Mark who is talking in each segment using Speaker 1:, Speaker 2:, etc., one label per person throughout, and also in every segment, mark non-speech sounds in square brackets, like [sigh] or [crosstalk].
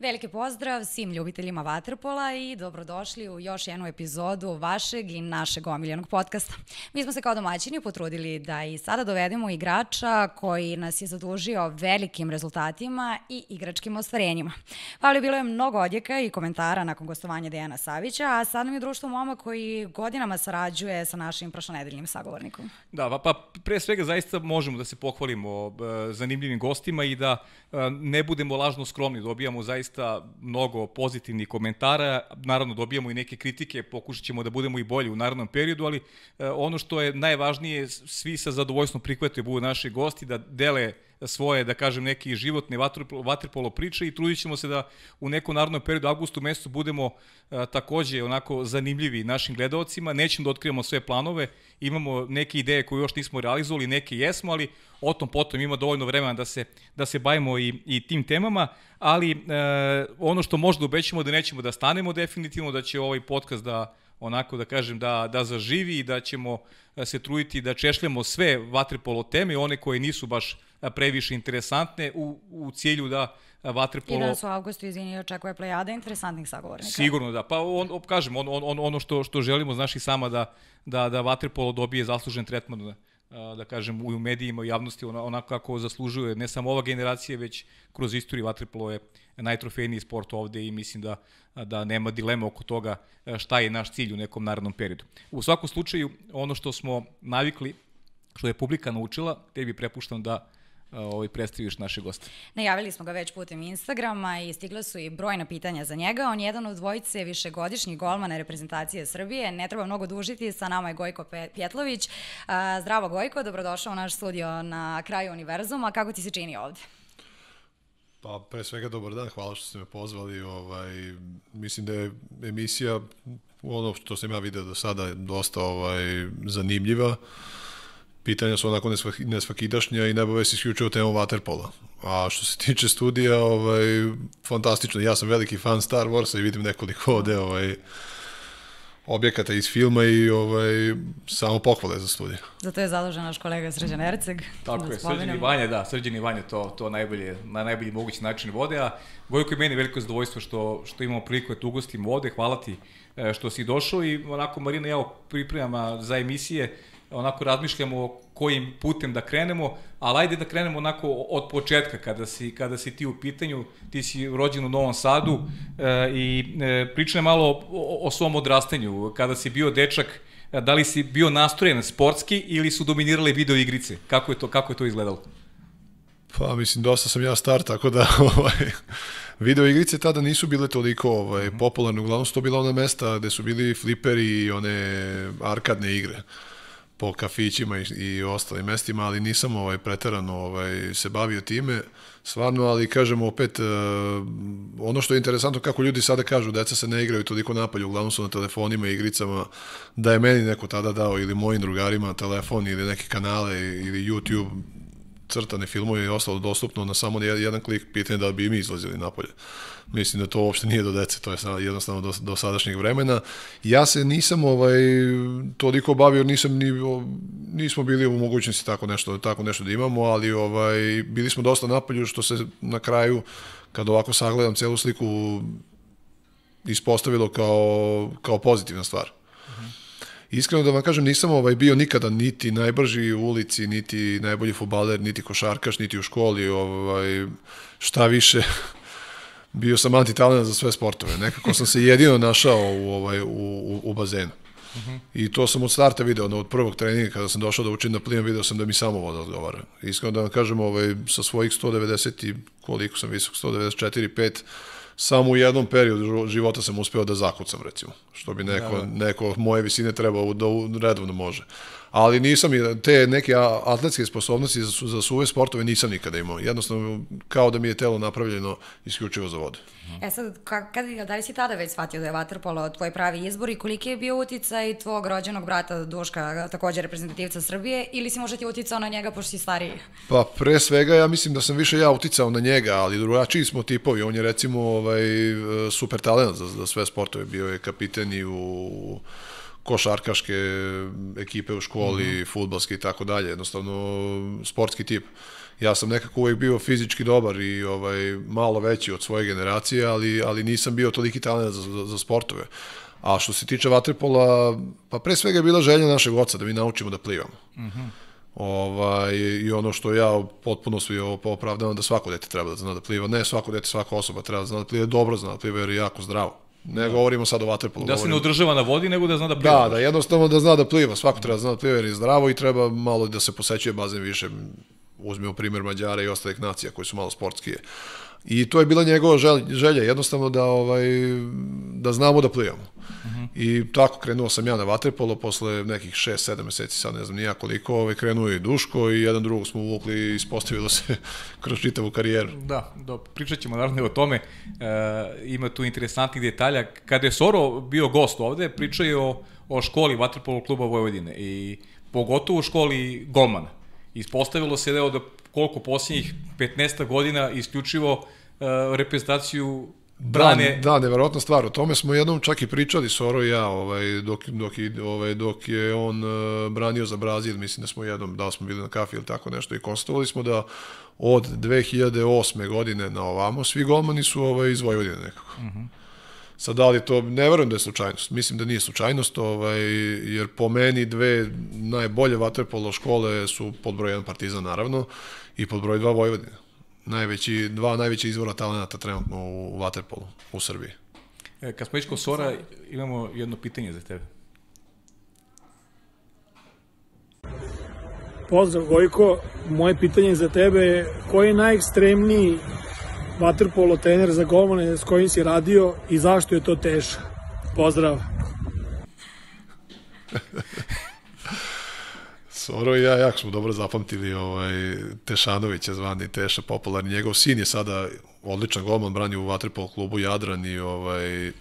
Speaker 1: Veliki pozdrav svim ljubiteljima Vaterpola i dobrodošli u još jednu epizodu vašeg i našeg omiljenog podcasta. Mi smo se kao domaćini potrudili da i sada dovedemo igrača koji nas je zadužio velikim rezultatima i igračkim ostvarenjima. Pavle, bilo je mnogo odjeka i komentara nakon gostovanja Dejana Savića, a sad nam je društvo moma koji godinama sarađuje sa našim prošlonedeljnim sagovornikom.
Speaker 2: Da, pa pre svega zaista možemo da se pohvalimo e, zanimljivim gostima i da e, ne budemo lažno skromni, dobijamo zaista zaista mnogo pozitivnih komentara, naravno dobijamo i neke kritike, pokušat ćemo da budemo i bolji u narodnom periodu, ali e, ono što je najvažnije, svi sa zadovoljstvom prihvataju budu naši gosti, da dele svoje, da kažem, neke životne vaterpolo priče i trudit ćemo se da u nekom narodnom periodu, augustu mesecu, budemo a, takođe onako zanimljivi našim gledalcima. Nećemo da otkrivamo sve planove, imamo neke ideje koje još nismo realizovali, neke jesmo, ali o tom potom ima dovoljno vremena da se, da se bavimo i, i tim temama, ali e, ono što možda obećamo da nećemo da stanemo definitivno, da će ovaj podcast da onako da kažem da, da zaživi i da ćemo se truditi da češljamo sve vaterpolo teme, one koje nisu baš previše interesantne u, u cilju da vaterpolo...
Speaker 1: I da su u avgustu, izvini, očekuje plejada interesantnih sagovornika.
Speaker 2: Sigurno da. Pa on, kažem, on, on, ono što, što želimo, znaš i sama da, da, da vaterpolo dobije zaslužen tretman da, kažem, u medijima, u javnosti, onako kako zaslužuje ne samo ova generacija, već kroz istoriju vaterpolo je najtrofejniji sport ovde i mislim da, da nema dilema oko toga šta je naš cilj u nekom narodnom periodu. U svakom slučaju, ono što smo navikli, što je publika naučila, tebi prepuštam da ovaj, predstaviš naše goste.
Speaker 1: Najavili smo ga već putem Instagrama i stigla su i brojna pitanja za njega. On je jedan od dvojice višegodišnjih golmana reprezentacije Srbije. Ne treba mnogo dužiti, sa nama je Gojko Pjetlović. Zdravo Gojko, dobrodošao u naš studio na kraju univerzuma. Kako ti se čini ovde?
Speaker 3: Pa pre svega dobar dan, hvala što ste me pozvali. Ovaj, mislim da je emisija ono što sam ja video do sada dosta ovaj, zanimljiva. Uh, pitanja su onako nesvakidašnja i ne bave se isključivo temom Waterpola. A što se tiče studija, ovaj, fantastično. Ja sam veliki fan Star Warsa i vidim nekoliko ovde ovaj, objekata iz filma i ovaj, samo pohvale za studiju.
Speaker 1: Zato je zadužen naš kolega Srđan Erceg.
Speaker 2: Tako da je, Srđan i Vanja, da, Srđan i Vanja to, to najbolje, na najbolji mogući način vode, a Gojko i meni veliko zadovoljstvo što, što imamo priliku da tu ugostimo ovde, hvala ti e, što si došao i onako Marina ja pripremama za emisije, onako razmišljamo kojim putem da krenemo, ali ajde da krenemo onako od početka kada si, kada si ti u pitanju, ti si rođen u Novom Sadu e, i e, pričaj malo o, o svom odrastanju, kada si bio dečak, e, da li si bio nastrojen sportski ili su dominirale video igrice? Kako je to, kako je to izgledalo?
Speaker 3: Pa mislim, dosta sam ja star, tako da [laughs] ovaj, video igrice tada nisu bile toliko ovaj, popularne, uglavnom su to bila ona mesta gde su bili fliperi i one arkadne igre po kafićima i, i ostalim mestima, ali nisam ovaj preterano ovaj se bavio time stvarno, ali kažemo opet uh, ono što je interesantno kako ljudi sada kažu deca se ne igraju toliko napolju, uglavnom su na telefonima i igricama, da je meni neko tada dao ili mojim drugarima telefon ili neke kanale ili YouTube crtane filmove i ostalo dostupno na samo jedan klik pitanje da bi mi izlazili napolje. Mislim da to uopšte nije do dece, to je jednostavno do, do sadašnjeg vremena. Ja se nisam ovaj toliko bavio, nisam ni nismo bili u mogućnosti tako nešto tako nešto da imamo, ali ovaj bili smo dosta napolju što se na kraju kad ovako sagledam celu sliku ispostavilo kao kao pozitivna stvar. Iskreno da vam kažem, nisam ovaj bio nikada niti najbrži u ulici, niti najbolji futbaler, niti košarkaš, niti u školi, ovaj, šta više, [laughs] bio sam antitalent za sve sportove. Nekako sam se jedino našao u, ovaj, u, u, u bazenu. Uh -huh. I to sam od starta video, od prvog treninga kada sam došao da učim da plivam, video sam da mi samo voda odgovara. Iskreno da vam kažem, ovaj, sa svojih 190 i koliko sam visok, 194, 5, samo u jednom periodu života sam uspeo da zakucam, recimo. Što bi neko, da, da. neko moje visine trebao da redovno može ali nisam te neke atletske sposobnosti za, za suve sportove nisam nikada imao. Jednostavno, kao da mi je telo napravljeno isključivo za vodu.
Speaker 1: E sad, kada, da li si tada već shvatio da je vaterpolo tvoj pravi izbor i koliki je bio uticaj tvog rođenog brata Duška, takođe reprezentativca Srbije, ili si možda ti uticao na njega pošto si stariji?
Speaker 3: Pa pre svega ja mislim da sam više ja uticao na njega, ali drugačiji smo tipovi. On je recimo ovaj, super talent za, za sve sportove, bio je kapiten i u košarkaške ekipe u školi, mm -hmm. futbalske i tako dalje, jednostavno sportski tip. Ja sam nekako uvek bio fizički dobar i ovaj malo veći od svoje generacije, ali, ali nisam bio toliki talent za, za, za sportove. A što se tiče vaterpola, pa pre svega je bila želja našeg oca da mi naučimo da plivamo. Mm -hmm. Ovaj, I ono što ja potpuno svi opravdavam da svako dete treba da zna da pliva. Ne svako dete, svaka osoba treba da zna da pliva, dobro zna da pliva jer je jako zdravo. Ne da. govorimo sad o vaterpolu.
Speaker 2: Da
Speaker 3: se
Speaker 2: ne održava na vodi, nego da zna da pliva.
Speaker 3: Da, da, jednostavno da zna da pliva. Svako treba da zna da pliva jer je zdravo i treba malo da se posećuje bazen više. Uzmemo primjer Mađara i ostalih nacija koji su malo sportskije. I to je bila njegova želja, jednostavno da, ovaj, da znamo da plivamo. Uh -huh. I tako krenuo sam ja na vaterpolo, posle nekih 6-7 meseci, sad ne znam nija koliko, ovaj, krenuo i Duško i jedan drugog smo uvukli i ispostavilo se [laughs] kroz čitavu karijeru.
Speaker 2: Da, da pričat ćemo naravno o tome. E, ima tu interesantnih detalja. Kada je Soro bio gost ovde, pričao je o, o školi vaterpolo kluba Vojvodine i pogotovo u školi golmana. Ispostavilo se da je od koliko posljednjih 15 godina isključivo uh, reprezentaciju brane.
Speaker 3: Da, da, neverovatna stvar. O tome smo jednom čak i pričali Soro i ja, ovaj, dok, dok, ovaj, dok je on uh, branio za Brazil, mislim da smo jednom, da smo bili na kafi ili tako nešto i konstatovali smo da od 2008. godine na ovamo svi golmani su ovaj, iz Vojvodine nekako. Uh mhm. -huh. Sad, da li to, ne verujem da je slučajnost. Mislim da nije slučajnost, ovaj, jer po meni dve najbolje vaterpolo škole su pod broj 1 Partizan, naravno, i pod broj 2 Vojvodina. Najveći, dva najveća izvora talenata trenutno u vaterpolu u Srbiji.
Speaker 2: E, kad smo već kod Sora, imamo jedno pitanje za tebe.
Speaker 4: Pozdrav Gojko, moje pitanje za tebe je koji je najekstremniji vaterpolo trener za golmane s kojim si radio i zašto je to teško? Pozdrav! [laughs]
Speaker 3: Soro i ja jako smo dobro zapamtili ovaj, Tešanovića zvani Teša, popularni. Njegov sin je sada odličan golman, brani u Vatripol klubu Jadran i ovaj,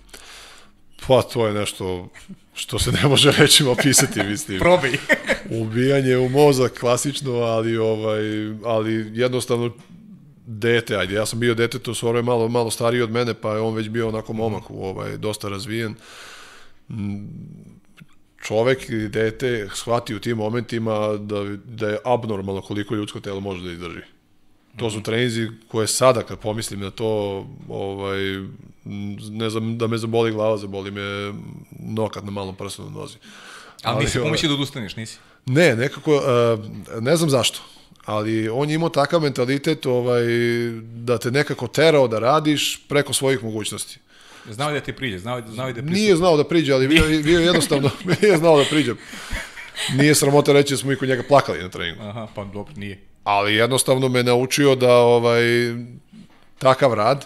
Speaker 3: pa to je nešto što se ne može rečima opisati, mislim. [laughs]
Speaker 2: Probi.
Speaker 3: Ubijanje u mozak, klasično, ali, ovaj, ali jednostavno dete, ajde, ja sam bio dete, to Soro je malo, malo stariji od mene, pa je on već bio onako momak, ovaj, dosta razvijen čovek ili dete shvati u tim momentima da, da je abnormalno koliko ljudsko telo može da izdrži. To su trenizi koje sada, kad pomislim na to, ovaj, ne znam da me zaboli glava, zaboli me nokat na malom prstu na nozi.
Speaker 2: Ali, ali nisi pomislio da odustaneš, nisi?
Speaker 3: Ne, nekako, uh, ne znam zašto, ali on je imao takav mentalitet ovaj, da te nekako terao da radiš preko svojih mogućnosti.
Speaker 2: Znao da ti priđe, znao, znao da priđe.
Speaker 3: Nije znao da priđe, ali bio, [laughs] bio jednostavno, nije znao da priđe. Nije sramota reći da smo i kod njega plakali na treningu.
Speaker 2: Aha, pa dobro, nije.
Speaker 3: Ali jednostavno me naučio da ovaj, takav rad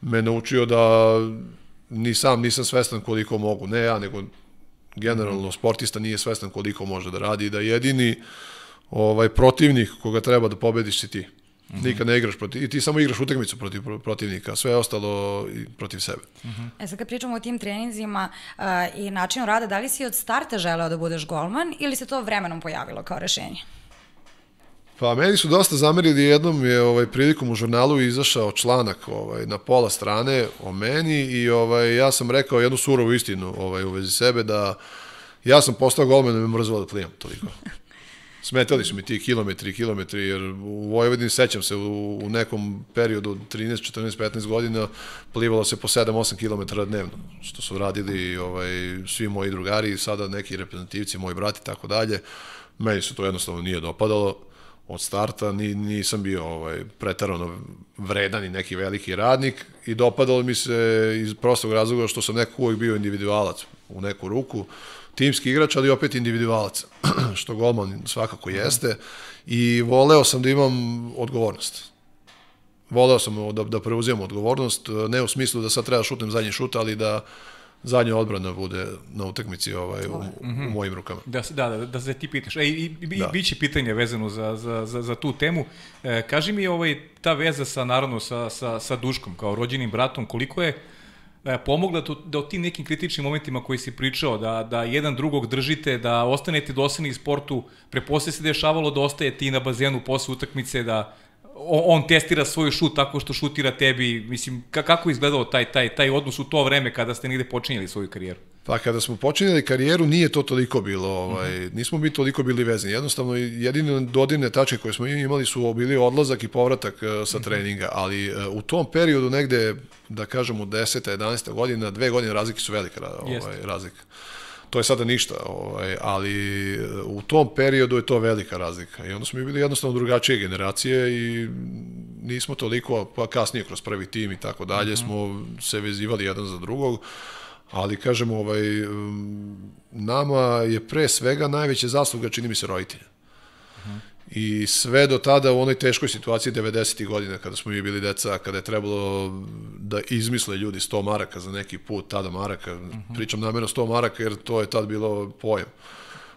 Speaker 3: me naučio da ni sam nisam svestan koliko mogu. Ne ja, nego generalno sportista nije svestan koliko može da radi i da jedini ovaj protivnik koga treba da pobediš si ti. Mm -hmm. Nikad ne igraš protiv, i ti samo igraš utakmicu protiv protivnika, sve ostalo i protiv sebe.
Speaker 1: Mm -hmm. E sad kad pričamo o tim treninzima uh, i načinu rada, da li si od starta želeo da budeš golman ili se to vremenom pojavilo kao rešenje?
Speaker 3: Pa meni su dosta zamerili, jednom je ovaj prilikom u žurnalu izašao članak ovaj na pola strane o meni i ovaj ja sam rekao jednu surovu istinu ovaj u vezi sebe da ja sam postao golman i me mrzelo da plivam toliko. [laughs] Smetali su mi ti kilometri kilometri, jer u Vojvodini sećam se u, u nekom periodu 13, 14, 15 godina plivalo se po 7-8 km dnevno, što su radili ovaj, svi moji drugari, sada neki reprezentativci, moji brati i tako dalje. Meni se to jednostavno nije dopadalo od starta, ni, nisam bio ovaj, pretarano vredan i neki veliki radnik i dopadalo mi se iz prostog razloga što sam nekako uvijek bio individualac u neku ruku timski igrač, ali opet individualac, [clears throat] što golman svakako jeste. I voleo sam da imam odgovornost. Voleo sam da, da preuzimam odgovornost, ne u smislu da sad treba šutnem zadnji šut, ali da zadnja odbrana bude na utakmici ovaj, u, u mhm. mojim rukama.
Speaker 2: Da, da, da, da se ti pitaš. E, i, i, da. biće pitanje vezano za, za, za, za tu temu. E, kaži mi ovaj, ta veza sa, naravno, sa, sa, sa Duškom, kao rođenim bratom, koliko je pomogla to, da u tim nekim kritičnim momentima koji si pričao, da, da jedan drugog držite, da ostanete dosani iz sportu, preposle se dešavalo da ostajete i na bazenu posle utakmice, da on testira svoj šut tako što šutira tebi, mislim, kako je izgledao taj, taj, taj odnos u to vreme kada ste negde počinjeli svoju karijeru?
Speaker 3: Pa kada smo počinjeli karijeru nije to toliko bilo, ovaj, -huh. nismo mi toliko bili vezani. Jednostavno jedine dodirne tačke koje smo imali su bili odlazak i povratak uh, sa -huh. treninga, ali uh, u tom periodu negde, da kažemo 10. 11. godina, dve godine razlike su velika ovaj, razlika. To je sada ništa, ovaj, ali u tom periodu je to velika razlika. I onda smo mi bili jednostavno drugačije generacije i nismo toliko, pa kasnije kroz prvi tim i tako dalje, smo se vezivali jedan za drugog ali kažem ovaj um, nama je pre svega najveća zasluga čini mi se roditelja. Uh -huh. I sve do tada u onoj teškoj situaciji 90. godina kada smo mi bili deca, kada je trebalo da izmisle ljudi 100 maraka za neki put, tada maraka, uh -huh. pričam namjerno 100 maraka jer to je tad bilo pojam.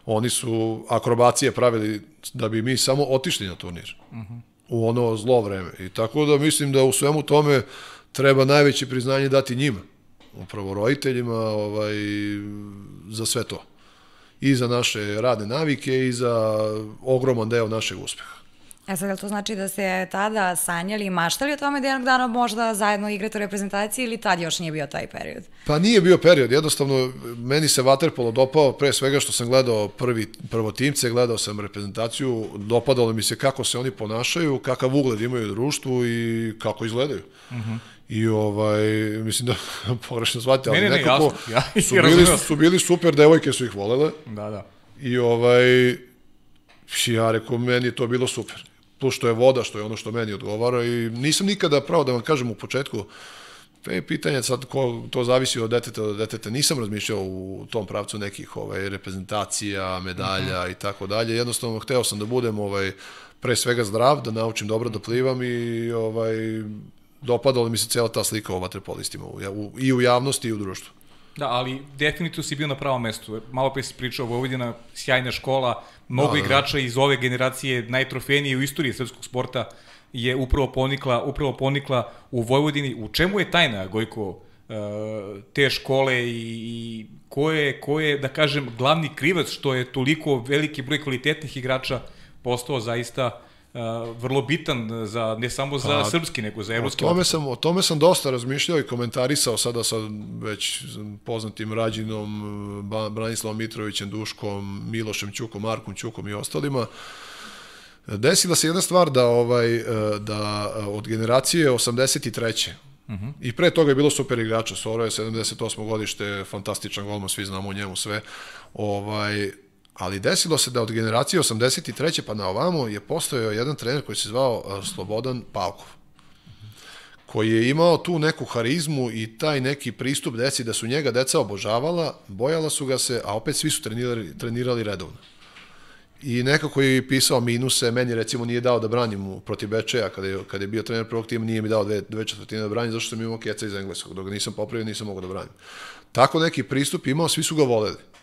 Speaker 3: Oni su akrobacije pravili da bi mi samo otišli na turnir. Uh -huh. U ono zlo vreme. I tako da mislim da u svemu tome treba najveće priznanje dati njima upravo roditeljima ovaj, za sve to. I za naše radne navike i za ogroman deo našeg uspeha.
Speaker 1: E sad, je to znači da ste tada sanjali i maštali o tome da jednog dana možda zajedno igrate u reprezentaciji ili tad još nije bio taj period?
Speaker 3: Pa nije bio period, jednostavno meni se Waterpolo dopao pre svega što sam gledao prvi, prvo timce, gledao sam reprezentaciju, dopadalo mi se kako se oni ponašaju, kakav ugled imaju u društvu i kako izgledaju. Uh mhm. -huh. I ovaj, mislim da [laughs] pogrešno shvatite, ali ne, ne, nekako ja, su, [laughs] bili, su bili super, devojke su ih volele.
Speaker 2: Da, da.
Speaker 3: I ovaj, ja rekao, meni je to bilo super. Plus što je voda, što je ono što meni odgovara i nisam nikada, pravo da vam kažem u početku, je pitanje sad ko, to zavisi od deteta do deteta. Nisam razmišljao u tom pravcu nekih ovaj, reprezentacija, medalja uh -huh. i tako dalje. Jednostavno, hteo sam da budem ovaj, pre svega zdrav, da naučim dobro da plivam i ovaj, dopadala mi se cela ta slika o vaterpolistima u, u, i u javnosti i u društvu.
Speaker 2: Da, ali definitivno si bio na pravom mestu. Malo pre si pričao, Vojvodina, sjajna škola, mnogo da, da. igrača iz ove generacije, najtrofejnije u istoriji srpskog sporta je upravo ponikla, upravo ponikla u Vojvodini. U čemu je tajna, Gojko, e, te škole i, i ko, je, ko je, da kažem, glavni krivac što je toliko veliki broj kvalitetnih igrača postao zaista vrlo bitan za ne samo za pa, srpski nego za evropski.
Speaker 3: O tome sam o tome sam dosta razmišljao i komentarisao sada sa već poznatim Rađinom, Branislavom Mitrovićem, Duškom, Milošem Ćukom, Markom Ćukom i ostalima. Desila se jedna stvar da ovaj da od generacije 83. Uh -huh. I pre toga je bilo super igrača, Soro je 78. godište, fantastičan golman, svi znamo o njemu sve. Ovaj, ali desilo se da od generacije 83. pa na ovamo je postojao jedan trener koji se zvao Slobodan Pavkov koji je imao tu neku harizmu i taj neki pristup deci da su njega deca obožavala, bojala su ga se, a opet svi su trenirali, trenirali redovno. I nekako je pisao minuse, meni recimo nije dao da branim protiv Bečeja, kada je, kada je bio trener prvog tima, nije mi dao dve, dve četvrtine da branim, zašto sam imao keca iz engleskog, dok ga nisam popravio, nisam mogao da branim. Tako neki pristup imao, svi su ga voleli.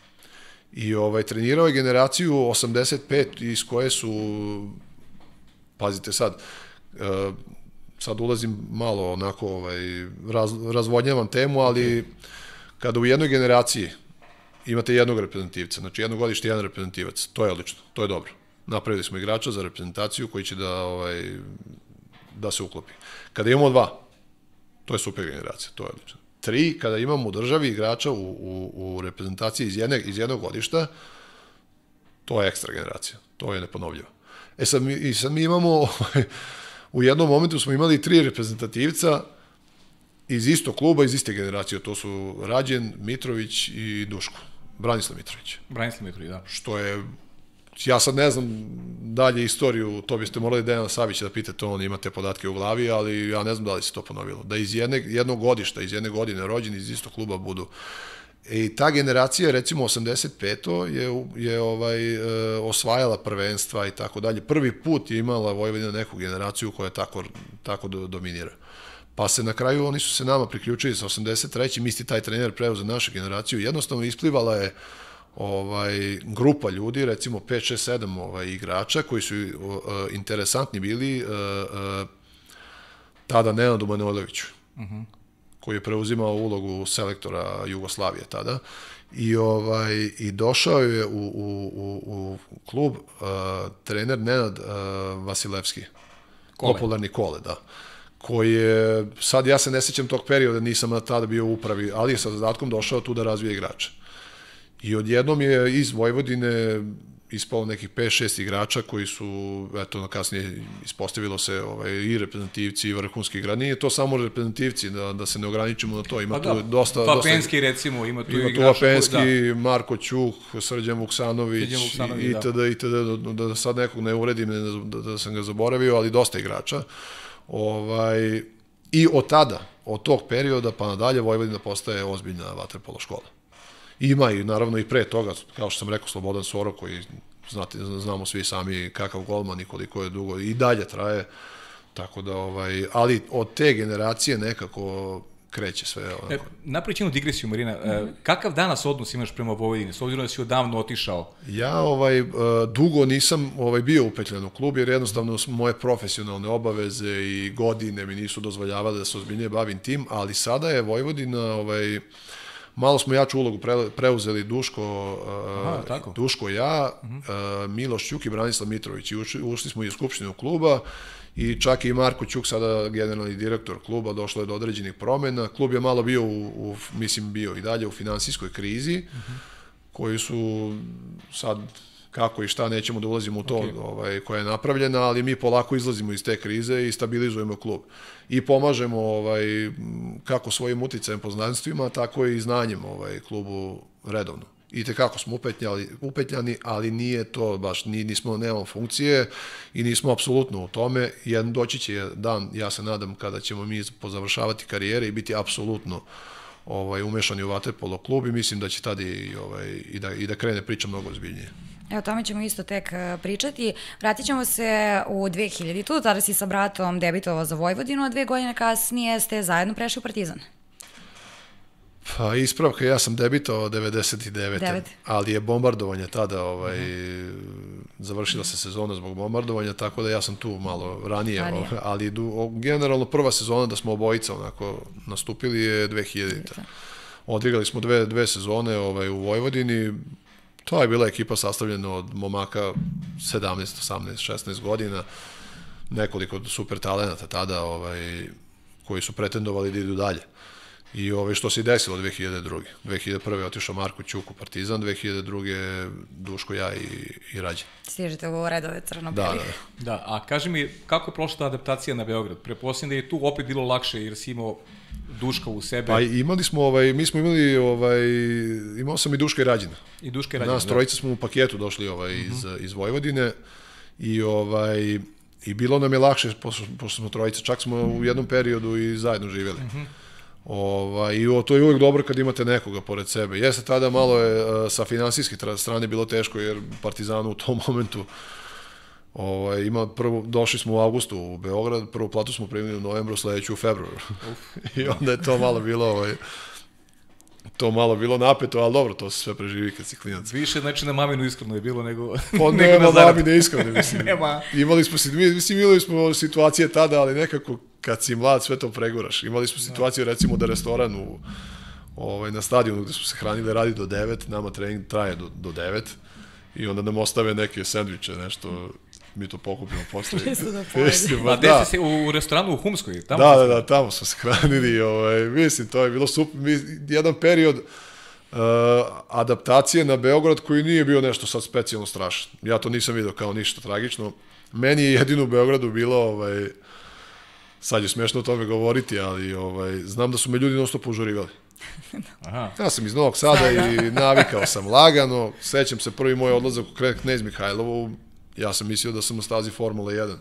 Speaker 3: I ovaj, trenirao je generaciju 85 iz koje su, pazite sad, uh, sad ulazim malo onako, ovaj, raz, razvodnjavam temu, ali kada u jednoj generaciji imate jednog reprezentativca, znači jedno godište jedan reprezentativac, to je odlično, to je dobro. Napravili smo igrača za reprezentaciju koji će da, ovaj, da se uklopi. Kada imamo dva, to je super generacija, to je odlično tri, kada imamo u državi igrača u, u, u reprezentaciji iz, jedne, iz jednog godišta, to je ekstra generacija. To je neponovljivo. E sad mi, i sad mi imamo, [laughs] u jednom momentu smo imali tri reprezentativca iz istog kluba, iz iste generacije. To su Rađen, Mitrović i Duško. Branislav Mitrović.
Speaker 2: Branislav Mitrović, da.
Speaker 3: Što je ja sad ne znam dalje istoriju, to biste morali Dejana Savića da pitate, on ima te podatke u glavi, ali ja ne znam da li se to ponovilo. Da iz jedne, jednog godišta, iz jedne godine rođeni iz istog kluba budu I ta generacija, recimo 85. je, je ovaj, e, osvajala prvenstva i tako dalje. Prvi put je imala Vojvodina neku generaciju koja tako, tako do, dominira. Pa se na kraju, oni su se nama priključili sa 83. Isti taj trener preuzeo našu generaciju. Jednostavno isplivala je ovaj grupa ljudi, recimo 5 6 7 ovaj igrača koji su uh, interesantni bili uh, uh, tada Nenadu Manojloviću. Uh -huh. koji je preuzimao ulogu selektora Jugoslavije tada i ovaj i došao je u, u, u, u klub uh, trener Nenad uh, Vasilevski. Kole. Popularni Kole, da koji je, sad ja se ne sećam tog perioda, nisam na tada bio u upravi, ali je sa zadatkom došao tu da razvije igrača. I odjednom je iz Vojvodine ispalo nekih 5-6 igrača koji su, eto, kasnije ispostavilo se ovaj, i reprezentativci i vrhunski igrači. Nije to samo reprezentativci, da, da se ne ograničimo na to. Ima pa tu da, dosta...
Speaker 2: Vapenski dosta, recimo, ima tu
Speaker 3: ima
Speaker 2: igrača.
Speaker 3: Ima tu Vapenski, da. Marko Ćuh, Srđan Vuksanović, Srđan Vuksanović itd. Da. itd. Da, da sad nekog ne uredim, da, da sam ga zaboravio, ali dosta igrača. Ovaj, I od tada, od tog perioda pa nadalje, Vojvodina postaje ozbiljna vaterpolo škola. Ima i naravno i pre toga, kao što sam rekao, Slobodan Soro koji znate, znamo svi sami kakav golman i koliko je dugo i dalje traje. Tako da, ovaj, ali od te generacije nekako kreće sve. Onako.
Speaker 2: E, napravit ćemo digresiju, Marina. Mm -hmm. kakav danas odnos imaš prema Vojvodini, s obzirom da si odavno otišao?
Speaker 3: Ja ovaj, e, dugo nisam ovaj, bio upetljen u klub, jer jednostavno moje profesionalne obaveze i godine mi nisu dozvoljavale da se ozbiljnije bavim tim, ali sada je Vojvodina ovaj, Malo smo jaču ulogu pre, preuzeli Duško, Aha, tako. Duško ja, uh -huh. Miloš Ćuk i Branislav Mitrović. I ušli, ušli smo i u skupštinu kluba i čak i Marko Ćuk, sada generalni direktor kluba, došlo je do određenih promena. Klub je malo bio, u, u mislim, bio i dalje u finansijskoj krizi, uh -huh. koji su sad kako i šta nećemo da ulazimo u to okay. ovaj, koja je napravljena, ali mi polako izlazimo iz te krize i stabilizujemo klub. I pomažemo ovaj, kako svojim uticajem poznanstvima, tako i znanjem ovaj, klubu redovno. I te kako smo upetljani, upetljani, ali nije to baš, ni, nismo, nemamo funkcije i nismo apsolutno u tome. Jedan doći će dan, ja se nadam, kada ćemo mi pozavršavati karijere i biti apsolutno ovaj, umešani u Vaterpolo klub i mislim da će tada i, ovaj, i, da, i da krene priča mnogo ozbiljnije.
Speaker 1: Evo, o tome ćemo isto tek e, pričati. Vratit ćemo se u 2000-tu, tada si sa bratom debitovao za Vojvodinu, a dve godine kasnije ste zajedno prešli u Partizan.
Speaker 3: Pa ispravka, ja sam debitovao 99. 9. ali je bombardovanje tada, ovaj, uh -huh. završila se sezona zbog bombardovanja, tako da ja sam tu malo ranije, ranije. Ovaj, ali du, generalno prva sezona da smo obojica onako nastupili je 2000. Odigrali smo dve, dve sezone ovaj, u Vojvodini, To je bila ekipa sastavljena od momaka 17, 18, 16 godina, nekoliko super talenata tada ovaj, koji su pretendovali da idu dalje. I ovaj, što se desilo 2002. 2001. je otišao Marko Ćuk u Partizan, 2002. Duško ja i, i Rađe.
Speaker 1: Stižete u redove crno
Speaker 3: da, da, da.
Speaker 2: da, a kaži mi, kako je prošla ta adaptacija na Beograd? Preposljedno da je tu opet bilo lakše jer si imao Duška u sebe.
Speaker 3: Pa imali smo, ovaj, mi smo imali, ovaj, imao sam i Duška i Rađina.
Speaker 2: I Duška i Rađina.
Speaker 3: Nas da. trojica smo u paketu došli ovaj, iz, uh mhm. -huh. iz Vojvodine i ovaj, I bilo nam je lakše, pošto, pošto smo trojica, čak smo u jednom periodu i zajedno živjeli. Uh mhm. -huh. Ova, I o, to je uvek dobro kad imate nekoga pored sebe. Jeste tada malo je sa finansijske strane bilo teško jer Partizanu u tom [laughs] momentu Ovaj, ima prvo, došli smo u avgustu u Beograd, prvu platu smo primili u novembru, sledeću u februaru. [laughs] I onda je to malo bilo, ovaj, to malo bilo napeto, ali dobro, to se sve preživi kad si klinac.
Speaker 2: Više, znači, na maminu iskreno je bilo nego,
Speaker 3: pa, [laughs] nego na mamine iskreno, mislim. [laughs] nema. Imali smo, mislim, imali smo situacije tada, ali nekako kad si mlad sve to preguraš. Imali smo situaciju, recimo, da restoran u, ovaj, na stadionu gde smo se hranili radi do 9, nama trening traje do, do 9 i onda nam ostave neke sendviče, nešto mi to pokupimo posle. [laughs]
Speaker 1: Čisto da [laughs] pojedemo.
Speaker 2: A da. se u restoranu u Humskoj?
Speaker 3: Tamo da, da, da, tamo smo se hranili. Ovaj, mislim, to je bilo super. Mi, jedan period uh, adaptacije na Beograd koji nije bio nešto sad specijalno strašno. Ja to nisam vidio kao ništa tragično. Meni je jedino u Beogradu bilo ovaj, sad je smešno o tome govoriti, ali ovaj, znam da su me ljudi nosto požurivali. [laughs] Aha. Ja sam iz Novog Sada i navikao sam lagano. Sećam se prvi moj odlazak u Knez Mihajlovu, ja sam mislio da sam u stazi Formula 1.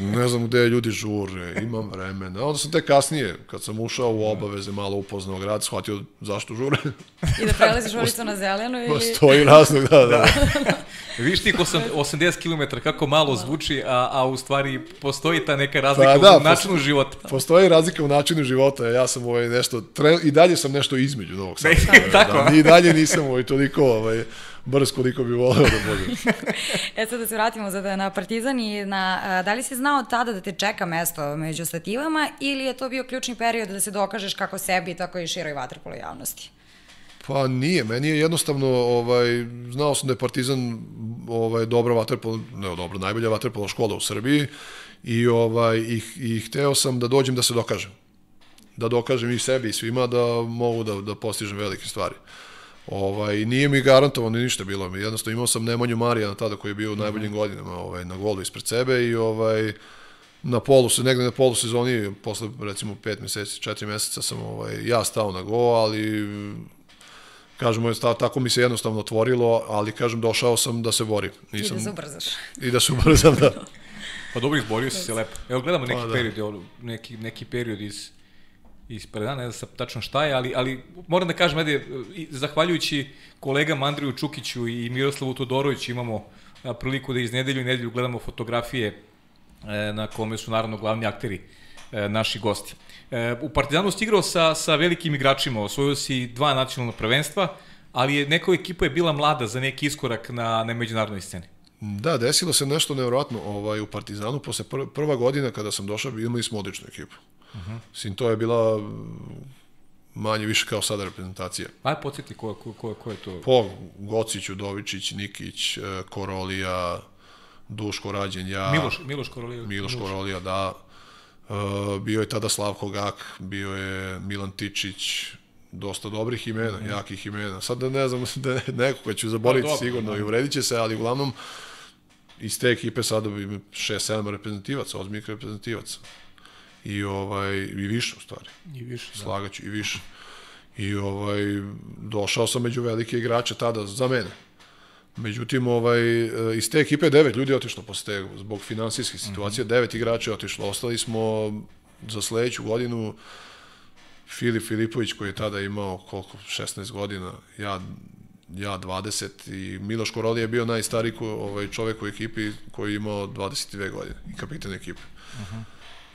Speaker 3: [laughs] ne znam gde ljudi žure, imam vremena. Onda sam te kasnije, kad sam ušao u obaveze, malo upoznao grad, shvatio zašto žure.
Speaker 1: I da prelaziš [laughs] ulicu na zelenu ili...
Speaker 3: Postoji razlog, da, da. da. [laughs]
Speaker 2: Viš ti 80 km kako malo zvuči, a, a u stvari postoji ta neka razlika pa, da, u načinu života.
Speaker 3: Postoji razlika u načinu života, ja sam ovaj nešto, tre, i dalje sam nešto između Novog Sada.
Speaker 2: Tako.
Speaker 3: Da, I dalje nisam ovaj, toliko ovaj, brz koliko bi voleo da bude. [laughs]
Speaker 1: e sad da se vratimo za da na Partizan i na, a, da li si znao tada da te čeka mesto među stativama ili je to bio ključni period da se dokažeš kako sebi, tako i široj vaterpolo javnosti?
Speaker 3: Pa nije, meni je jednostavno, ovaj, znao sam da je Partizan ovaj, dobra vaterpolo, ne dobro, najbolja vaterpolo škola u Srbiji I, ovaj, i, i hteo sam da dođem da se dokažem. Da dokažem i sebi i svima da mogu da, da postižem velike stvari. Ovaj, nije mi garantovano ništa bilo. Jednostavno imao sam Nemanju Marijana tada koji je bio u najboljim godinama ovaj, na golu ispred sebe i ovaj, na polu se negde na polu sezoni posle recimo 5 meseci, 4 meseca sam ovaj ja stao na go, ali kažemo je stao, tako mi se jednostavno otvorilo, ali kažem došao sam da se borim.
Speaker 1: Nisam, I da se ubrzaš.
Speaker 3: I da se ubrzam, da. [laughs]
Speaker 2: Pa dobro, izborio si se lepo. Evo gledamo neki pa, da. period, neki, neki period iz iz predana, ne znam tačno šta je, ali, ali moram da kažem, ajde, zahvaljujući kolegama Andriju Čukiću i Miroslavu Todoroviću imamo priliku da iz nedelju i nedelju gledamo fotografije E, na kome su naravno glavni akteri e, naši gosti. E, u Partizanu si igrao sa, sa velikim igračima, osvojio si dva nacionalna prvenstva, ali je, neka ekipa je bila mlada za neki iskorak na, na međunarodnoj sceni.
Speaker 3: Da, desilo se nešto nevjerojatno ovaj, u Partizanu. Posle pr prva godina kada sam došao, imali smo odličnu ekipu. Uh -huh. Sin, to je bila manje više kao sada reprezentacija.
Speaker 2: Aj, podsjeti ko, ko, ko, ko je to?
Speaker 3: Po Gocić, Udovičić, Nikić, Korolija, Duško Rađen, ja...
Speaker 2: Miloš, Miloš Korolija.
Speaker 3: Miloš. Korolija, da. Uh, bio je tada Slavko Gak, bio je Milan Tičić, dosta dobrih imena, mm. jakih imena. Sad da ne znam, [laughs] da nekoga ću zaboraviti pa, sigurno da. i uvredit će se, ali uglavnom iz te ekipe sada bi 6-7 reprezentativaca, ozbiljnih reprezentativaca. I, ovaj, I više u stvari.
Speaker 2: I više,
Speaker 3: da. Slagaću, i više. I ovaj, došao sam među velike igrače tada za mene. Međutim, ovaj, e, iz te ekipe devet ljudi je otišlo posle te, zbog finansijskih situacija, mm -hmm. devet igrača je otišlo. Ostali smo za sledeću godinu Filip Filipović koji je tada imao koliko, 16 godina, ja ja 20 i Miloš Koroli je bio najstariji ko, ovaj, čovek u ekipi koji je imao 22 godine i kapitan ekipe. Uh -huh.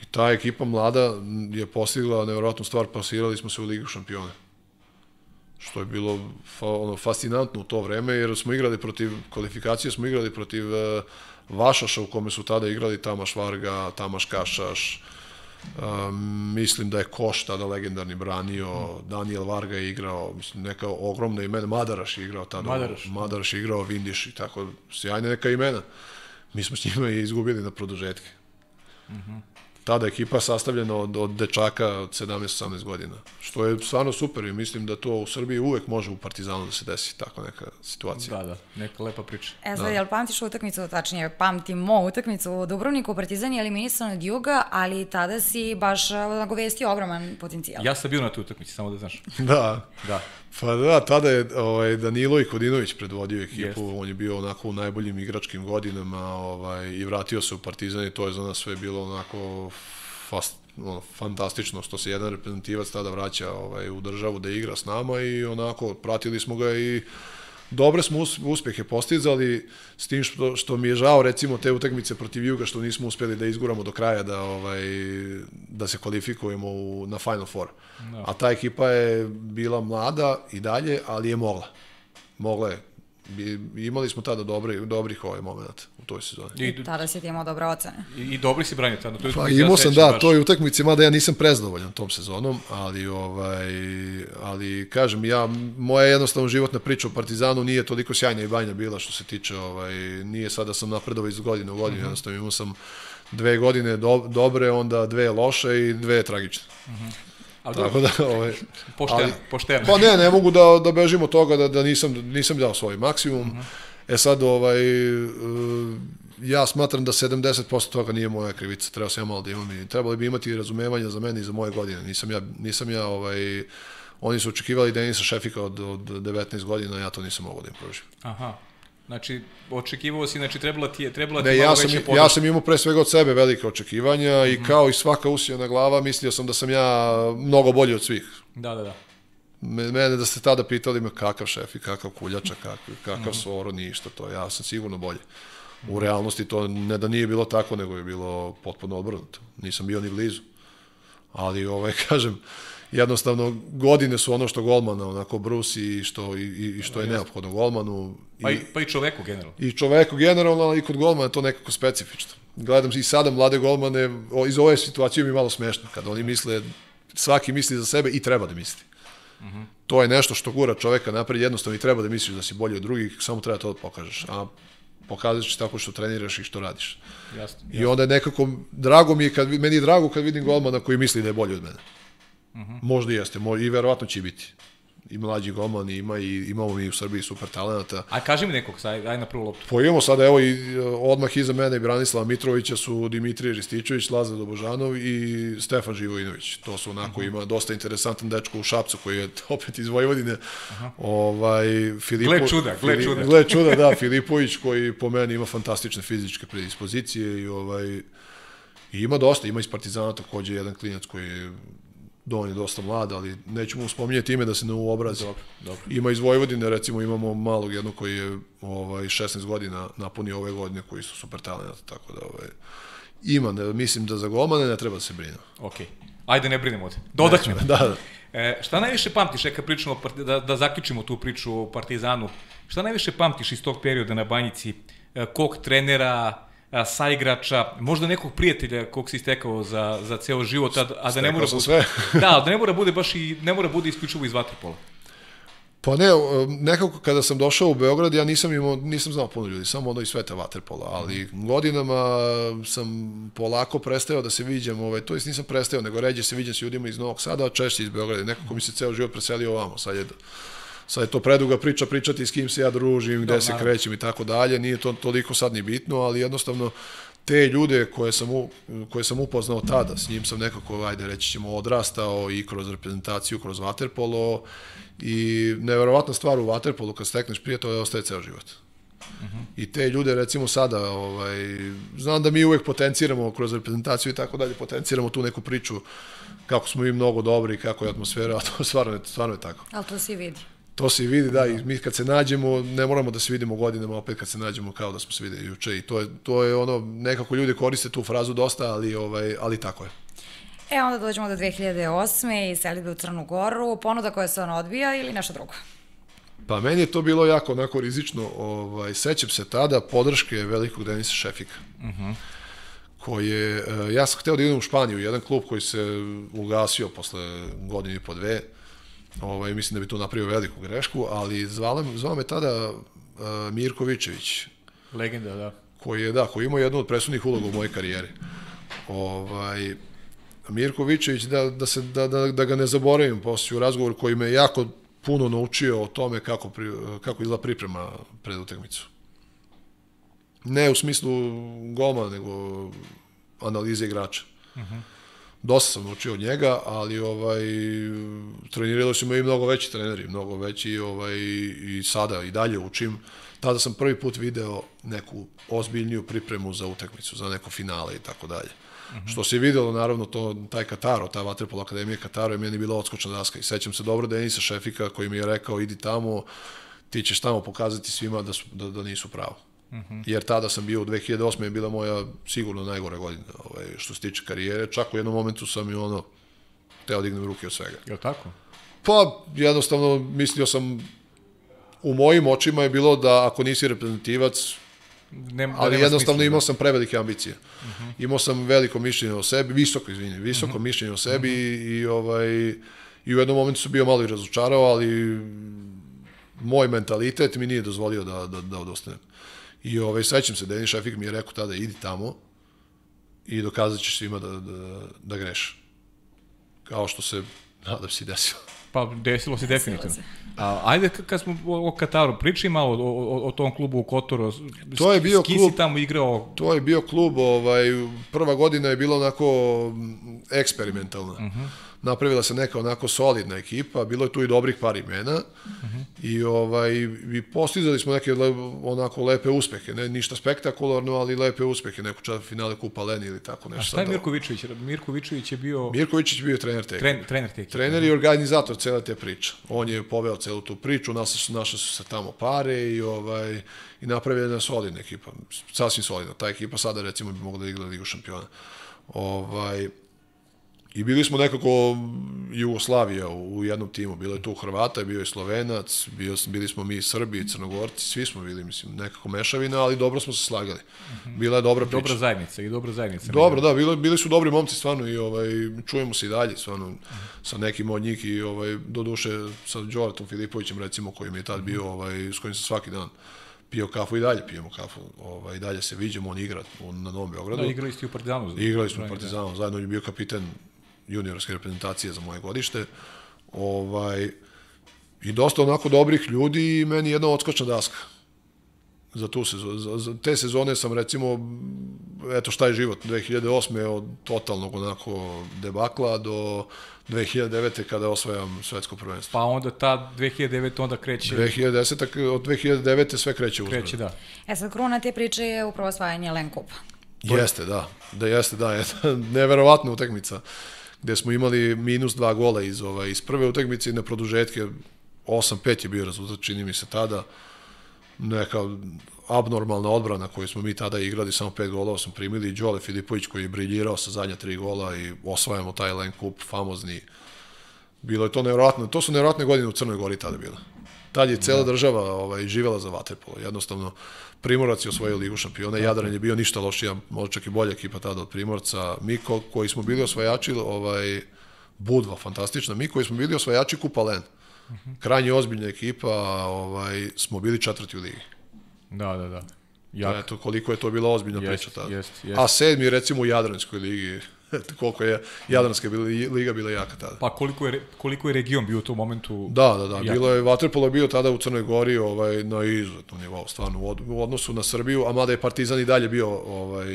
Speaker 3: I ta ekipa mlada je postigla nevjerojatnu stvar, pasirali smo se u Ligu šampiona što je bilo fa, ono, fascinantno u to vreme, jer smo igrali protiv, kvalifikacije smo igrali protiv uh, Vašaša u kome su tada igrali Tamaš Varga, Tamaš Kašaš, um, mislim da je Koš tada legendarni branio, Daniel Varga je igrao, mislim, neka ogromna imena, Madaraš je igrao tada, Madaraš, Madaraš je igrao Vindiš i tako, sjajne neka imena. Mi smo s njima i izgubili na produžetke. Mhm. Uh -huh tada ekipa sastavljena od, od dečaka od 17-18 godina, što je stvarno super i mislim da to u Srbiji uvek može u Partizanu da se desi tako neka situacija.
Speaker 2: Da, da, neka lepa priča.
Speaker 1: E sad, da. jel pamtiš utakmicu, tačnije pamtimo utakmicu u Dubrovniku, Partizan je eliminisan od Juga, ali tada si baš nagovestio ogroman potencijal.
Speaker 2: Ja sam bio na tu utakmici, samo da znaš. [laughs]
Speaker 3: da.
Speaker 2: Da.
Speaker 3: Pa da, tada je ovaj, Danilo i Kodinović predvodio ekipu, Jest. on je bio onako u najboljim igračkim godinama ovaj, i vratio se u Partizan i to je za nas sve bilo onako fast, ono, fantastično što se jedan reprezentativac tada vraća ovaj, u državu da igra s nama i onako pratili smo ga i dobre smo uspehe postizali s tim što, što mi je žao recimo te utakmice protiv Juga što nismo uspeli da izguramo do kraja da ovaj da se kvalifikujemo u, na Final Four. No. Da. A ta ekipa je bila mlada i dalje, ali je mogla. Mogla je imali smo tada dobri, dobrih ovaj moment u toj sezoni.
Speaker 1: I, I tada si ti imao dobre ocene.
Speaker 2: I, i dobri si branio tada.
Speaker 3: To je pa, imao ja sam, da, baš. toj utakmici, mada ja nisam prezdovoljan tom sezonom, ali, ovaj, ali kažem, ja, moja jednostavno životna priča o Partizanu nije toliko sjajna i bajna bila što se tiče, ovaj, nije sada sam napredovao iz godine u godinu, mhm. -huh. jednostavno imao sam dve godine do, dobre, onda dve loše i dve tragične. Uh mhm.
Speaker 2: Ali Tako da, ovaj, pošteno, ali, pošteno.
Speaker 3: Pa ne, ne mogu da, da bežim od toga da, da nisam, nisam dao svoj maksimum. Uh mhm. -huh. E sad, ovaj, uh, ja smatram da 70% toga nije moja krivica. Treba sam ja malo da imam i trebali bi imati razumevanja za mene i za moje godine. Nisam ja, nisam ja ovaj, oni su očekivali Denisa Šefika od, od 19 godina, ja to nisam mogao da im pružim.
Speaker 2: Aha. Znači, očekivao si, znači trebala ti je, trebala ti
Speaker 3: ne, ja sam, ja sam imao pre svega od sebe velike očekivanja mm -hmm. i mhm. kao i svaka usijena glava mislio sam da sam ja mnogo bolji od svih.
Speaker 2: Da, da, da.
Speaker 3: Mene da ste tada pitali me kakav šef i kakav kuljača, kakav, kakav mm -hmm. soro, ništa to, ja sam sigurno bolji. U realnosti to ne da nije bilo tako, nego je bilo potpuno obrnuto. Nisam bio ni blizu. Ali, ovaj, [laughs] kažem, jednostavno godine su ono što golmana onako brusi i što, i, i što je neophodno golmanu.
Speaker 2: Pa i, pa i čoveku generalno.
Speaker 3: I čoveku generalno, ali i kod golmana to nekako specifično. Gledam i sada mlade golmane, iz ove situacije mi je malo smešno, kada oni misle, svaki misli za sebe i treba da misli. -huh. To je nešto što gura čoveka napred, jednostavno i treba da misliš da si bolji od drugih, samo treba to da pokažeš. A pokazat ćeš tako što treniraš i što radiš.
Speaker 2: Jasno.
Speaker 3: I onda je nekako, drago mi je, kad, meni je drago kad vidim golmana koji misli da je bolji od mene. Uh
Speaker 2: Mhm.
Speaker 3: -huh. Možda jeste, mo, i verovatno će biti. I mlađi golman, ima i imamo mi u Srbiji super talenata.
Speaker 2: A kaži mi nekog, aj, aj na prvu loptu.
Speaker 3: Pa imamo sada, evo, i e, odmah iza mene i Branislava Mitrovića su Dimitrije Rističević, Lazar Dobožanov i Stefan Živojinović. To su onako, uh -huh. ima dosta interesantan dečko u Šapcu koji je [laughs] opet iz Vojvodine. Uh -huh. ovaj, Filipo,
Speaker 2: Gle čuda, gle čuda.
Speaker 3: Gle čuda, da, [laughs] Filipović koji po meni ima fantastične fizičke predispozicije i ovaj, i ima dosta, ima iz Partizana takođe jedan klinac koji je Don je dosta mlad, ali neću mu spominjati ime da se ne uobrazi.
Speaker 2: Dobro, dobro.
Speaker 3: Ima iz Vojvodine, recimo imamo malog jednog koji je ovaj, 16 godina napunio ove godine, koji su super talenta, tako da ovaj, ima, ne, mislim da za golmane ne treba da se brinu.
Speaker 2: Ok, ajde ne brinemo ovde. Dodat ću. [laughs]
Speaker 3: Da, da.
Speaker 2: E, šta najviše pamtiš, e, kad pričamo, da, da zaključimo tu priču o Partizanu, šta najviše pamtiš iz tog perioda na Banjici? E, kog trenera, a, saigrača, možda nekog prijatelja kog si istekao za, za ceo život, a, a da ne mora bude,
Speaker 3: sve. [laughs]
Speaker 2: da, da ne mora bude baš i ne mora bude isključivo iz vaterpola.
Speaker 3: Pa ne, nekako kada sam došao u Beograd, ja nisam imao, nisam znao puno ljudi, samo ono iz sveta vaterpola, ali godinama sam polako prestao da se viđam, ovaj, to jest nisam prestao, nego ređe se viđam s ljudima iz Novog Sada, a češće iz Beograda. Nekako mi se ceo život preselio ovamo, sad je, sad je to preduga priča, pričati s kim se ja družim, gde
Speaker 2: Da,
Speaker 3: se
Speaker 2: naravno.
Speaker 3: krećem i tako dalje, nije to toliko sad ni bitno, ali jednostavno te ljude koje sam, u, koje sam upoznao tada, s njim sam nekako, ajde reći ćemo, odrastao i kroz reprezentaciju, kroz vaterpolo i neverovatna stvar u vaterpolu kad stekneš prijatelja ostaje ceo život. Uh -huh. I te ljude recimo sada, ovaj, znam da mi uvek potenciramo kroz reprezentaciju i tako dalje, potenciramo tu neku priču kako smo mi mnogo dobri, kako je atmosfera, a to stvarno je, stvarno je tako.
Speaker 1: Ali to se i vidi.
Speaker 3: To se vidi, da, i mi kad se nađemo, ne moramo da se vidimo godinama, opet kad se nađemo kao da smo se videli juče i to je, to je ono, nekako ljudi koriste tu frazu dosta, ali, ovaj, ali tako je.
Speaker 1: E, onda dođemo do 2008. i selitbe u Crnu Goru, ponuda koja se on odbija ili nešto drugo?
Speaker 3: Pa meni je to bilo jako onako rizično, ovaj, sećam se tada podrške velikog Denisa Šefika. Uh -huh. koji je, eh, ja sam hteo da idem u Španiju, jedan klub koji se ugasio posle godine i po dve, ovaj, mislim da bi tu napravio veliku grešku, ali zvala, zvao me tada uh, Mirko Vičević,
Speaker 2: Legenda, da.
Speaker 3: koji je, da, koji ima jednu od presudnih uloga u mojoj karijeri. Ovaj, Mirko Vičević, da, da, se, da, da, da ga ne zaboravim, poslije u razgovor koji me jako puno naučio o tome kako, pri, kako izgleda priprema pred utakmicu. Ne u smislu goma, nego analize igrača. Uh -huh. Dosta sam naučio od njega, ali ovaj trenirali su me i mnogo veći treneri, mnogo veći ovaj i sada i dalje učim. Tada sam prvi put video neku ozbiljniju pripremu za utakmicu, za neko finale i tako dalje. -hmm. Što se videlo, naravno, to, taj Kataro, ta Vaterpol Akademija Kataro je meni bila odskočna daska. I sećam se dobro Denisa Šefika koji mi je rekao, idi tamo, ti ćeš tamo pokazati svima da, su, da, da nisu pravo. Mm -hmm. Jer tada sam bio u 2008. je bila moja sigurno najgore godina ovaj, što se tiče karijere. Čak u jednom momentu sam i ono, teo dignem ruke od svega.
Speaker 2: Je li tako?
Speaker 3: Pa, jednostavno, mislio sam, u mojim očima je bilo da ako nisi reprezentativac,
Speaker 2: Ne, da
Speaker 3: ali
Speaker 2: nema
Speaker 3: jednostavno
Speaker 2: smisla,
Speaker 3: imao sam prevelike ambicije. Uh -huh. Imao sam veliko mišljenje o sebi, visoko, izvini, visoko uh -huh. mišljenje o sebi uh -huh. i, i, ovaj, i u jednom momentu sam bio malo i razočarao, ali moj mentalitet mi nije dozvolio da, da, da odostanem. I ovaj, sećam se, Denis Šefik mi je rekao tada, idi tamo i dokazat ćeš svima da, da, da greš. Kao što se, nadam se, desilo.
Speaker 2: Pa desilo se definitivno. A, ajde kad smo o, o Kataru, pričaj malo o, o, o tom klubu u Kotoru.
Speaker 3: To je bio klub,
Speaker 2: tamo igrao?
Speaker 3: To je bio klub, ovaj, prva godina je bila onako eksperimentalna. Uh -huh. Napravila se neka onako solidna ekipa, bilo je tu i dobrih par imena uh -huh. i, ovaj, i postizali smo neke le, onako lepe uspehe, ne ništa spektakularno, ali lepe uspehe, neku čak finale Kupa Leni ili tako nešto.
Speaker 2: A šta je Mirko Vičević? Mirko Vičević je bio...
Speaker 3: Mirko Vičević je bio trener te
Speaker 2: Tren, trener te ekipe.
Speaker 3: Trener i organizator cele te priče. On je poveo celu tu priču, našli su, našli su se tamo pare i, ovaj, i napravio jedna solidna ekipa. Sasvim solidna. Ta ekipa sada recimo bi mogla da igra Ligu šampiona. Ovaj, I bili smo nekako Jugoslavija u, jednom timu. Bilo je tu Hrvata, bio je Slovenac, bio, bili smo mi Srbi, Crnogorci, svi smo bili, mislim, nekako mešavina, ali dobro smo se slagali. Bila je dobra priča.
Speaker 2: Dobra zajednica i dobra zajednica.
Speaker 3: Dobro, da, bili, bili su dobri momci stvarno i ovaj, čujemo se i dalje stvarno sa nekim od njih i ovaj, do duše sa Đoratom Filipovićem recimo koji mi je tad bio, ovaj, s kojim sam svaki dan pio kafu i dalje pijemo kafu. Ovaj, dalje se viđemo, on igra u- na Novom Beogradu.
Speaker 2: Da, igrali ste u Partizanu.
Speaker 3: Igrali smo u
Speaker 2: Da.
Speaker 3: Partizanu, zajedno on je bio kapiten juniorske reprezentacije za moje godište. Ovaj, I dosta onako dobrih ljudi i meni jedna odskočna daska. Za, tu sezonu, za, za te sezone sam recimo, eto šta je život, 2008. od totalnog onako debakla do 2009. kada osvajam svetsko prvenstvo.
Speaker 2: Pa onda ta 2009 onda kreće,
Speaker 3: 2010. od 2009. sve kreće uzbrdo.
Speaker 2: kreće da.
Speaker 1: E sad, kruna te priče je upravo osvajanje Len Kupa.
Speaker 3: Jeste, da. Da jeste, da. [laughs] Jedna neverovatna utakmica gde smo imali minus dva gola iz, ovaj, iz prve utakmice i na produžetke 8-5 je bio rezultat, čini mi se tada. Neka abnormalna odbrana koju smo mi tada igrali, samo pet golova smo primili i Đole Filipović koji je briljirao sa zadnja tri gola i osvajamo taj Len Kup, famozni. Bilo je to nevjerojatno, to su nevjerojatne godine u Crnoj Gori tada bile. Tad je cela država ovaj, živela za vaterpolo. Jednostavno, Primorac je osvojio ligu šampiona, Jadran je bio ništa lošija, možda čak i bolja ekipa tada od Primorca. Mi ko, koji smo bili osvajači, ovaj, Budva, fantastična, mi koji smo bili osvajači Kupa Len, krajnje ozbiljna ekipa, ovaj, smo bili četvrti u ligi.
Speaker 2: Da, da, da.
Speaker 3: Ja.
Speaker 2: Jak.
Speaker 3: Eto, koliko je to bila ozbiljna
Speaker 2: Jest,
Speaker 3: priča tada.
Speaker 2: jest, jest.
Speaker 3: A sedmi, recimo, u Jadranskoj ligi, [laughs] koliko je Jadranska bila, liga bila jaka tada.
Speaker 2: Pa koliko je, koliko je region bio u tom momentu?
Speaker 3: Da, da, da.
Speaker 2: Jak.
Speaker 3: Bilo je Vaterpolo bio tada u Crnoj Gori ovaj na izuzetnom nivou, stvarno u, od, u odnosu na Srbiju, a mada je Partizan i dalje bio ovaj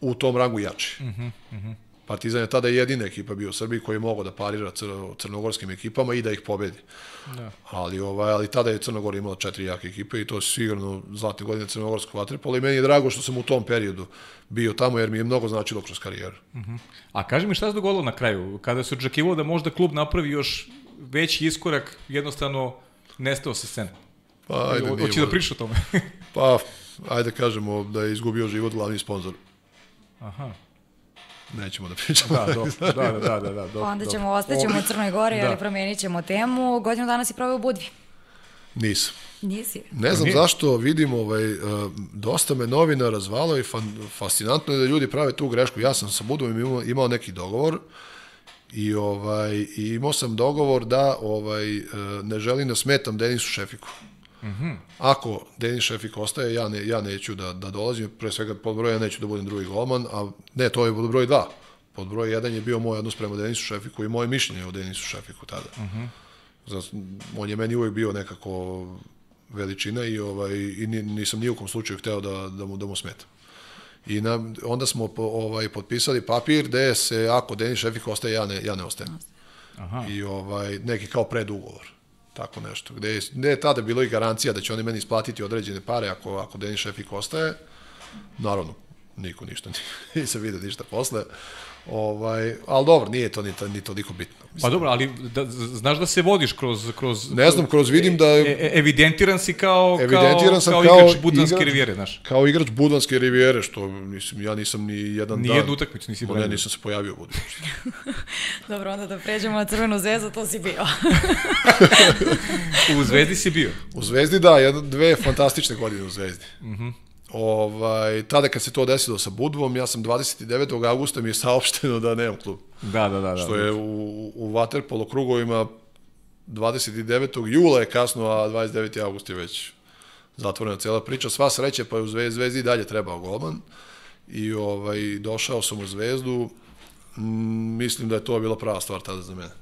Speaker 3: u tom rangu jači. Mhm,
Speaker 2: Mhm,
Speaker 3: mhm. Partizan je tada jedina ekipa bio u Srbiji koji je mogao da parira cr, crnogorskim ekipama i da ih pobedi.
Speaker 2: Da.
Speaker 3: Ali ovaj ali tada je Crna Gora imala četiri jake ekipe i to su sigurno zlatne godine crnogorskog vaterpola i meni je drago što sam u tom periodu bio tamo jer mi je mnogo značilo kroz karijeru.
Speaker 2: A kaži mi šta se dogodilo na kraju? Kada se očekivalo da možda klub napravi još veći iskorak, jednostavno nestao se scena.
Speaker 3: Pa ajde,
Speaker 2: Hoće da priča o tome?
Speaker 3: Pa, ajde kažemo da je izgubio život glavni sponsor.
Speaker 2: Aha.
Speaker 3: Nećemo da pričamo.
Speaker 2: Da, do, da, da, da, da, da, do,
Speaker 1: Onda
Speaker 2: do.
Speaker 1: ćemo, ostaćemo u Crnoj Gori,
Speaker 2: Da.
Speaker 1: ali promenit ćemo temu. Godinu dana si proveo u Budvi.
Speaker 3: Nisam.
Speaker 1: Nisi.
Speaker 3: Ne znam
Speaker 2: Nije.
Speaker 3: zašto vidim, ovaj, uh, dosta me novina razvalo i fan, fascinantno je da ljudi prave tu grešku. Ja sam sa Budom imao, imao neki dogovor i ovaj i imao sam dogovor da ovaj uh, ne želim da smetam Denisu Šefiku. Ako Denis Šefik ostaje, ja, ne, ja neću da, da dolazim, pre svega pod broj ja neću da budem drugi golman, a ne, to je pod broj dva. Pod broj jedan je bio moj odnos prema Denisu Šefiku i moje mišljenje o Denisu Šefiku tada. Zato, on je meni uvek bio nekako veličina i ovaj i ni- nisam ni u kom slučaju hteo da da mu da mu smetam. I na, onda smo po, ovaj potpisali papir gde se ako Denis Šefik ostaje ja ne ja ne ostajem.
Speaker 2: Aha.
Speaker 3: I ovaj neki kao predugovor. Tako nešto. Gde je, gde je tada bilo i garancija da će oni meni isplatiti određene pare ako ako Denis Šefik ostaje. Naravno, niko ništa [laughs] nije se vidi ništa posle. Ovaj, ali dobro, nije to ni, to- ni toliko bitno.
Speaker 2: Pa dobro, ali da, znaš da se vodiš kroz... kroz
Speaker 3: Ne znam, kroz vidim da
Speaker 2: E, e, evidentiran si kao,
Speaker 3: Evidentiran
Speaker 2: kao,
Speaker 3: sam
Speaker 2: kao,
Speaker 3: kao
Speaker 2: igrač Budvanske
Speaker 3: igrač-
Speaker 2: rivijere, znaš.
Speaker 3: kao igrač Budvanske rivijere, što mislim, ja nisam ni jedan
Speaker 2: Ni
Speaker 3: dan...
Speaker 2: jednu utakmicu nisi
Speaker 3: Ne,
Speaker 2: branio.
Speaker 3: nisam se pojavio u. [laughs] [laughs]
Speaker 1: Dobro, onda da pređemo na Crvenu zvezdu, to si bio. [laughs]
Speaker 2: U Zvezdi si bio.
Speaker 3: U Zvezdi, da, jedna, dve fantastične godine u Zvezdi. Mm
Speaker 2: Mhm.
Speaker 3: -hmm. Ovaj, tada kad se to desilo sa Budvom, ja sam 29. augusta mi je saopšteno da nemam klub.
Speaker 2: Da, da, da. da.
Speaker 3: Što je u, u Waterpolo krugovima 29. jula je kasno, a 29. august je već zatvorena cela priča. Sva sreća, pa je u Zvezdi, Zvezdi i dalje trebao golman. I ovaj, došao sam u Zvezdu. Mm, mislim da je to bila prava stvar tada za mene.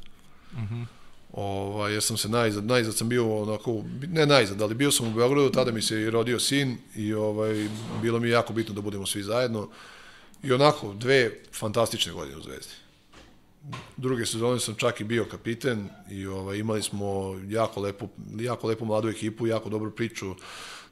Speaker 3: Ovaj, jer sam se najzad, najzad sam bio onako, ne najzad, ali bio sam u Beogradu, tada mi se i rodio sin i ovaj, bilo mi jako bitno da budemo svi zajedno. I onako, dve fantastične godine u Zvezdi. Druge sezone sam čak i bio kapiten i ovaj, imali smo jako lepu, jako lepu mladu ekipu, jako dobru priču.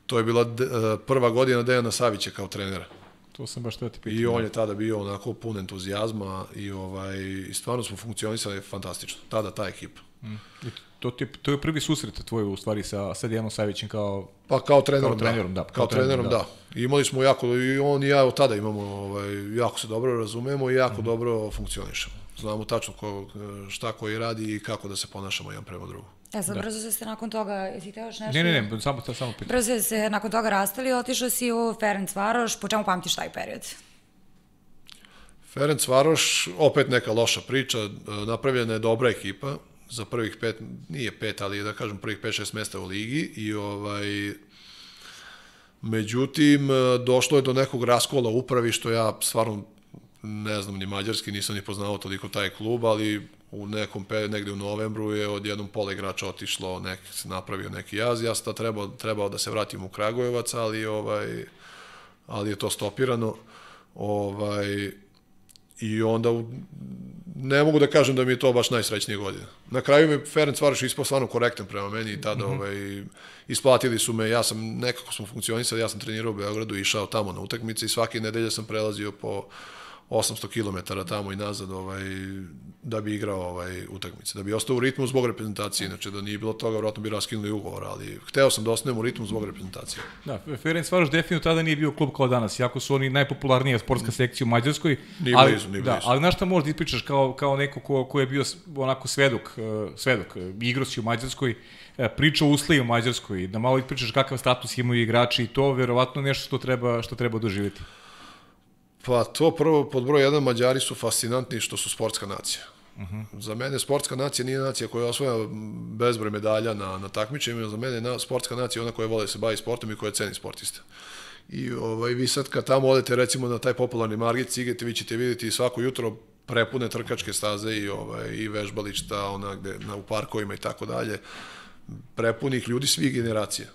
Speaker 3: To je bila de, eh, prva godina Dejana Savića kao trenera.
Speaker 2: To sam baš ti pitati.
Speaker 3: I on je tada bio onako pun entuzijazma i ovaj i stvarno smo funkcionisali fantastično. Tada ta ekipa.
Speaker 2: I to, ti, to je prvi susret tvoj u stvari sa, sa Dijanom Savićem kao...
Speaker 3: Pa kao trenerom,
Speaker 2: Kao trenerom, da,
Speaker 3: Kao,
Speaker 2: kao trenerom,
Speaker 3: trenerom, da. I imali smo jako, i on i ja od tada imamo, ovaj, jako se dobro razumemo i jako
Speaker 2: Mhm.
Speaker 3: dobro funkcionišemo. Znamo tačno ko, šta koji radi i kako da se ponašamo jedan prema drugom.
Speaker 1: E sad, brzo ste nakon toga, jesi htio još nešto?
Speaker 2: Ne, ne, ne, samo, samo pitam.
Speaker 1: Brzo ste se nakon toga rastali, otišao si u Ferenc Varoš, po čemu pamtiš taj period?
Speaker 3: Ferenc Varoš, opet neka loša priča, napravljena je dobra ekipa, za prvih pet, nije pet, ali da kažem prvih pet, šest mesta u ligi i ovaj, Međutim, e, došlo je do nekog raskola upravi, što ja stvarno ne znam ni mađarski, nisam ni poznao toliko taj klub, ali u nekom periodu, negde u novembru je od jednom pola igrača otišlo, nek, se napravio neki jaz, ja sam trebao, trebao da se vratim u Kragujevac, ali, ovaj, ali je to stopirano. Ovaj, I onda u, ne mogu da kažem da mi je to baš najsrećnije godine. Na kraju mi Ferenc Varoš ispao stvarno korektan prema meni i tada mm -hmm. ovaj, isplatili su me, ja sam nekako smo funkcionisali, ja sam trenirao u Beogradu, išao tamo na utakmice i svake nedelje sam prelazio po 800 km tamo i nazad ovaj, da bi igrao ovaj, utakmice, da bi ostao u ritmu zbog reprezentacije, inače da nije bilo toga, vjerojatno bi raskinuli ugovor, ali hteo sam da ostanem u ritmu zbog reprezentacije.
Speaker 2: Da, Ferenc Varoš definitivno tada nije bio klub kao danas, jako su oni najpopularnija sportska sekcija u Mađarskoj.
Speaker 3: Nije
Speaker 2: ali,
Speaker 3: blizu, nije
Speaker 2: da,
Speaker 3: blizu.
Speaker 2: ali znaš šta možda ispričaš kao, kao neko ko, ko je bio onako svedok, uh, svedok, uh, igrao si u Mađarskoj, uh, priča o uslovi u Mađarskoj, da malo ispričaš kakav status imaju igrači i to verovatno nešto što treba, što treba doživjeti.
Speaker 3: Pa to prvo, pod broj jedan, Mađari su fascinantni što su sportska nacija. Uh -huh. Za mene sportska nacija nije nacija koja osvoja bezbroj medalja na, na takmičenjima, za mene je na, sportska nacija ona koja vole da se bavi sportom i koja ceni sportiste. I ovaj, vi sad kad tamo odete recimo na taj popularni Margit Cigete, vi ćete vidjeti svako jutro prepune trkačke staze i, ovaj, i vežbališta ona gde, na, u parkovima i tako dalje, prepunih ljudi svih generacija.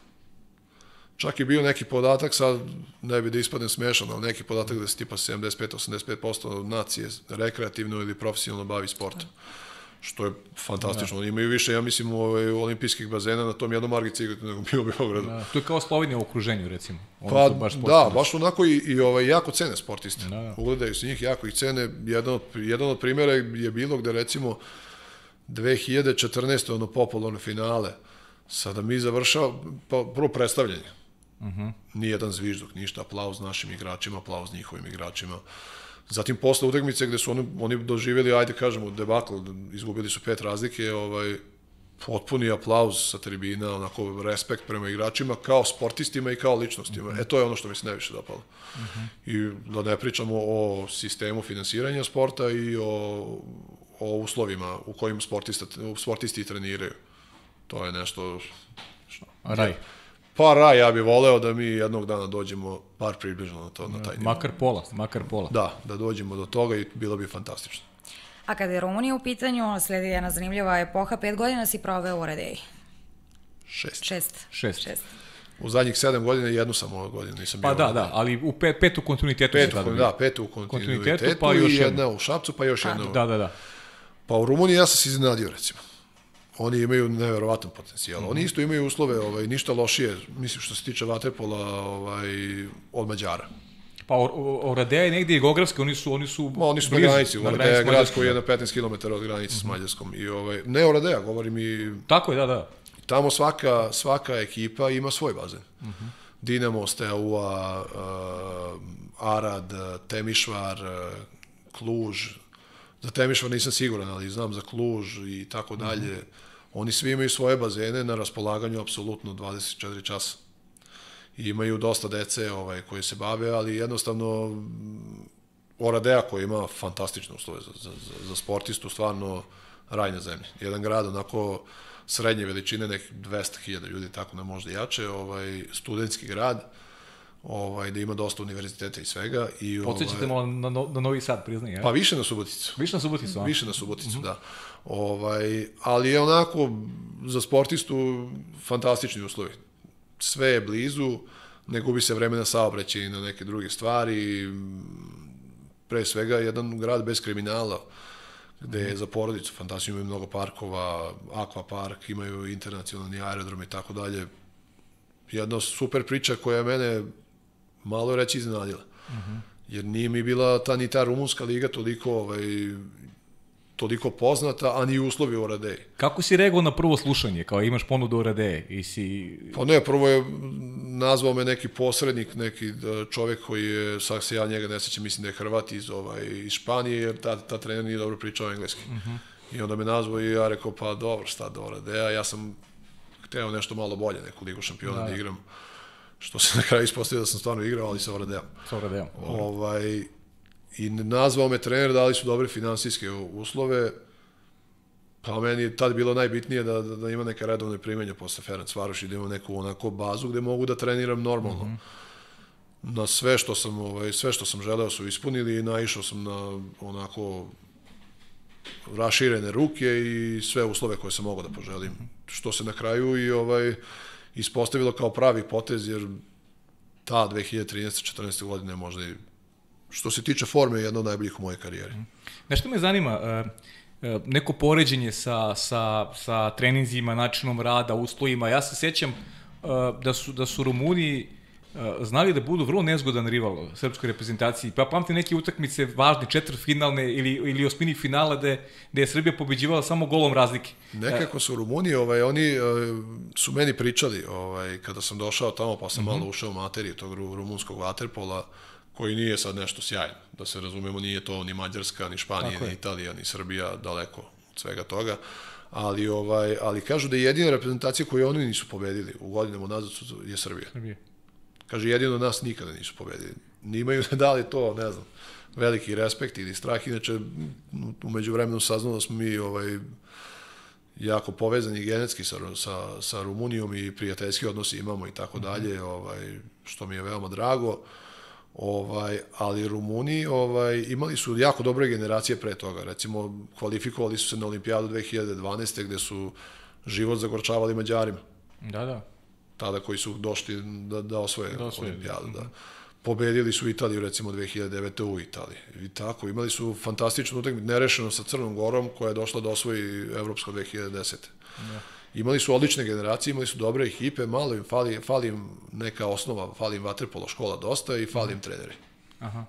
Speaker 3: Čak je bio neki podatak, sad ne bi da ispadne smešan, ali neki podatak da se tipa 75-85% nacije rekreativno ili profesionalno bavi sportom. Što je fantastično. Da. Imaju više, ja mislim, ovaj, olimpijskih bazena na tom jednom Margit Cigletu nego mi u Beogradu. Da,
Speaker 2: to je kao Slovenija u okruženju, recimo.
Speaker 3: Oni pa, baš da, baš onako i, i ovaj, jako cene sportiste. Da, da. Ugledaju se njih, jako ih cene. Jedan od, jedan od primjera je bilo gde, recimo, 2014. ono popularno finale, sada mi završao, pa, prvo predstavljanje Uh -huh. Nijedan zvižduk, ništa, aplauz našim igračima, aplauz njihovim igračima. Zatim posle utakmice gde su oni, oni doživjeli, ajde kažemo, debakl, izgubili su pet razlike, ovaj, potpuni aplauz sa tribina, onako respekt prema igračima kao sportistima i kao ličnostima. Uh -huh. E to je ono što mi se najviše dopalo. Uh -huh. I da ne pričamo o sistemu finansiranja sporta i o, o uslovima u kojim sportista, sportisti treniraju. To je nešto...
Speaker 2: Raj.
Speaker 3: Pa raj, ja bih voleo da mi jednog dana dođemo par približno na, to, na taj nivo.
Speaker 2: Makar pola, makar pola.
Speaker 3: Da, da dođemo do toga i bilo bi fantastično.
Speaker 1: A kada je Rumunija u pitanju, sledi jedna zanimljiva epoha, pet godina si proveo u Radeji.
Speaker 3: Šest.
Speaker 1: Šest.
Speaker 2: Šest.
Speaker 1: Šest.
Speaker 3: U zadnjih sedam godina jednu sam ove godine nisam
Speaker 2: pa
Speaker 3: bio.
Speaker 2: Pa da, da, ali u pet, petu kontinuitetu
Speaker 3: petu, tada bio. Da, petu u kontinuitetu, kontinuitetu pa još i jedna u Šapcu, pa još pa, jedna.
Speaker 2: Da, da, da.
Speaker 3: Pa u Rumuniji ja sam se iznenadio, recimo oni imaju neverovatan potencijal. Mm -hmm. Oni isto imaju uslove, ovaj ništa lošije, mislim što se tiče vaterpola, ovaj od Mađara.
Speaker 2: Pa Oradea je negdje geografski, oni su oni su
Speaker 3: Ma, oni su blizu, na granici, Oradea je grad koji je na 15 km od granice mm -hmm. s mhm. Mađarskom i ovaj ne Oradea, govorim i
Speaker 2: Tako je, da, da.
Speaker 3: Tamo svaka svaka ekipa ima svoj bazen. Mm -hmm. Dinamo, Steaua, uh, Arad, Temišvar, Kluž, za Temišvar nisam siguran, ali znam za Kluž i tako dalje. Mm -hmm Oni svi imaju svoje bazene na raspolaganju apsolutno 24 časa. I imaju dosta dece ovaj, koje se bave, ali jednostavno mm, Oradea koji ima fantastične uslove za, za, za sportistu, stvarno raj na zemlji. Jedan grad onako srednje veličine, nekih 200.000 ljudi, tako ne možda jače, ovaj, studentski grad, ovaj, da ima dosta univerziteta i svega. I,
Speaker 2: Podsećate ovaj, malo na, na Novi Sad, priznaj, ja?
Speaker 3: Pa više na Suboticu.
Speaker 2: Više na Suboticu, a?
Speaker 3: Više na Suboticu, mm -hmm. da. Ovaj, ali je onako za sportistu fantastični uslovi. Sve je blizu, ne gubi se vremena saobraćaja i na neke druge stvari. Pre svega, jedan grad bez kriminala, gde je za porodicu fantastično, imaju mnogo parkova, akvapark, imaju internacionalni aerodrom i tako dalje. Jedna super priča koja je mene malo reći iznenadila. Uh -huh. Jer nije mi bila ta ni ta rumunska liga toliko ovaj, toliko poznata, a ni uslovi u Radeji.
Speaker 2: Kako si reagovao na prvo slušanje, kao imaš ponudu u Radeji? I si...
Speaker 3: Pa ne, prvo je nazvao me neki posrednik, neki da, čovek koji je, sad se ja njega ne sećam, mislim da je Hrvat iz, ovaj, iz Španije, jer ta, ta trener nije dobro pričao engleski. Uh. -huh. I onda me nazvao i ja rekao, pa dobro, šta do Radeja, ja sam hteo nešto malo bolje, neku ligu šampiona da, da igram što se [laughs] na kraju ispostavio da sam stvarno igrao, ali sa Oradejom.
Speaker 2: Sa Oradejom.
Speaker 3: Ovaj, I nazvao me trener, dali su dobre finansijske uslove, Pa meni je tad bilo najbitnije da, da, da ima neka redovne primanja posle Ferenc Varoš i da ima neku onako bazu gde mogu da treniram normalno. Mm -hmm. Na sve što sam ovaj sve što sam želeo su ispunili i naišao sam na onako raširene ruke i sve uslove koje sam mogao da poželim. Mm -hmm. Što se na kraju i ovaj ispostavilo kao pravi potez jer ta 2013. 14. godine možda i što se tiče forme jedna od najboljih u mojoj karijeri. Mm.
Speaker 2: Nešto me zanima, uh E, neko poređenje sa, sa, sa treninzima, načinom rada, uslovima. Ja se sećam e, da su, da su Rumuni e, znali da budu vrlo nezgodan rival srpskoj reprezentaciji. Pa pamtim neke utakmice važne, četvrtfinalne ili, ili osmini finala gde, gde je Srbija pobeđivala samo golom razlike.
Speaker 3: Nekako su Rumuni, ovaj, oni su meni pričali ovaj, kada sam došao tamo pa sam mm -hmm. malo ušao u materiju tog rumunskog vaterpola, koji nije sad nešto sjajno. Da se razumemo, nije to ni Mađarska, ni Španija, ni Italija, ni Srbija, daleko od svega toga. Ali, ovaj, ali kažu da je jedina reprezentacija koju oni nisu pobedili u godinama nazad je Srbija. Srbija. Kaže, jedino nas nikada nisu pobedili. Nimaju [laughs] da li to, ne znam, veliki respekt ili strah. Inače, umeđu vremenu saznalo da smo mi ovaj, jako povezani genetski sa, sa, sa Rumunijom i prijateljski odnosi imamo i tako mhm. dalje, ovaj, što mi je veoma drago. Ovaj, ali Rumuni ovaj, imali su jako dobre generacije pre toga. Recimo, kvalifikovali su se na olimpijadu 2012. gde su život zagorčavali Mađarima.
Speaker 2: Da, da.
Speaker 3: Tada koji su došli da, da osvoje, da osvoje olimpijadu. Da. Pobedili su Italiju recimo 2009. u Italiji. I tako, imali su fantastičnu utakmicu, nerešeno sa Crnom Gorom koja je došla da osvoji Evropsko 2010. Da imali su odlične generacije, imali su dobre ekipe, malo im fali, fali im neka osnova, fali im vaterpolo škola dosta i fali im treneri. Aha.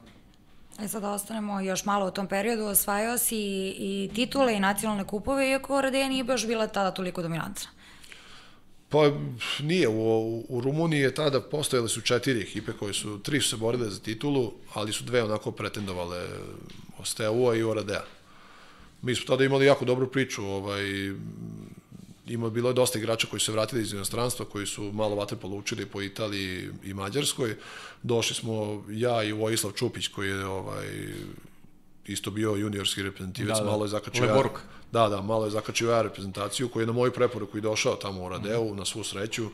Speaker 1: E sad da ostanemo još malo u tom periodu, osvajao si i, i titule i nacionalne kupove, iako Radeja nije baš bila tada toliko dominantna.
Speaker 3: Pa nije, u, u Rumuniji je tada postojale su četiri ekipe koje su, tri su se borile za titulu, ali su dve onako pretendovale Osteaua i Oradea. Mi smo tada imali jako dobru priču, ovaj, ima bilo je dosta igrača koji su se vratili iz inostranstva, koji su malo vaterpolo učili po Italiji i Mađarskoj. Došli smo ja i Vojislav Čupić koji je ovaj isto bio juniorski reprezentativac, da, da. malo je zakačio ja, da, da, malo je zakačio ja reprezentaciju, koji je na moju preporuku i došao tamo u Radeu, mm. na svu sreću,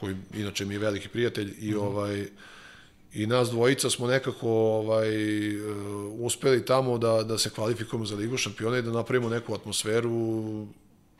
Speaker 3: koji inače mi je veliki prijatelj i mm. ovaj i nas dvojica smo nekako ovaj uh, uspeli tamo da da se kvalifikujemo za ligu šampiona i da napravimo neku atmosferu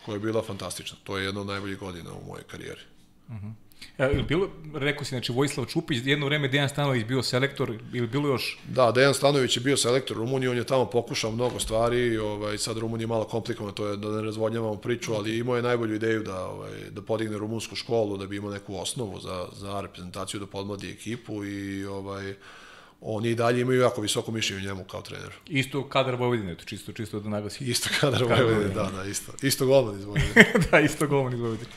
Speaker 3: koja je bila fantastična. To je jedna od najboljih godina u mojoj karijeri.
Speaker 2: Uh -huh. E, bilo, rekao si, znači, Vojislav Čupić, jedno vreme Dejan Stanović bio selektor, ili bilo još?
Speaker 3: Da, Dejan Stanović je bio selektor Rumunije, on je tamo pokušao mnogo stvari, ovaj, sad Rumunija je malo komplikovano, to je da ne razvodnjavamo priču, ali imao je najbolju ideju da, ovaj, da podigne rumunsku školu, da bi imao neku osnovu za, za reprezentaciju, da podmladi ekipu i ovaj, oni i dalje imaju jako visoko mišljenje njemu kao trener.
Speaker 2: Isto kadar Vojvodine, to čisto, čisto da naglasim.
Speaker 3: Isto kadar Vojvodine, da, da, isto. Isto golman iz Vojvodine. [laughs]
Speaker 2: da, isto golman iz Vojvodine.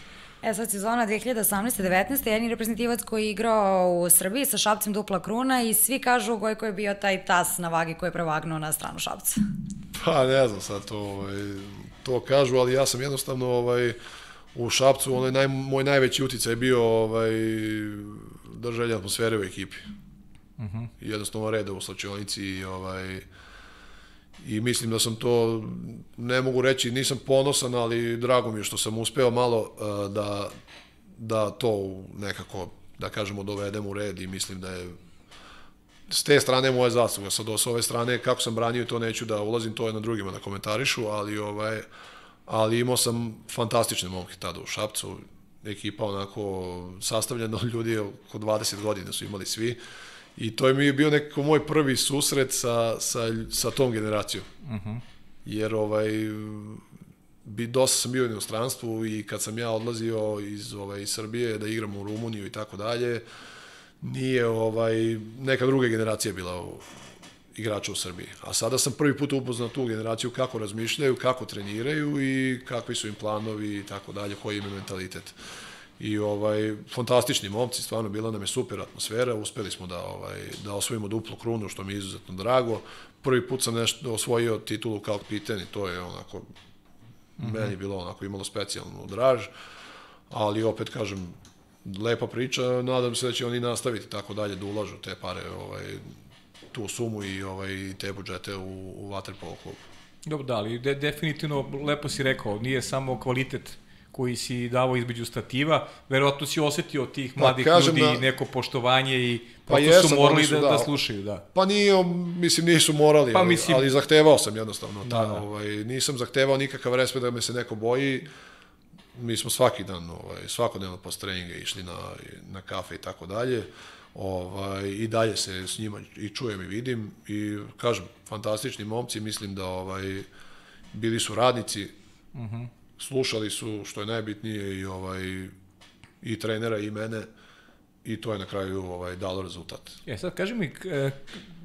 Speaker 1: E sad sezona 2018-19, jedni reprezentativac koji je igrao u Srbiji sa Šapcem dupla kruna i svi kažu Gojko je bio taj tas na vagi koji je prevagnuo na stranu Šapca.
Speaker 3: Pa ne znam sad to, ovaj, to kažu, ali ja sam jednostavno ovaj, u Šapcu, onaj naj, moj najveći uticaj je bio ovaj, držanje atmosfere u ekipi. Uh -huh. jednostavno reda u slačionici i ovaj i mislim da sam to ne mogu reći nisam ponosan ali drago mi je što sam uspeo malo uh, da da to nekako da kažemo dovedem u red i mislim da je s te strane moja zasluga, sad s ove strane kako sam branio to neću da ulazim, to je na drugima da komentarišu, ali ovaj ali imao sam fantastične momke tada u Šapcu, ekipa onako sastavljena od ljudi oko 20 godina su imali svi. I to je mi bio nekako moj prvi susret sa, sa, sa tom generacijom. Uh mhm. -huh. Jer ovaj, bi, dosta sam bio u inostranstvu i kad sam ja odlazio iz, ovaj, Srbije da igram u Rumuniju i tako dalje, nije ovaj, neka druga generacija bila u, igrača u Srbiji. A sada sam prvi put upoznao tu generaciju kako razmišljaju, kako treniraju i kakvi su im planovi i tako dalje, koji im mentalitet. I ovaj fantastični momci, stvarno bila nam je super atmosfera, uspeli smo da ovaj da osvojimo duplu krunu što mi je izuzetno drago. Prvi put sam nešto osvojio titulu kao kapiten i to je onako mm -hmm. meni bilo onako imalo specijalnu draž, ali opet kažem lepa priča, nadam se da će oni nastaviti tako dalje da ulažu te pare ovaj tu sumu i ovaj te budžete u u Waterpolo klubu.
Speaker 2: Dobro, da, ali de, definitivno, lepo si rekao, nije samo kvalitet koji si davao između stativa, verovatno si osetio tih mladih pa, ljudi, da, neko poštovanje i pa jesam, su morali su, da, da, da slušaju, da.
Speaker 3: Pa nije, mislim, nisu morali, pa, mislim, ali zahtevao sam jednostavno. Da, da. Ovaj, nisam zahtevao nikakav respekt da me se neko boji, mi smo svaki dan, ovaj, svakodnevno posle treninga išli na, na kafe i tako dalje. Ovaj, I dalje se s njima i čujem i vidim i kažem, fantastični momci, mislim da ovaj, bili su radnici, uh mhm. -huh. Slušali su, što je najbitnije, i, ovaj, i trenera i mene, i to je na kraju ovaj, dalo rezultat.
Speaker 2: E sad, kaži mi, e,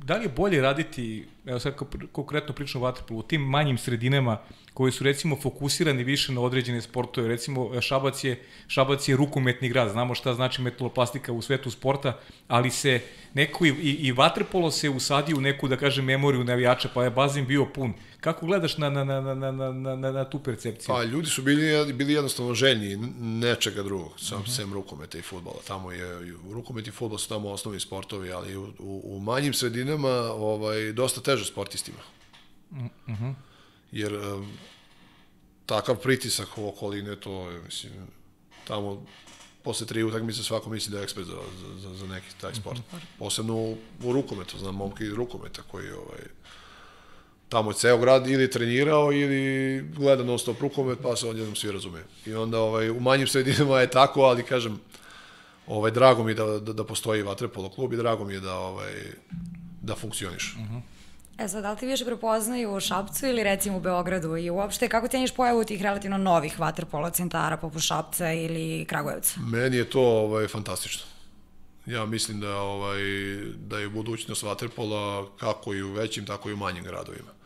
Speaker 2: da li je bolje raditi, evo sad konkretno pričamo o vaterpolu, u tim manjim sredinama koji su recimo fokusirani više na određene sportove, recimo Šabac je, Šabac je rukometni grad, znamo šta znači metaloplastika u svetu sporta, ali se neko i, i, i se usadi u neku, da kažem, memoriju navijača, pa je bazin bio pun. Kako gledaš na, na, na, na, na, na, na, na tu percepciju?
Speaker 3: Pa ljudi su bili, bili jednostavno željni nečega drugog, sam, uh mhm. -huh. sem rukometa i futbola. Tamo je, rukomet i futbol su tamo osnovni sportovi, ali u, u, u manjim sredinama ovaj, dosta teže sportistima. Uh mhm. -huh jer um, takav pritisak u okoline, to je, mislim, tamo posle tri utakmice svako misli da je ekspert za, za, za neki taj sport. -hmm. Posebno u, u rukometu, znam momke iz rukometa koji ovaj, tamo je ceo grad ili trenirao ili gleda non stop rukomet, pa se on jednom svi razume. I onda ovaj, u manjim sredinama je tako, ali kažem, ovaj, drago mi je da, da, da postoji vatrepolo klub i drago mi je da, ovaj, da funkcioniš. Mm -hmm.
Speaker 1: E sad, da li ti više prepoznaju u Šapcu ili recimo u Beogradu i uopšte kako ceniš pojavu tih relativno novih vaterpolo centara poput Šapca ili Kragujevca?
Speaker 3: Meni je to ovaj, fantastično. Ja mislim da, ovaj, da je budućnost vaterpola kako i u većim, tako i u manjim gradovima.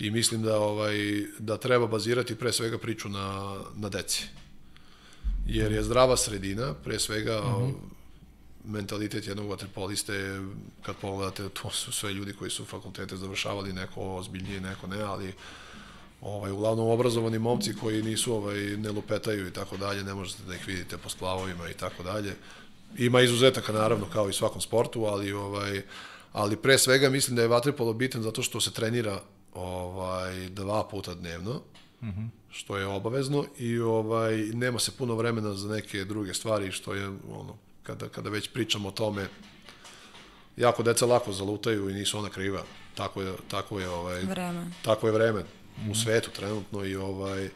Speaker 3: I mislim da, ovaj, da treba bazirati pre svega priču na, na deci. Jer je zdrava sredina, pre svega, mm -hmm mentalitet jednog vaterpoliste, kad pogledate, to su sve ljudi koji su fakultete završavali, neko ozbiljnije, neko ne, ali ovaj, uglavnom obrazovani momci koji nisu, ovaj, ne lupetaju i tako dalje, ne možete da ih vidite po splavovima i tako dalje. Ima izuzetaka, naravno, kao i svakom sportu, ali, ovaj, ali pre svega mislim da je vaterpolo bitan zato što se trenira ovaj, dva puta dnevno, mm -hmm. što je obavezno i ovaj, nema se puno vremena za neke druge stvari, što je ono, kada, kada već pričamo o tome, jako deca lako zalutaju i nisu ona kriva. Tako je, tako je, ovaj,
Speaker 1: vreme.
Speaker 3: Tako je vreme u svetu trenutno i ovaj,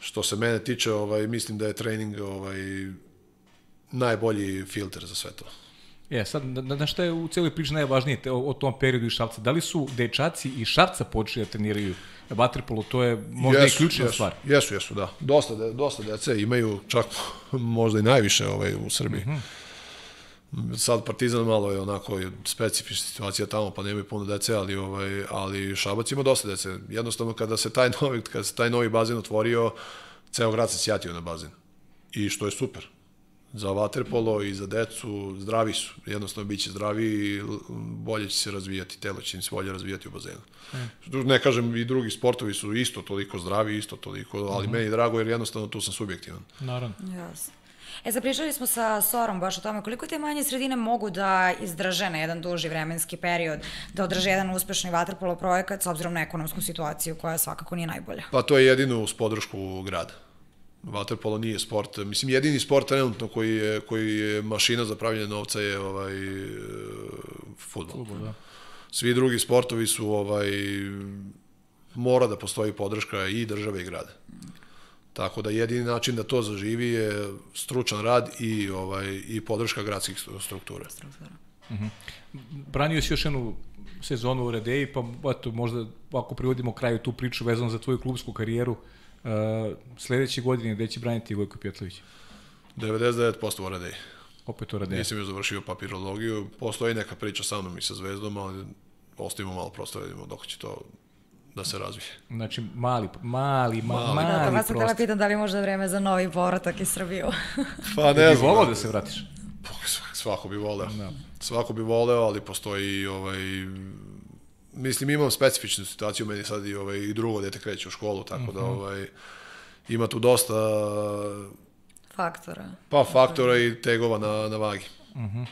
Speaker 3: što se mene tiče, ovaj, mislim da je trening ovaj, najbolji filter za sve to.
Speaker 2: E, sad, na, na šta je u cijeloj priči najvažnije te, o, o tom periodu iz Šapca? Da li su dečaci i Šapca počeli da treniraju vaterpolo? To je možda jesu, i ključna
Speaker 3: jesu,
Speaker 2: stvar.
Speaker 3: Jesu, jesu, da. Dosta, de, dosta dece imaju čak [laughs] možda i najviše ovaj, u Srbiji. Mm -hmm. Sad Partizan malo je onako specifična situacija tamo, pa nemaju puno dece, ali ovaj ali Šabac ima dosta dece. Jednostavno kada se taj [laughs] novi kada se taj novi bazen otvorio, ceo grad se sjatio na bazen. I što je super za vaterpolo i za decu, zdravi su. Jednostavno biće zdravi i bolje će se razvijati, telo će im se bolje razvijati u bazenu. Mm. Ne kažem, i drugi sportovi su isto toliko zdravi, isto toliko, ali mm -hmm. meni drago jer jednostavno tu sam subjektivan.
Speaker 2: Naravno.
Speaker 1: Jasno. E, zapričali smo sa Sorom baš o tome koliko te manje sredine mogu da izdrže na jedan duži vremenski period, da održe jedan uspešni vaterpolo projekat s obzirom na ekonomsku situaciju koja svakako nije najbolja.
Speaker 3: Pa to je jedino uz podršku grada. Waterpolo nije sport. Mislim, jedini sport trenutno koji je, koji je mašina za pravljanje novca je ovaj, futbol. futbol da. Svi drugi sportovi su ovaj, mora da postoji podrška i države i grada. Tako da jedini način da to zaživi je stručan rad i ovaj i podrška gradskih struktura. Struktura.
Speaker 2: -huh. Branio si još jednu sezonu u Redeji, pa eto, možda ako privodimo kraju tu priču vezano za tvoju klubsku karijeru, uh, Uh, sledeće godine gde će braniti Gojko Pjetlović?
Speaker 3: 99% u Radeji.
Speaker 2: Opet u Radeji.
Speaker 3: Nisam još završio papirologiju. Postoji neka priča sa mnom i sa Zvezdom, ali ostavimo malo prostora, vidimo dok će to da se razvije.
Speaker 2: Znači, mali, mali, ma, mali, mali
Speaker 1: da, to vas sam htjela pitan da li možda vreme za novi povratak iz Srbiju. [laughs]
Speaker 3: pa ne znam.
Speaker 2: volao da se vratiš?
Speaker 3: Pa, svako bi voleo. Da. Svako bi voleo, ali postoji ovaj, mislim imam specifičnu situaciju, meni sad i, ovaj, i drugo dete kreće u školu, tako uh -huh. da mhm. ovaj, ima tu dosta
Speaker 1: faktora.
Speaker 3: Pa faktora i tegova na, na vagi.
Speaker 2: Mhm. -huh.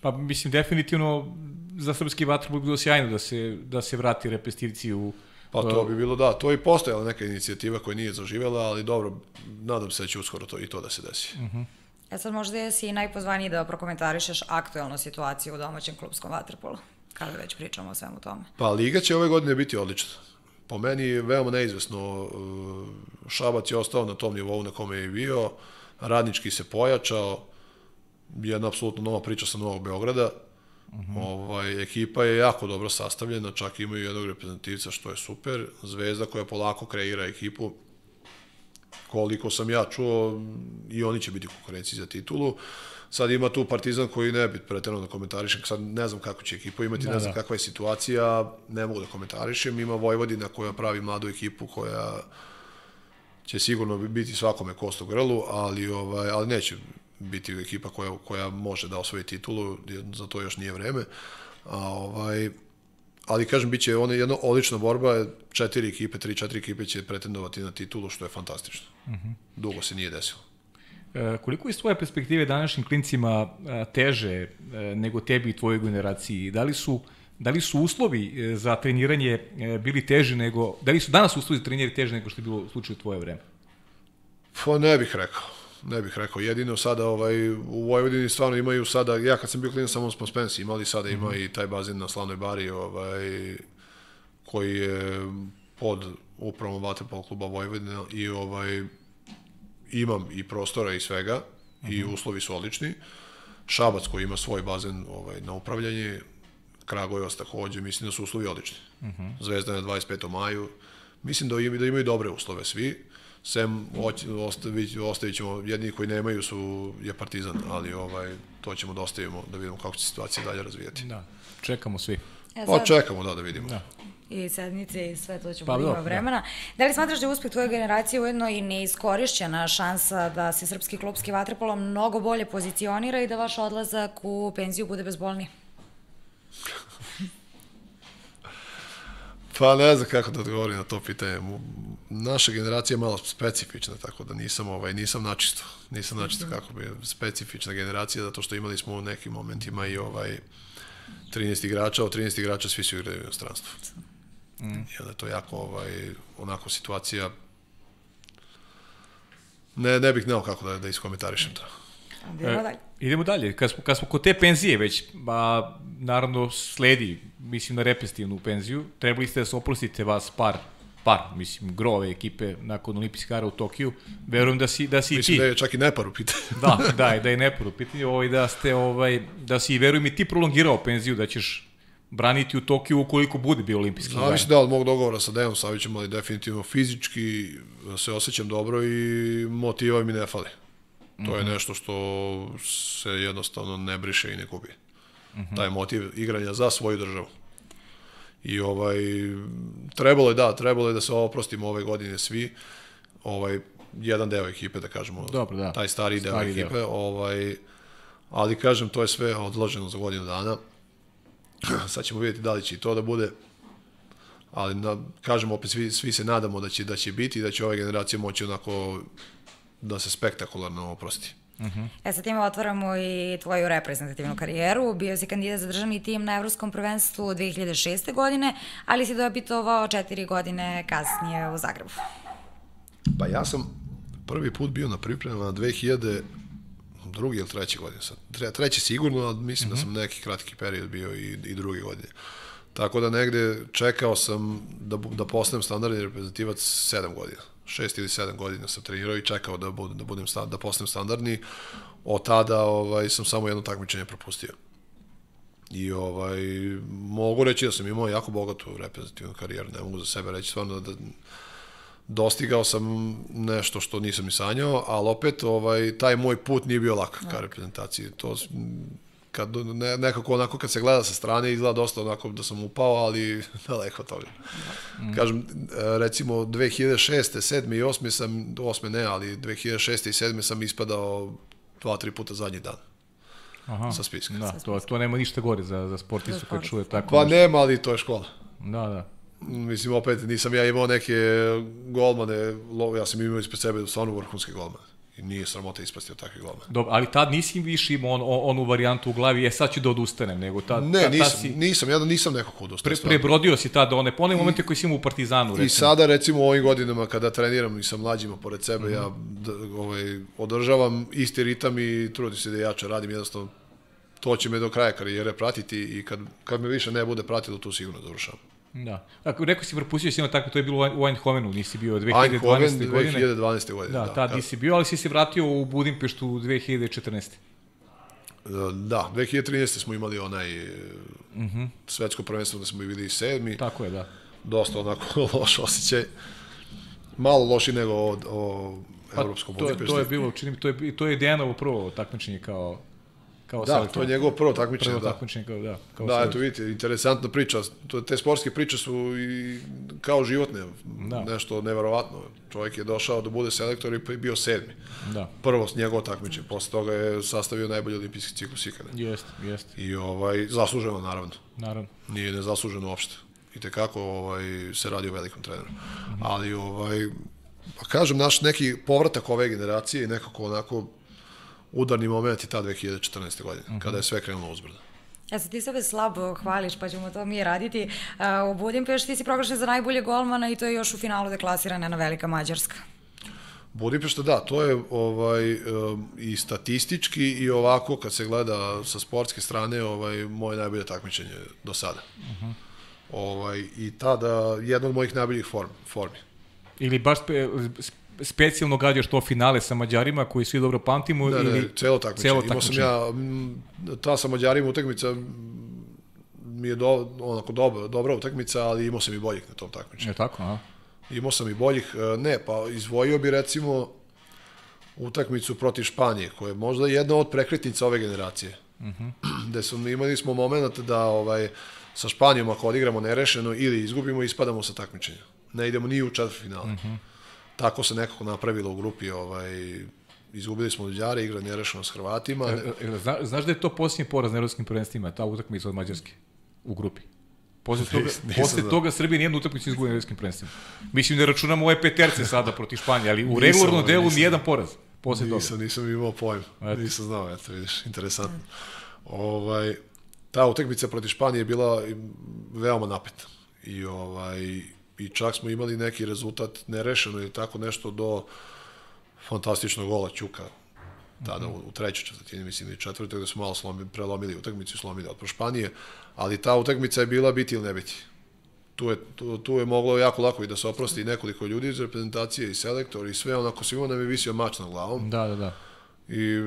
Speaker 2: Pa mislim definitivno za srpski vatrobol bilo sjajno da se, da se vrati repestivci u,
Speaker 3: Pa to bi bilo, da, to je i postojala neka inicijativa koja nije zaživela, ali dobro, nadam se da će uskoro to, i to da se desi. Uh -huh.
Speaker 1: E sad možda jesi najpozvaniji da prokomentarišeš aktuelnu situaciju u domaćem klubskom vaterpolu, kada već pričamo o svemu tome.
Speaker 3: Pa Liga će ove godine biti odlična. Po meni je veoma neizvesno. uh, Šabac je ostao na tom nivou na kome je bio, radnički se pojačao, jedna apsolutno nova priča sa Novog Beograda, Uh -huh. ovaj, ekipa je jako dobro sastavljena, čak imaju jednog reprezentativca što je super. Zvezda koja polako kreira ekipu, koliko sam ja čuo, i oni će biti konkurenciji za titulu. Sad ima tu Partizan koji ne bi pretjerano da komentarišem, sad ne znam kako će ekipa imati, da, ne znam da. kakva je situacija, ne mogu da komentarišem. Ima Vojvodina koja pravi mladu ekipu koja će sigurno biti svakome kost u grlu, ali, ovaj, ali neće biti ekipa koja, koja može da osvoji titulu, za to još nije vreme. A, ovaj, ali kažem, bit će ona jedna odlična borba, četiri ekipe, tri, četiri ekipe će pretendovati na titulu, što je fantastično. Uh mhm. -huh. Dugo se nije desilo.
Speaker 2: E, koliko iz tvoje perspektive današnjim klincima e, teže e, nego tebi i tvojoj generaciji? Da li su da li su uslovi za treniranje bili teži nego, da li su danas uslovi za treniranje teži nego što je bilo u slučaju tvoje vreme?
Speaker 3: Pa ne bih rekao ne bih rekao. Jedino sada ovaj, u Vojvodini stvarno imaju sada, ja kad sam bio klinac samo smo Spensi imali, sada ima mm -hmm. i taj bazen na Slavnoj bari ovaj, koji je pod upravom Vaterpol kluba Vojvodina i ovaj, imam i prostora i svega mm -hmm. i mhm. uslovi su odlični. Šabac koji ima svoj bazen ovaj, na upravljanje, Kragujevac takođe, mislim da su uslovi odlični. Mm -hmm. Zvezda na 25. maju, mislim da imaju, da imaju dobre uslove svi sem ostavit, ostavit ćemo, jedni koji nemaju su, je Partizan, ali ovaj, to ćemo da ostavimo, da vidimo kako će situacija dalje razvijati.
Speaker 2: Da, čekamo svi.
Speaker 3: E, pa čekamo, da, da vidimo. Da
Speaker 1: i sednice i sve to ćemo pa, da ima vremena. Da. da li smatraš da je uspeh tvoje generacije ujedno i neiskorišćena šansa da se srpski klubski vaterpolo mnogo bolje pozicionira i da vaš odlazak u penziju bude bezbolniji?
Speaker 3: Pa ne znam kako da odgovorim na to pitanje. Naša generacija je malo specifična, tako da nisam, ovaj, nisam načisto. Nisam načisto mhm. kako bi specifična generacija, zato što imali smo u nekim momentima i ovaj 13 igrača, od 13 igrača svi su igrali u inostranstvu. Mm. I onda je to jako, ovaj, onako situacija ne, ne bih znao kako da, da iskomentarišem to.
Speaker 1: Idemo dalje.
Speaker 2: E, idemo dalje. Kad smo, kad smo kod te penzije već, ba, naravno sledi, mislim na repestivnu penziju, trebali ste da se oprostite vas par par, mislim, grove ekipe nakon olimpijskih gara u Tokiju. Verujem da si, da si
Speaker 3: mislim
Speaker 2: ti.
Speaker 3: da je čak i nepar u pitanju.
Speaker 2: da, [laughs] da, da je nepar u pitanju, ovaj, da ste, ovaj, da si, verujem i ti prolongirao penziju, da ćeš braniti u Tokiju ukoliko bude bio olimpijski
Speaker 3: igara. Zavisi da od mog dogovora sa Dejanom Savićem, ali definitivno fizički se osjećam dobro i motiva mi ne fali. To je mhm. nešto što se jednostavno ne briše i ne gubi. Mhm. -huh. Taj motiv igranja za svoju državu. I ovaj, trebalo je da, trebalo je da se oprostimo ove godine svi, ovaj, jedan deo ekipe, da kažemo,
Speaker 2: Dobro, da.
Speaker 3: taj stari, stari deo ekipe, deo. ovaj, ali kažem, to je sve odloženo za godinu dana. [clears throat] Sad ćemo vidjeti da li će i to da bude, ali na, kažem opet svi, svi se nadamo da će da će biti da će ova generacija moći onako da se spektakularno oprosti.
Speaker 1: Uh -huh. E sad time otvaramo i tvoju reprezentativnu karijeru. Bio si kandidat za državni tim na Evropskom prvenstvu 2006. godine, ali si dobitovao četiri godine kasnije u Zagrebu.
Speaker 3: Pa ja sam prvi put bio na pripremama na 2000 drugi ili treće godine sad. Treći sigurno, ali mislim uh -huh. da mhm. sam neki kratki period bio i, i druge godine. Tako da negde čekao sam da, da postanem standardni reprezentativac 7 godina šest ili sedam godina sam trenirao i čekao da, budem, da, budem, da postanem standardni. Od tada ovaj, sam samo jedno takmičenje propustio. I ovaj, mogu reći da sam imao jako bogatu reprezentativnu karijeru, ne mogu za sebe reći stvarno da, da dostigao sam nešto što nisam ni sanjao, ali opet ovaj, taj moj put nije bio lak ka reprezentaciji. To kad ne, nekako onako kad se gleda sa strane izgleda dosta onako da sam upao, ali [laughs] daleko od toga. Mm. Kažem, recimo 2006. 7. i 8. sam, 8. ne, ali 2006. i 7. sam ispadao dva, tri puta zadnji dan. Aha. Sa spiska.
Speaker 2: Da, to, to nema ništa gore za, za sportistu kad čuje tako.
Speaker 3: Pa nema, ali to je škola.
Speaker 2: Da, da.
Speaker 3: Mislim, opet nisam ja imao neke golmane, ja sam imao ispred sebe stvarno vrhunske golmane I nije sramota ispasti od takvih golmana.
Speaker 2: Dobro, ali tad nisi više imao on, on, onu varijantu u glavi, je sad ću da odustanem, nego tad,
Speaker 3: Ne,
Speaker 2: tad,
Speaker 3: nisam,
Speaker 2: tad si
Speaker 3: nisam, ja da nisam neko ko odustaje.
Speaker 2: pre, prebrodio si tada one, one momente koji si imao u Partizanu, recimo.
Speaker 3: I sada recimo u ovim godinama kada treniram i sa mlađima pored sebe, mm -hmm. ja d, ovaj, održavam isti ritam i trudim se da jače radim, jednostavno to će me do kraja karijere pratiti i kad, kad me više ne bude pratilo, tu sigurno završavam.
Speaker 2: Da. Ako rekao si propustio si tako, to je bilo u Eindhovenu, nisi bio 2012.
Speaker 3: Eindhoven
Speaker 2: godine.
Speaker 3: 2012. godine.
Speaker 2: Da, da tad
Speaker 3: kad-
Speaker 2: nisi bio, ali si se vratio u Budimpeštu 2014.
Speaker 3: Da, 2013. smo imali onaj mm -hmm. svetsko prvenstvo da smo bili sedmi.
Speaker 2: Tako je, da.
Speaker 3: Dosta onako [laughs] loš osjećaj. Malo loši nego od, o evropskom
Speaker 2: Pa, to, je,
Speaker 3: Budimpešti.
Speaker 2: to je bilo, čini mi, to je, to je Dejanovo prvo takmičenje kao, kao
Speaker 3: Da,
Speaker 2: selektor.
Speaker 3: to je njegovo prvo takmičenje,
Speaker 2: Prvo
Speaker 3: da.
Speaker 2: takmičenje kao, da, kao
Speaker 3: Da,
Speaker 2: selektor.
Speaker 3: eto vidite, interesantna priča. To, te sportske priče su i kao životne,
Speaker 2: Da.
Speaker 3: nešto neverovatno. Čovjek je došao da bude selektor i bio sedmi.
Speaker 2: Da,
Speaker 3: Prvo s njegovo takmičenje, posle toga je sastavio najbolji olimpijski ciklus ikada.
Speaker 2: jeste, jeste,
Speaker 3: I ovaj, zasluženo naravno.
Speaker 2: naravno.
Speaker 3: Nije nezasluženo uopšte. I tekako ovaj, se radi o velikom treneru. Ali, ovaj, pa kažem, naš neki povratak ove generacije i nekako onako udarni moment je ta 2014. godine, kada je sve krenulo uzbrdo.
Speaker 1: Ja se ti sebe slabo hvališ, pa ćemo to mi raditi. A, u Budimpešti ti si proglašen za najbolje golmana i to je još u finalu deklasirana jedna velika Mađarska.
Speaker 3: Budimpešta, da, to je ovaj um, i statistički i ovako kad se gleda sa sportske strane, ovaj moje najbolje takmičenje do sada. Uh -huh. Ovaj i tada jedno od mojih najboljih form, formi.
Speaker 2: Ili baš specijalno gađaš to finale sa Mađarima koji svi dobro pamtimo
Speaker 3: Da,
Speaker 2: ili
Speaker 3: ne, celo takmičenje.
Speaker 2: celo
Speaker 3: Imao sam
Speaker 2: takmičenje.
Speaker 3: ja m, ta sa Mađarima utakmica m, mi je do, onako dobra, dobra utakmica, ali imao sam i boljih na tom takmičenju.
Speaker 2: Je tako, a?
Speaker 3: Imao sam i boljih, e, ne, pa izvojio bi recimo utakmicu protiv Španije, koja je možda jedna od prekretnica ove generacije. Uh -huh. [clears throat] Gde smo, imali smo moment da ovaj, sa Španijom ako odigramo nerešeno ili izgubimo, ispadamo sa takmičenja. Ne idemo ni u četvrtfinale. Uh -huh. Tako se nekako napravilo u grupi, ovaj, izgubili smo Mađare, igra nerešeno s Hrvatima. Ne,
Speaker 2: E, e, Zna, znaš da je to posljednji poraz na evropskim prvenstvima, ta utakmica od Mađarske u grupi? Posle [laughs] toga,
Speaker 3: nisam
Speaker 2: posle
Speaker 3: znao.
Speaker 2: toga Srbija nijednu utakmicu izgubila na evropskim prvenstvima. Mislim da računamo ove peterce sada protiv Španije, ali u
Speaker 3: Nisam,
Speaker 2: regularnom
Speaker 3: ovaj,
Speaker 2: delu
Speaker 3: nisam.
Speaker 2: nijedan poraz. Posle toga.
Speaker 3: Nisam, nisam imao pojem.
Speaker 2: Eto.
Speaker 3: Nisam znao, eto, vidiš, interesantno. Ovaj, ta utakmica protiv Španije je bila veoma napeta. I, ovaj, I čak smo imali neki rezultat nerešeno ili tako nešto do fantastičnog gola Ćuka tada u, u trećoj četvrtini, mislim, ili četvrtoj, gde smo malo slomi, prelomili utakmicu i slomili od Španije, ali ta utakmica je bila biti ili ne biti. Tu je, tu, tu je moglo jako lako i da se oprosti i nekoliko ljudi iz reprezentacije i selektor i sve, onako svima nam je visio mač na glavom
Speaker 2: Da, da, da.
Speaker 3: I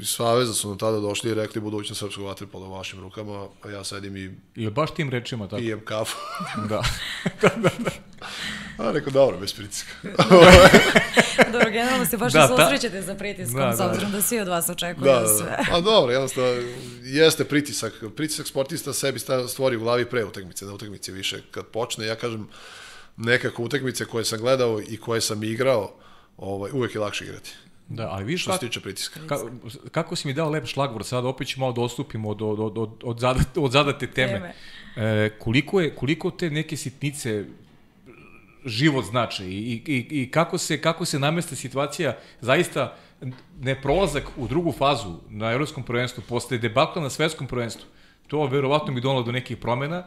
Speaker 3: iz Saveza su nam tada došli i rekli budućnost srpskog vaterpola u vašim rukama, a ja sedim i
Speaker 2: I baš tim rečima, tako.
Speaker 3: pijem kafu. [laughs] [laughs]
Speaker 2: Da.
Speaker 3: a rekao, dobro, bez pritiska. [laughs]
Speaker 1: Dobro, generalno se baš
Speaker 2: Da,
Speaker 1: da,
Speaker 2: ta-
Speaker 1: susrećete sa pritiskom,
Speaker 2: Da,
Speaker 1: da, s
Speaker 2: da.
Speaker 1: obzirom da svi od vas očekuju
Speaker 3: da,
Speaker 1: da,
Speaker 3: da,
Speaker 1: sve.
Speaker 3: da. A dobro, jednostavno, jeste pritisak. Pritisak sportista sebi stvori u glavi pre utakmice, na utakmici više. Kad počne, ja kažem, nekako utakmice koje sam gledao i koje sam igrao, ovaj, uvek je lakše igrati.
Speaker 2: Da, ali vidiš
Speaker 3: Što se tiče pritiska.
Speaker 2: ka, kako si mi dao lep šlagvor, sad opet ću malo da odstupimo od, od, od, od, od, zadate, od zadate teme. E, koliko, je, koliko te neke sitnice život znače i, i, i kako se kako se namesta situacija zaista ne prolazak u drugu fazu na evropskom prvenstvu posle debakla na svetskom prvenstvu to verovatno bi donelo do nekih promena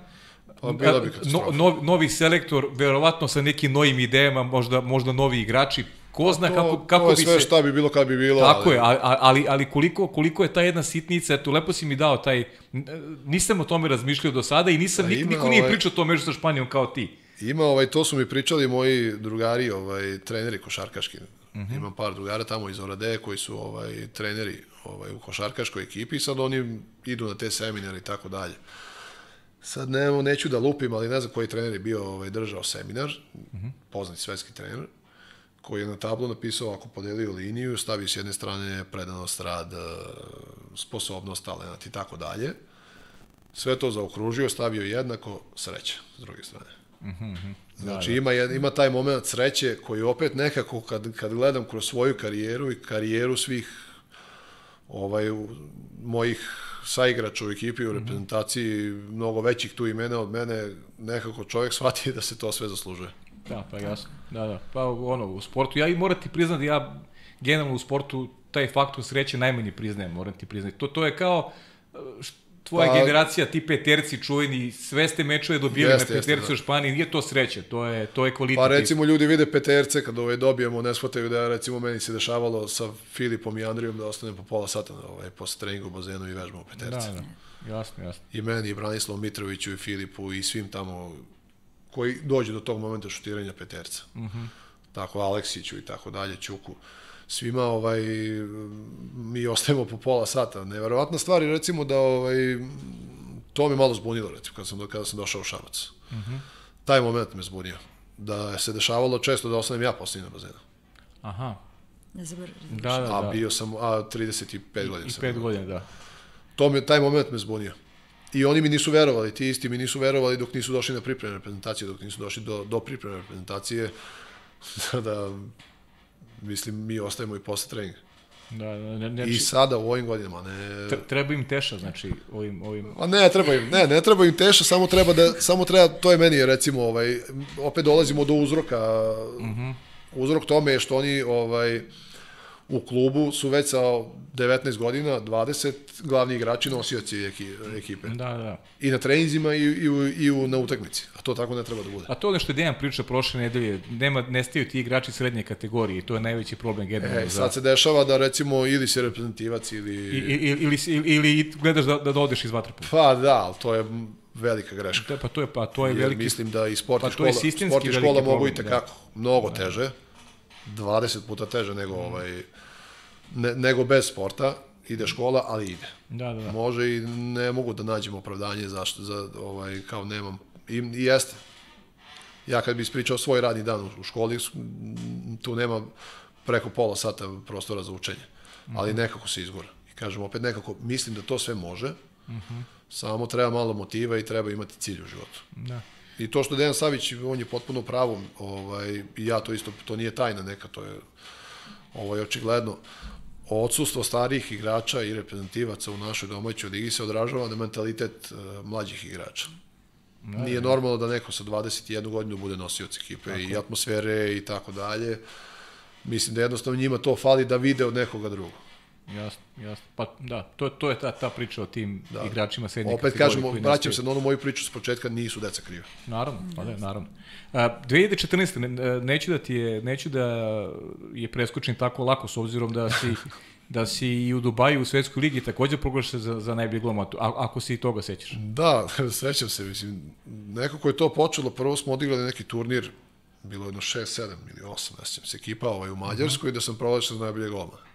Speaker 3: Pa bila bi
Speaker 2: no, no, novi selektor verovatno sa nekim novim idejama možda možda novi igrači ko zna
Speaker 3: To,
Speaker 2: kako kako
Speaker 3: to je
Speaker 2: bi
Speaker 3: sve
Speaker 2: se
Speaker 3: šta bi bilo kad bi bilo.
Speaker 2: Tako
Speaker 3: ali,
Speaker 2: je, ali, ali, koliko, koliko je ta jedna sitnica, eto, lepo si mi dao taj, nisam o tome razmišljao do sada i nisam, nik, niko nije
Speaker 3: ovaj-
Speaker 2: pričao o tome sa Španijom kao ti.
Speaker 3: Ima, ovaj, to su mi pričali moji drugari, ovaj, treneri košarkaški. Uh -huh. Imam par drugara tamo iz Oradeje koji su ovaj, treneri ovaj, u košarkaškoj ekipi i sad oni idu na te seminare i tako dalje. Sad ne, neću da lupim, ali ne znam koji trener je bio ovaj, držao seminar, uh -huh. poznati svetski trener, koji je na tablu napisao ako podelio liniju, stavi s jedne strane predanost, rad, eh, sposobnost, talent i tako dalje. Sve to zaokružio, stavio jednako, sreća s druge strane. Znači ima, jed- ima taj moment sreće koji opet nekako kad, kad gledam kroz svoju karijeru i karijeru svih ovaj, mojih saigrača u ekipi, u reprezentaciji, mnogo većih tu imena od mene, nekako čovjek [laughs] shvati da se to sve zaslužuje.
Speaker 2: Da, pa jasno. Da, da. Pa ono, u sportu, ja i moram ti priznati, ja generalno u sportu taj faktor sreće najmanje priznajem, moram ti priznati. To, to je kao e, š- tvoja
Speaker 3: Pa-
Speaker 2: generacija, ti peterci čuveni, sve ste mečeve dobijali
Speaker 3: Jeste,
Speaker 2: na
Speaker 3: jeste,
Speaker 2: peterci
Speaker 3: da.
Speaker 2: u Španiji, nije to sreće, to je, to je kvalitet.
Speaker 3: Pa recimo ljudi vide peterce kad ovaj dobijemo, ne shvataju da recimo meni se dešavalo sa Filipom i Andrijom da ostanem po pola sata ovaj, posle treninga u bazenu i vežbamo peterce.
Speaker 2: Da, da, jasno, jasno.
Speaker 3: I meni, i Branislavu Mitroviću, i Filipu, i svim tamo koji dođe do tog momenta šutiranja peterca. Uh -huh. Tako, Aleksiću i tako dalje, Ćuku. Svima ovaj, mi ostajemo po pola sata. Neverovatna stvar je recimo da ovaj, to me malo zbunilo recimo kada sam, do- kada sam došao u Šabac. Uh -huh. Taj moment me zbunio. Da se dešavalo često da ostanem ja posljednji na bazenu.
Speaker 2: Aha,
Speaker 1: Da se brže.
Speaker 2: da, da,
Speaker 3: A
Speaker 2: da.
Speaker 3: bio sam, a 35 godina
Speaker 2: I
Speaker 3: sam.
Speaker 2: pet
Speaker 3: imao.
Speaker 2: godina, da.
Speaker 3: To me, taj moment me zbunio. I oni mi nisu verovali, ti isti mi nisu verovali dok nisu došli na pripremne reprezentacije, dok nisu došli do, do pripremne reprezentacije, [laughs] da, mislim, mi ostajemo i posle treninga.
Speaker 2: Da, da, ne, ne,
Speaker 3: I sada u ovim godinama, ne...
Speaker 2: tre- treba im teša, znači, ovim, ovim...
Speaker 3: A ne, treba im, ne, ne treba im teša, samo treba da, samo treba, to je meni recimo, ovaj, opet dolazimo do uzroka, uh -huh. uzrok tome je što oni, ovaj, u klubu su već sa 19 godina, 20 glavni igrači nosioci eki- ekipe.
Speaker 2: Da, da.
Speaker 3: I na treninzima i, i, u, i u, na utakmici. A to tako ne treba da bude.
Speaker 2: A to je ono što je Dejan priča prošle nedelje, nema, nestaju ti igrači srednje kategorije i to je najveći problem generalno.
Speaker 3: E,
Speaker 2: za-
Speaker 3: sad se dešava da recimo ili si reprezentativac ili...
Speaker 2: I, i, ili, si- ili, ili gledaš da, da odeš iz vaterpola.
Speaker 3: Pa da, ali to je velika greška.
Speaker 2: Je, pa to je, pa to je
Speaker 3: Jer
Speaker 2: veliki...
Speaker 3: mislim da i sport
Speaker 2: pa
Speaker 3: škola, sport i škola mogu i tekako, mnogo teže, 20 puta teže nego, ovaj, ne, nego bez sporta, ide škola, ali ide.
Speaker 2: Da, da, da.
Speaker 3: Može i ne mogu da nađem opravdanje zašto, za, ovaj, kao nemam. I, I jeste. Ja kad bi ispričao svoj radni dan u, u školi, tu nema preko pola sata prostora za učenje. Ali nekako se izgora. I kažem opet nekako, mislim da to sve može, samo treba malo motiva i treba imati cilj u životu.
Speaker 2: Da.
Speaker 3: I to što Dejan Savić, on je potpuno u pravu, ovaj, i ja to isto, to nije tajna neka, to je ovaj, očigledno. Odsustvo starijih igrača i reprezentativaca u našoj domaćoj ligi se odražava na mentalitet uh, mlađih igrača. Nije normalno da neko sa 21 godinu bude nosioc ekipe i atmosfere i tako dalje. Mislim da jednostavno njima to fali da vide od nekoga drugog.
Speaker 2: Jasno, jasno. Pa da, to, to je ta, ta priča o tim da. igračima srednje
Speaker 3: Opet kažemo, vraćam se na onu moju priču s početka, nisu deca krive.
Speaker 2: Naravno, pa da, naravno. A, 2014. ne- neću da ti je, neću da je preskočim tako lako s obzirom da si da si i u Dubaju u svetskoj ligi takođe proglašen za, za najbolji glomatu, a, ako se i toga sećaš.
Speaker 3: Da, [laughs] sećam se, mislim, nekako je to počelo, prvo smo odigrali neki turnir, bilo je jedno 6, 7 ili 8, ne sjećam se, ekipa ovaj, u Mađarskoj, da sam proglašen za najbolje golmana.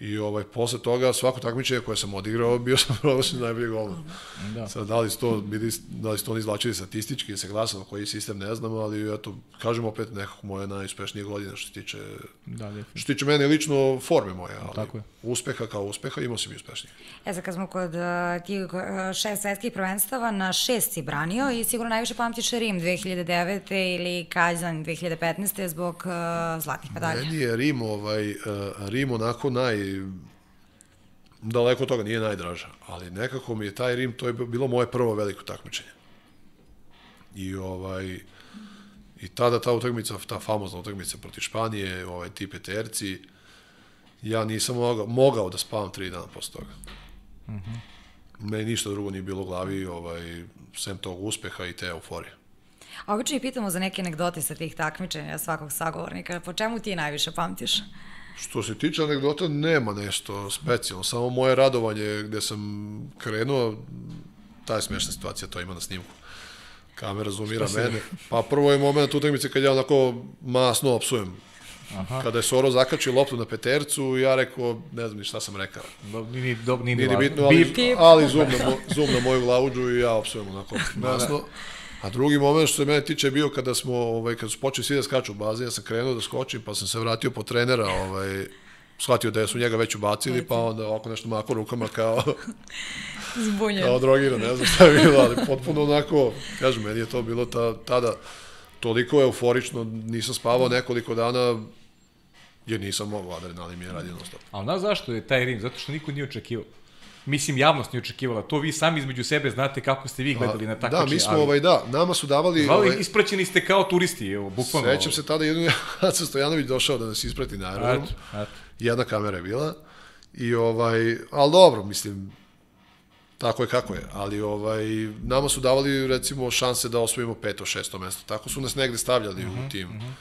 Speaker 3: I ovaj, posle toga, svako takmičenje koje sam odigrao, bio sam [laughs] proglašen za najbolji golman.
Speaker 2: Da.
Speaker 3: Sad, da li su to, bili, da li su to oni izvlačili statistički, da se glasalo koji sistem, ne znam, ali eto, kažem opet nekako moje najuspešnije godine što se tiče,
Speaker 2: Da,
Speaker 3: što tiče mene lično forme moje, ali
Speaker 2: Tako je.
Speaker 3: uspeha kao uspeha imao sam i uspešnije.
Speaker 1: E sad kad smo kod uh, tih uh, šest svetskih prvenstava, na šest si branio i sigurno najviše pamtiš Rim 2009. ili Kazan 2015. zbog uh, zlatnih medalja.
Speaker 3: Meni je Rim, ovaj, uh, Rim onako naj... Daleko od toga nije najdraža, ali nekako mi je taj Rim, to je bilo moje prvo veliko takmičenje. I ovaj i tada ta utakmica, ta famozna utakmica protiv Španije, ovaj ti peterci, ja nisam mogao, mogao da spavam tri dana posle toga. Mm -hmm. Meni ništa drugo nije bilo u glavi, ovaj, sem tog uspeha i te euforije.
Speaker 1: A obično i pitamo za neke anegdote sa tih takmičenja svakog sagovornika. Po čemu ti najviše pamtiš?
Speaker 3: Što se tiče anegdota, nema nešto specijalno, samo moje radovanje gde sam krenuo, ta je smešna situacija, to ima na snimku. Kamera zoomira mene. Pa prvo je moment utakmice kad ja onako masno opsujem. Aha. Kada je Soro zakačio loptu na petercu, ja rekao, ne znam ni šta sam rekao.
Speaker 2: Do, ni, ni, do, ni, ni
Speaker 3: ni bitno, ali,
Speaker 2: Bip.
Speaker 3: ali zoom, na, mo, zoom na moju glavuđu i ja opsujem onako masno. A drugi moment što se mene tiče je bio kada smo, ovaj, kada su počeli svi da skaču u bazen, ja sam krenuo da skočim, pa sam se vratio po trenera, ovaj, shvatio da su njega već ubacili, pa onda ovako nešto mako rukama kao, [laughs]
Speaker 1: Zbunjen.
Speaker 3: kao drogiran, ne znam šta je bilo, ali potpuno onako, kažem, meni je to bilo ta, tada toliko euforično, nisam spavao nekoliko dana, jer nisam mogao, adrenalin mi je radio non stop.
Speaker 2: A znaš zašto je taj Rim? Zato što niko nije očekivao. Mislim, javnost nije očekivala. To vi sami između sebe znate kako ste vi gledali na takmičenje.
Speaker 3: Da, mi smo, ovaj, da, nama su davali...
Speaker 2: Zvali,
Speaker 3: ovaj,
Speaker 2: ispraćeni ste kao turisti, evo, bukvalno.
Speaker 3: Sećam se tada jednom [laughs] Aca Stojanović došao da nas isprati na aerodrom. Jedna kamera je bila. I ovaj, ali dobro, mislim, tako je kako je, ali ovaj, nama su davali recimo šanse da osvojimo peto, šesto mesto. Tako su nas negde stavljali uh -huh, u tim, uh -huh.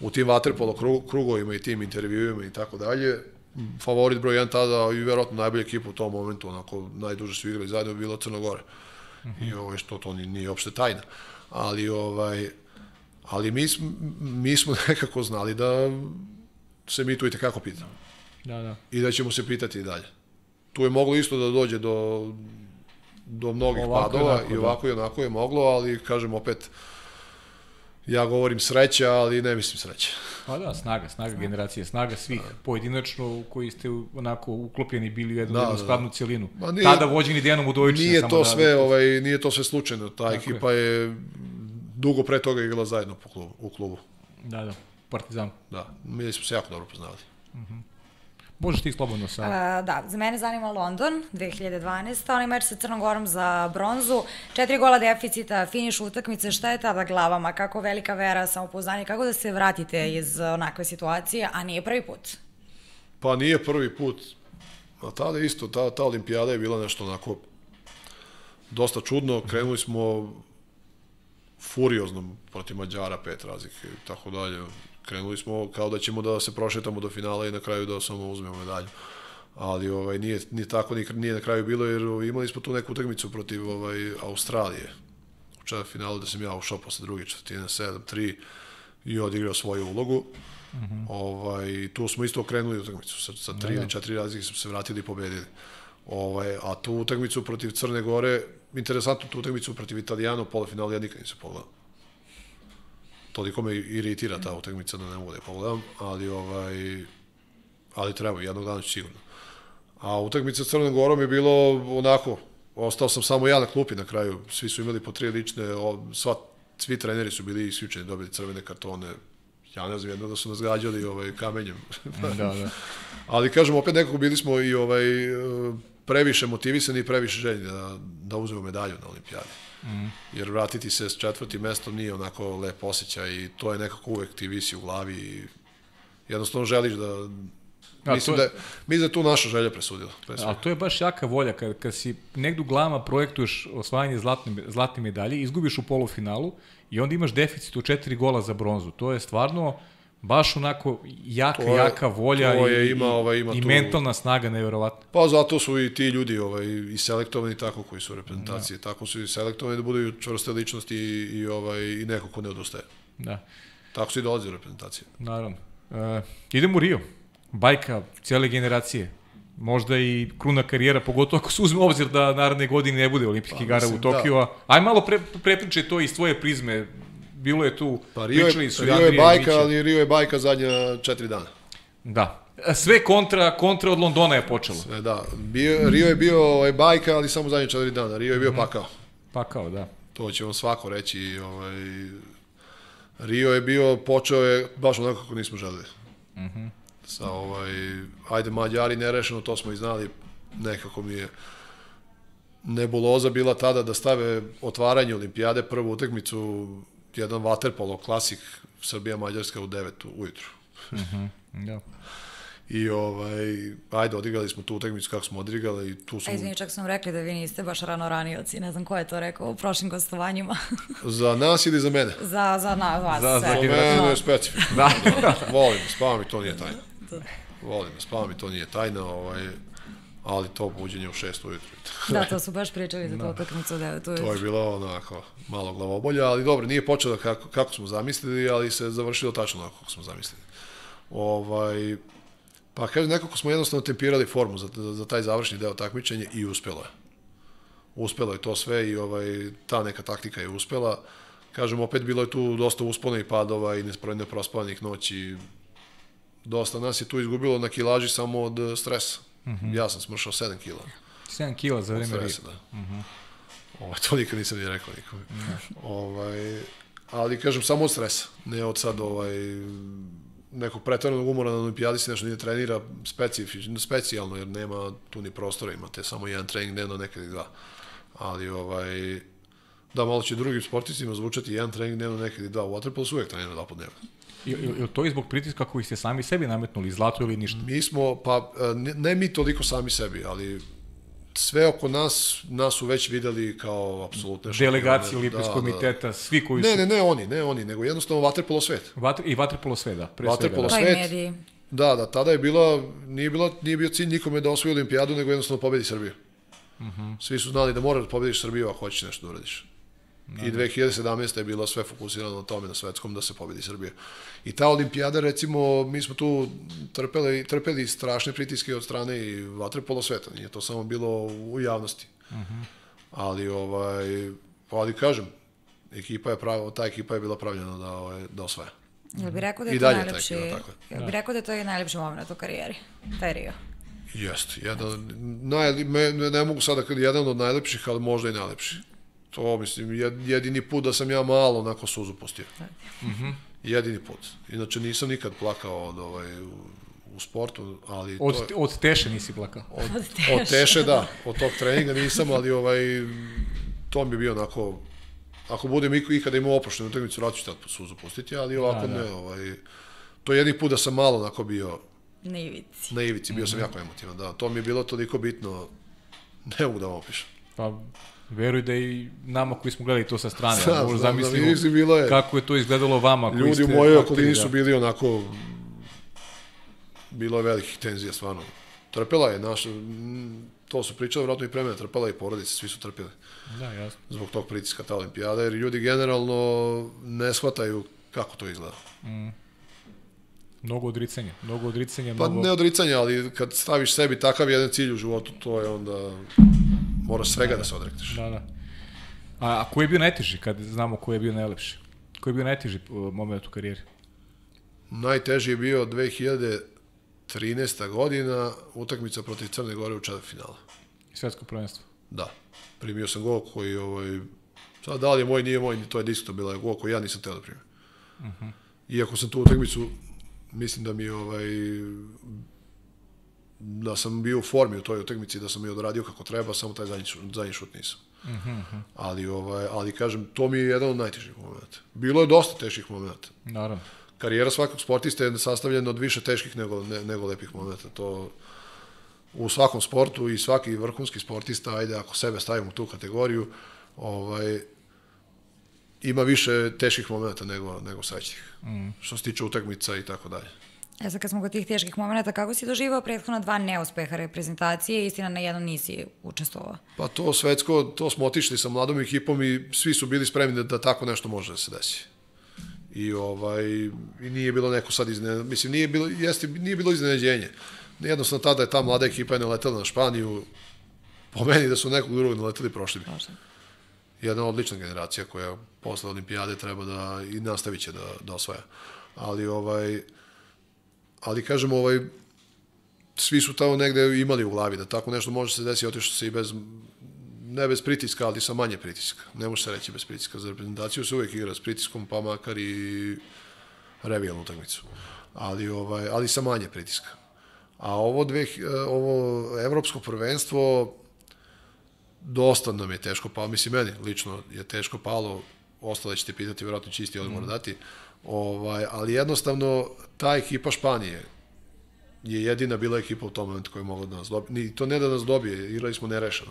Speaker 3: u tim vaterpolo krugovima i tim intervjuima i tako dalje. Favorit broj 1 tada i verovatno najbolja ekipa u tom momentu, onako najduže su igrali zajedno, bilo Crna Gora. Uh -huh. I ovaj, što to nije, nije uopšte tajna. Ali ovaj, ali mi, smo, mi smo [laughs] nekako znali da se mi tu i tekako pitamo.
Speaker 2: Da, da.
Speaker 3: I da ćemo se pitati i dalje. Tu je moglo isto da dođe do, do mnogih ovako padova i, onako, i ovako da. i onako je moglo, ali kažem opet, ja govorim sreća, ali ne mislim sreća.
Speaker 2: Pa da, snaga, snaga generacije, snaga svih da. pojedinačno koji ste onako uklopljeni bili u jednu, da, jednu da, skladnu celinu. Ma nije, Tada vođeni Dejanom Udovićem.
Speaker 3: Nije to da, sve, da, ovaj, nije to sve slučajno. Ta ekipa je. je dugo pre toga igrala zajedno po klubu, u klubu.
Speaker 2: Da, da, Partizan.
Speaker 3: Da, mi smo se jako dobro poznavali. Uh
Speaker 2: mhm. -huh. Možeš ti slobodno sa...
Speaker 1: A, da, za mene zanima London, 2012. Onaj meč sa Crnom Gorom za bronzu. Četiri gola deficita, finiš utakmice. Šta je tada glavama? Kako velika vera, samopouzdanje? Kako da se vratite iz onakve situacije, a nije prvi put?
Speaker 3: Pa nije prvi put. A tada isto, ta, ta olimpijada je bila nešto onako dosta čudno. Krenuli smo furiozno protiv Mađara, pet razlike i tako dalje krenuli smo kao da ćemo da se prošetamo do finala i na kraju da samo uzmemo medalju. Ali ovaj nije ni tako ni nije na kraju bilo jer imali smo tu neku utakmicu protiv ovaj Australije. U četvrtfinalu finalu da sam ja ušao posle druge četvrtine 7-3 i odigrao svoju ulogu. Mm -hmm. ovaj, tu smo isto okrenuli utakmicu. Sa, sa tri ili da. četiri razlike smo se vratili i pobedili. Ovaj, a tu utakmicu protiv Crne Gore, interesantno tu utakmicu protiv Italijana u polufinalu ja nikad nisam pogledao toliko me iritira ta utakmica da ne mogu da je pogledam, ali ovaj ali treba, jednog dana ću sigurno. A utakmica sa Crnom Gorom je bilo onako, ostao sam samo ja na klupi na kraju, svi su imali po tri lične, sva, svi treneri su bili isključeni, dobili crvene kartone, ja ne znam, jedno da su nas gađali ovaj, kamenjem.
Speaker 2: da, da. [laughs]
Speaker 3: Ali kažem, opet nekako bili smo i ovaj, previše motivisani i previše željni da, da uzmemo medalju na olimpijadi. Mm. Jer vratiti se s četvrtim mestom nije onako lep osjećaj i to je nekako uvek ti visi u glavi i jednostavno želiš da A, mislim, je, da, mislim da je tu naša želja presudila.
Speaker 2: A to je baš jaka volja, kad, kad si negde u glavama projektuješ osvajanje zlatne, zlatne medalje, izgubiš u polufinalu i onda imaš deficit u četiri gola za bronzu. To je stvarno baš onako jaka, to je, jaka volja to je, i, ima, ovaj, ima i tu... mentalna snaga nevjerovatna.
Speaker 3: Pa zato su i ti ljudi ovaj, i selektovani tako koji su u reprezentaciji. Da. Tako su i selektovani da budu čvrste ličnosti i, i, ovaj, i neko ko ne odustaje.
Speaker 2: Da.
Speaker 3: Tako se i dolazi u reprezentaciju.
Speaker 2: Naravno. E, idemo u Rio. Bajka cijele generacije. Možda i kruna karijera, pogotovo ako se uzme obzir da naredne godine ne bude olimpijskih pa, igara u Tokiju. Da. Aj malo pre, prepričaj to iz tvoje prizme bilo je tu,
Speaker 3: pa Rio pričali su Rio je bajka, ali Rio je bajka zadnja četiri dana.
Speaker 2: Da. Sve kontra, kontra od Londona je počelo. Sve,
Speaker 3: da. Bio, Rio je bio ovaj, bajka, ali samo zadnje četiri dana. Rio je bio mm. pakao.
Speaker 2: Pakao, da.
Speaker 3: To će vam svako reći. Ovaj, Rio je bio, počeo je baš onako kako nismo želeli. Mm -hmm. Sa ovaj, ajde Mađari nerešeno, to smo i znali, nekako mi je nebuloza bila tada da stave otvaranje olimpijade, prvu utakmicu jedan waterpolo klasik Srbija-Mađarska u 9 ujutru.
Speaker 2: Mhm, da.
Speaker 3: I ovaj, ajde, odigrali smo tu utakmicu kako smo odigrali i tu smo...
Speaker 1: A izvini, čak smo rekli da vi niste baš rano ranioci, ne znam ko je to rekao u prošlim gostovanjima. [laughs]
Speaker 3: za nas ili za mene?
Speaker 1: Za, za na, vas.
Speaker 3: Za, za, za mene je specifično. da. da. Volim, spava mi to nije tajna. Da. Volim, spava mi to nije tajna, ovaj, ali to buđenje u 6 ujutru. [laughs]
Speaker 1: da, to su baš pričali za to utakmicu da to je.
Speaker 3: To je bilo onako malo glavobolja, ali dobro, nije počelo kako, kako smo zamislili, ali se završilo tačno onako kako smo zamislili. Ovaj, pa kažem, nekako smo jednostavno tempirali formu za, za taj završni deo takmičenja i uspelo je. Uspelo je to sve i ovaj, ta neka taktika je uspela. Kažem, opet bilo je tu dosta uspona i padova i neprospavanih noći. Dosta nas je tu izgubilo na kilaži samo od stresa. Mm -hmm. Ja sam smršao 7 kila.
Speaker 2: 7 kila za vreme
Speaker 3: Rio. Da. Mm -hmm. To nikad nisam ni rekao nikome. Mm. Ovaj, ali kažem samo od stresa, ne od sad ovaj nekog pretvornog umora na olimpijadi se nešto nije trenira specifično, specijalno, jer nema tu ni prostora, imate samo jedan trening dnevno, nekad i dva. Ali, ovaj, da, malo će drugim sportistima zvučati jedan trening dnevno, nekad i dva. U Waterpolu su uvek trenira dva po dnevno.
Speaker 2: Je, je to i zbog pritiska koji ste sami sebi nametnuli, zlato ili ništa?
Speaker 3: Mi smo, pa ne, ne mi toliko sami sebi, ali sve oko nas, nas su već videli kao apsolutne
Speaker 2: šampione. Delegacije Olimpijskog da, komiteta, da. svi koji
Speaker 3: ne,
Speaker 2: su...
Speaker 3: Ne, ne, ne oni, ne oni, nego jednostavno vaterpolo svet.
Speaker 2: Vatr, I vaterpolo svet, da.
Speaker 3: Pre vaterpolo svega, da. svet. Da, da, tada je bila, nije, bila, nije bio cilj nikome da osvoji olimpijadu, nego jednostavno pobedi Srbiju. Uh mhm. -huh. Svi su znali da moraš da pobediš Srbiju ako hoćeš nešto da uradiš. Da, I 2017. je bilo sve fokusirano na tome na svetskom da se pobedi Srbija. I ta olimpijada, recimo, mi smo tu trpeli, trpeli strašne pritiske od strane i vaterpolo sveta. Nije to samo bilo u javnosti. Uh mhm. -huh. Ali, ovaj, ali kažem, ekipa je pravo, ta ekipa je bila pravljena da, ovaj, da osvaja.
Speaker 1: Jel bi rekao da je I to najlepši, ekipa, tako Jel bi da. rekao da je to je najlepši moment u karijeri, taj Rio?
Speaker 3: Jeste, jedan, naj, me, ne mogu sada kad jedan od najlepših, ali možda i najlepši. To, mislim, jedini put da sam ja malo onako suzu pustio. Mm -hmm. Jedini put. Inače, nisam nikad plakao od, ovaj, u, sportu, ali...
Speaker 2: Od,
Speaker 3: to je,
Speaker 2: od teše nisi plakao?
Speaker 3: Od, od, teše. od teše, da. Od tog treninga nisam, ali ovaj, to mi je bio onako... Ako budem ikada imao oproštenu utakmicu, rad ću tad suzu pustiti, ali ovako da, da. ne, ovaj... To je jedini put da sam malo onako bio...
Speaker 1: Na ivici.
Speaker 3: Na ivici, bio mm -hmm. sam jako emotivan, da. To mi je bilo toliko bitno, ne mogu da vam opišem.
Speaker 2: Pa, Veruj da i nama koji smo gledali to sa strane, da, možda da, zamislimo
Speaker 3: da, bilo je.
Speaker 2: kako je to izgledalo vama.
Speaker 3: Ljudi koji ste u mojoj okolini su bili onako, bilo je velikih tenzija stvarno. Trpela je naša, to su pričali vratno i pre mene, trpela i porodice, svi su trpili.
Speaker 2: Da, jasno.
Speaker 3: Zbog tog pritiska ta olimpijada, jer ljudi generalno ne shvataju kako to izgleda. Mm.
Speaker 2: Mnogo odricanja, mnogo odricanja.
Speaker 3: Pa
Speaker 2: mnogo...
Speaker 3: ne odricanja, ali kad staviš sebi takav jedan cilj u životu, to je onda Moraš svega da, da se odrekneš.
Speaker 2: Da, da. A, a koji je bio najteži, kad znamo koji je bio najlepši? Koji je bio najteži moment u karijeri?
Speaker 3: Najteži je bio 2013. godina, utakmica protiv Crne Gore u četvrtfinalu.
Speaker 2: Svetsko prvenstvo?
Speaker 3: Da. Primio sam gol koji, ovaj, sad da li je moj, nije moj, to je je gol koji ja nisam teo da primim. Uh mhm. -huh. Iako sam tu utakmicu, mislim da mi ovaj, da sam bio u formi u toj utakmici, da sam je odradio kako treba, samo taj zadnji, zadnji šut nisam. Uh -huh. ali, ovaj, ali kažem, to mi je jedan od najtežih momenta. Bilo je dosta teških momenta.
Speaker 2: Naravno.
Speaker 3: Karijera svakog sportista je sastavljena od više teških nego, ne, nego lepih momenta. To u svakom sportu i svaki vrhunski sportista, ajde ako sebe stavimo u tu kategoriju, ovaj, ima više teških momenta nego, nego srećnih. Mm. Što se tiče utakmica i tako dalje.
Speaker 1: E sad kad smo kod tih teških momenta, kako si doživao prethodna dva neuspeha reprezentacije, istina na jednom nisi učestvovao?
Speaker 3: Pa to svetsko, to smo otišli sa mladom ekipom i svi su bili spremni da, da tako nešto može da se desi. I ovaj i nije bilo neko sad izne, mislim nije bilo jeste nije bilo iznenađenje. Jednostavno tada je ta mlada ekipa je naletela na Španiju. Po meni da su nekog drugog naleteli prošli bi. Jedna odlična generacija koja posle olimpijade treba da i nastaviće da da osvaja. Ali ovaj ali kažem, ovaj, svi su tamo negde imali u glavi da tako nešto može se desiti, otišlo se i bez, ne bez pritiska, ali sa manje pritiska. Ne može se reći bez pritiska. Za reprezentaciju se uvek igra s pritiskom, pa makar i revijalnu utakmicu. Ali, ovaj, ali sa manje pritiska. A ovo, dve, ovo evropsko prvenstvo dosta nam je teško palo, mislim meni lično je teško palo, ostale ćete pitati, vjerojatno će isti odgovor mm. dati, Ovaj, ali jednostavno, ta ekipa Španije je jedina bila ekipa u tom momentu koja je mogla da nas dobije. Ni, to ne da nas dobije, igrali smo nerešeno.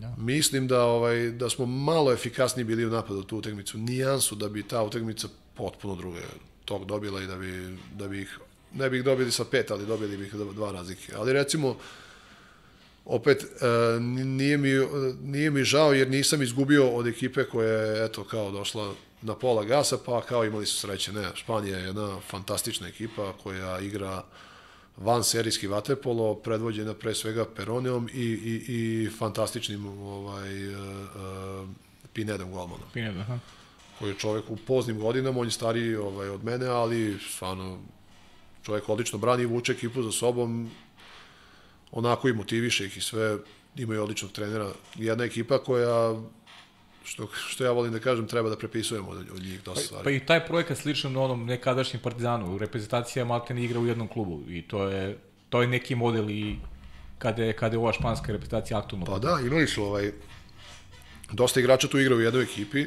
Speaker 3: Da. Mislim da ovaj da smo malo efikasniji bili u napadu tu utakmicu, nijansu da bi ta utakmica potpuno druge tog dobila i da bi da bi ih ne bi ih dobili sa pet, ali dobili bi ih dva razlike. Ali recimo opet e, nije mi nije mi žao jer nisam izgubio od ekipe koja je eto kao došla na pola gasa, pa kao imali su sreće. Ne, Španija je jedna fantastična ekipa koja igra van serijski vaterpolo, predvođena pre svega Peroneom i, i, i fantastičnim ovaj, uh, uh, Pinedom golmanom.
Speaker 2: Pineda, aha.
Speaker 3: Koji je čovek u poznim godinama, on je stariji ovaj, od mene, ali stvarno čovek odlično brani i vuče ekipu za sobom, onako i motiviše ih i sve, imaju odličnog trenera. Jedna ekipa koja što, što ja volim da kažem, treba da prepisujemo od, od njih dosta
Speaker 2: Pa,
Speaker 3: stvari.
Speaker 2: pa i taj projekat sličan onom nekadašnjem Partizanu, reprezentacija Maltene igra u jednom klubu i to je, to je neki model i kada je, kada je ova španska reprezentacija aktualna.
Speaker 3: Pa da, imali su ovaj, dosta igrača tu igra u jednoj ekipi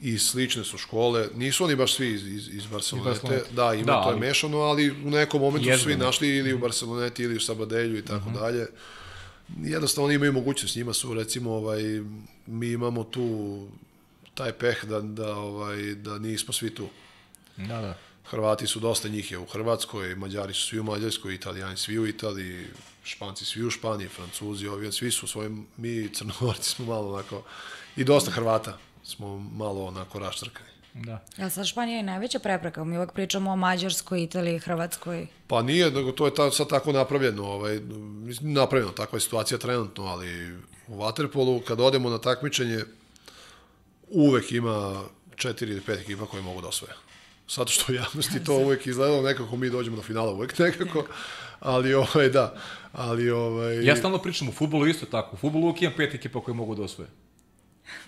Speaker 3: i slične su škole. Nisu oni baš svi iz, iz, iz Barcelonete. Da, ima
Speaker 2: Da,
Speaker 3: to je
Speaker 2: ali-
Speaker 3: mešano, ali u nekom momentu su svi našli ili u Barceloneti ili u Sabadelju i tako dalje. Jednostavno oni imaju mogućnost, njima su recimo ovaj mi imamo tu taj peh da da ovaj da nismo svi tu.
Speaker 2: Da, da.
Speaker 3: Hrvati su dosta njih je u Hrvatskoj, Mađari su svi u Mađarskoj, Italijani svi u Italiji, Španci svi u Španiji, Francuzi, ovi svi su svojim, mi Crnogorci smo malo onako, i dosta Hrvata smo malo onako raštrkani.
Speaker 2: Da.
Speaker 1: Jel sad Španija je najveća prepreka? Mi uvek pričamo o Mađarskoj, Italiji, Hrvatskoj.
Speaker 3: Pa nije, nego to je ta, sad tako napravljeno, ovaj, mislim, napravljeno, takva je situacija trenutno, ali u Waterpolu kad odemo na takmičenje uvek ima četiri ili pet ekipa koje mogu da osvoje. Zato što u javnosti to [laughs] uvek izgledalo nekako mi dođemo do finala uvek nekako, [laughs] ali ovaj da, ali ovaj
Speaker 2: Ja stalno pričam, u futbolu isto tako. U futbolu uvijek imam pet ekipa koje mogu da osvoje.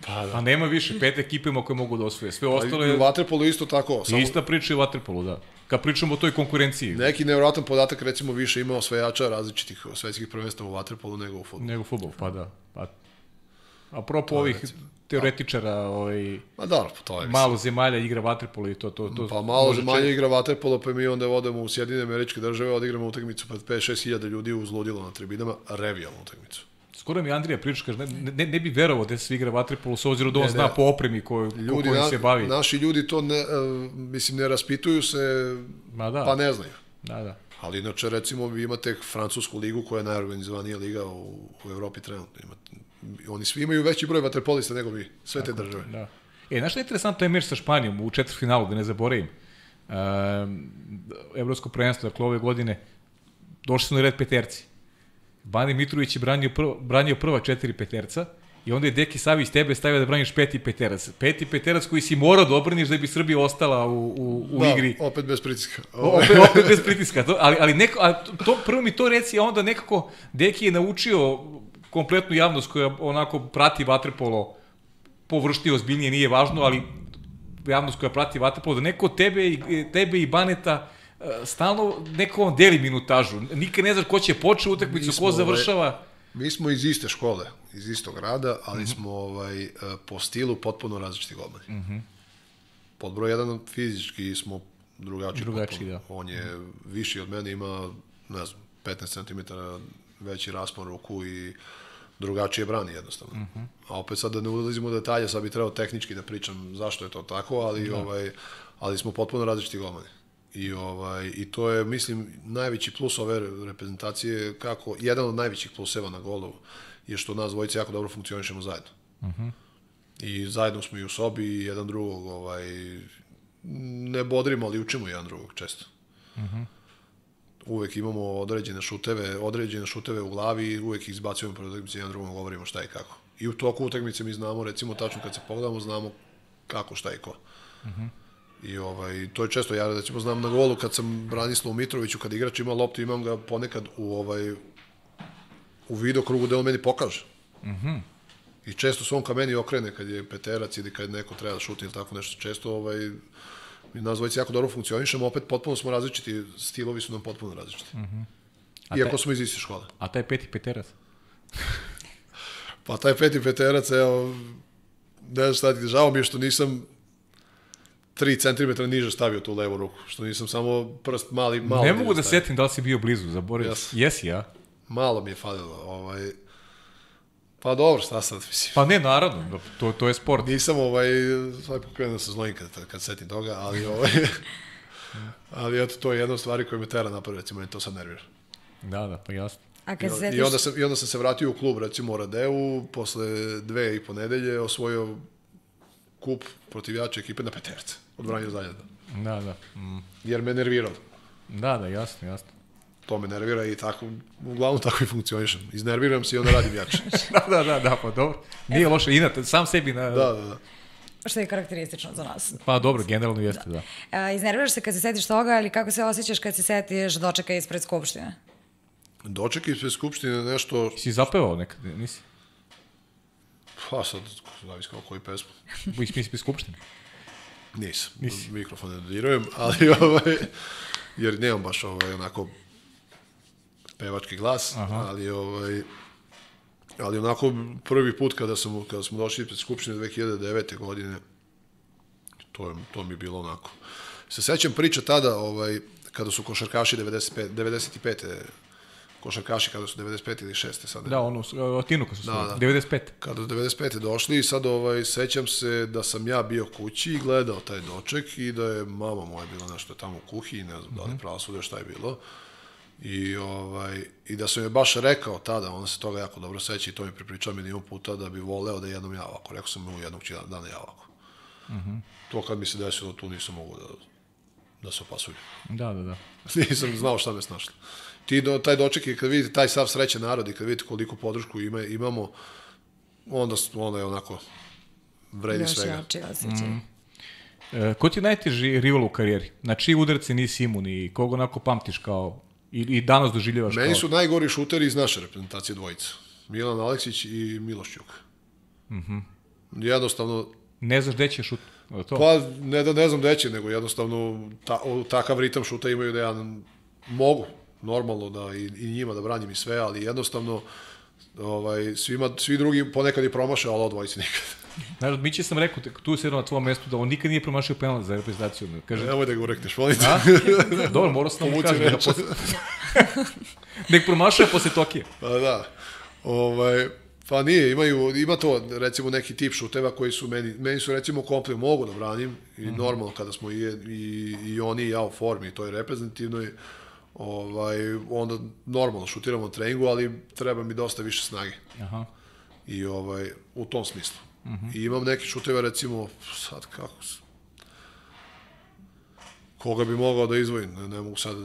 Speaker 2: Pa, da. Pa nema više, pet ekipa ima koje mogu da osvoje. Sve ostalo
Speaker 3: i u
Speaker 2: je
Speaker 3: Waterpolu isto tako, samo
Speaker 2: ista priča i u Waterpolu, da. Kad pričamo o toj konkurenciji,
Speaker 3: neki nevjerojatan podatak recimo više ima osvajača različitih svetskih prvenstva u Waterpolu nego u fudbalu.
Speaker 2: nego futbol, pa da. Pa, apropo ovih teoretičara, ovaj,
Speaker 3: Ma pa to je.
Speaker 2: malo zemalja igra vaterpolo i to, to, to.
Speaker 3: Pa malo zemalja
Speaker 2: čet-
Speaker 3: igra vaterpolo, pa mi onda odemo u Sjedine američke države, odigramo utakmicu pred 5-6 hiljada ljudi uz ludilo na tribinama, revijalnu utakmicu.
Speaker 2: Skoro mi Andrija priča, kaže, ne, ne, ne bi verovao da se igra vaterpolo s obzirom da on
Speaker 3: Ne,
Speaker 2: zna
Speaker 3: ne.
Speaker 2: po opremi koju,
Speaker 3: Ljudi,
Speaker 2: kojim se bavi.
Speaker 3: naši ljudi to ne, uh, mislim, ne raspituju se,
Speaker 2: Ma da,
Speaker 3: pa ne znaju.
Speaker 2: da, da.
Speaker 3: Ali inače, recimo, vi imate francusku ligu koja je najorganizovanija liga u, u Evropi trenutno. Imate, oni svi imaju veći broj vaterpolista nego vi, sve te države.
Speaker 2: Da. E, znaš što je interesantno je meč sa Španijom u četvrtfinalu, da ne zaboravim. Um, Evropsko prvenstvo, dakle ove godine, došli su na red peterci. Bani Mitrović je branio, prvo, branio prva četiri peterca i onda je Deki Savić tebe stavio da braniš peti peterac. Peti peterac koji si morao da obraniš da bi Srbija ostala u, u, u
Speaker 3: da,
Speaker 2: igri.
Speaker 3: opet bez pritiska.
Speaker 2: opet, opet bez pritiska. To, ali, ali neko, a to, prvo mi to reci, a onda nekako Deki je naučio kompletnu javnost koja onako prati vaterpolo površnije, ozbiljnije, nije važno, ali javnost koja prati vaterpolo, da neko tebe, i- tebe i Baneta stalno neko vam deli minutažu. Nikad ne znaš ko će početi utakmicu, ko završava.
Speaker 3: Mi smo iz iste škole, iz istog grada, ali smo ovaj, e, po stilu potpuno različiti golmani. Mm -hmm. Pod broj jedan fizički smo drugačiji.
Speaker 2: Drugačiji, da.
Speaker 3: On je viši od mene, ima, ne znam, 15 cm veći raspon ruku i drugačije brani jednostavno. Mm -hmm. A opet sad da ne ulazimo u detalje, sad bi trebao tehnički da pričam zašto je to tako, ali da. ovaj ali smo potpuno različiti golmani. I ovaj i to je mislim najveći plus ove reprezentacije kako jedan od najvećih pluseva na golu je što nas dvojice jako dobro funkcionišemo zajedno. Mhm. Mm I zajedno smo i u sobi i jedan drugog ovaj ne bodrimo, ali učimo jedan drugog često. Mhm. Mm uvek imamo određene šuteve, određene šuteve u glavi i uvek ih izbacujemo pred utakmice jedan drugom govorimo šta i kako. I u toku utakmice mi znamo, recimo tačno kad se pogledamo, znamo kako, šta i ko. Uh -huh. I ovaj, to je često, ja recimo znam na golu kad sam Branislav Mitroviću, kad igrač ima loptu, imam ga ponekad u ovaj u video krugu da on meni pokaže. Uh -huh. I često se on ka meni okrene kad je peterac ili kad neko treba da šutne ili tako nešto. Često ovaj, mi nas jako dobro funkcionišemo, opet potpuno smo različiti, stilovi su nam potpuno različiti. Mm -hmm. Iako
Speaker 2: taj-
Speaker 3: smo iz iste škole.
Speaker 2: A taj peti peterac? [laughs]
Speaker 3: Pa taj peti peterac, evo, ne znam šta ti, žao mi je što nisam 3 cm niže stavio tu levu ruku, što nisam samo prst mali, malo
Speaker 2: ne mogu da
Speaker 3: stavio.
Speaker 2: setim da li si bio blizu, zaboravio.
Speaker 3: Jes.
Speaker 2: Jesi, ja?
Speaker 3: Malo mi je falilo, ovaj, pa dobro, šta sad, mislim.
Speaker 2: Pa ne, naravno, to, to je sport.
Speaker 3: Nisam ovaj, svako krenuo da se znojim kad, kad setim toga, ali [laughs] ovaj, ali eto, to je jedna od stvari koja me tera napad, recimo, me to sad nervira.
Speaker 2: Da, da, pa jasno.
Speaker 1: A
Speaker 3: I,
Speaker 1: kad se
Speaker 3: on-
Speaker 1: setiš...
Speaker 3: I onda, sam, I onda sam se vratio u klub, recimo u Radeu, posle dve i po nedelje osvojio kup protiv jače ekipe na peterce, od Vranja Zaljada.
Speaker 2: Da, da. Mm.
Speaker 3: Jer me nerviralo.
Speaker 2: Da, da, jasno, jasno.
Speaker 3: To me nervira i tako, uglavnom tako i funkcionišem. Iznerviram se i onda radim jače. [laughs]
Speaker 2: da, da, da, da, pa dobro. Nije loše, inat, sam sebi na...
Speaker 3: da, da, da.
Speaker 1: Što je karakteristično za nas.
Speaker 2: Pa dobro, generalno jeste, da.
Speaker 1: A, iznerviraš se kad se setiš toga, ali kako se osjećaš kad se setiš dočeka ispred Skupštine?
Speaker 3: Doček ispred Skupštine je nešto,
Speaker 2: Si zapevao nekad, nisi?
Speaker 3: Pa sad, zavisi kao koju pesmu.
Speaker 2: Ismisli skupštine.
Speaker 3: Nisam, Nisi. mikrofon ne dodirujem, ali [laughs] ovaj, jer nemam baš ovaj, onako pevački glas, Aha. ali ovaj, ali onako prvi put kada sam kada smo došli pred skupštine 2009. godine to je to mi je bilo onako se sećam priča tada ovaj kada su košarkaši 95 95 košarkaši kada su 95 ili 6. sad.
Speaker 2: Da, ono, Otinu kada su da, da. 95.
Speaker 3: Kada su 95. došli i sad ovaj, sećam se da sam ja bio kući i gledao taj doček i da je mama moja bila nešto tamo u kuhinji, ne znam mm -hmm. da li mhm. pravo sude šta je bilo. I, ovaj, I da sam je baš rekao tada, ona se toga jako dobro seća i to mi pripričao milijon puta da bi voleo da jednom ja ovako. Rekao sam mu jednog dana ja ovako. Mm -hmm. To kad mi se desilo, tu nisam mogu da, da se opasujem.
Speaker 2: Da, da, da. [laughs]
Speaker 3: nisam znao šta me snašlo ti do, taj doček je kad vidite taj sav srećan narod i kad vidite koliko podršku ima, imamo, onda, onda je onako vredi Još svega. Još jači osjećaj. Mm.
Speaker 2: E, ko ti je najteži rival u karijeri? Na čiji udarci nisi imun i koga onako pamtiš kao i, i danas doživljavaš
Speaker 3: Meni kao... su najgori šuteri iz naše reprezentacije dvojica. Milan Aleksić i Miloš Ćuk. Mm -hmm. Jednostavno...
Speaker 2: Ne znaš gde će šut?
Speaker 3: To? Pa ne da ne znam gde će, nego jednostavno ta, takav ritam šuta imaju da ja mogu normalno da i, i njima da branim i sve, ali jednostavno ovaj, svima, svi drugi ponekad i promaše, ali odvojice nikad. [laughs]
Speaker 2: Znaš, Miće sam rekao, tu se na tvojom mestu, da on nikad nije promašio penal za reprezentaciju.
Speaker 3: Kaže, Nemoj da ga urekneš, molim te. [laughs]
Speaker 2: Dobro, morao sam da mu kažem. Da posle... [laughs] Nek promašuje posle Tokije.
Speaker 3: Pa da. Ovaj, pa nije, imaju, ima to, recimo, neki tip šuteva koji su meni, meni su recimo komplet, mogu da branim i mm -hmm. normalno kada smo i, i, i oni i ja u formi, to je reprezentativno i ovaj, onda normalno šutiramo treningu, ali treba mi dosta više snage. Aha. I ovaj, u tom smislu. Uh mhm. -huh. I imam neke šuteve, recimo, sad kako se... Koga bi mogao da izvojim, ne, ne mogu sad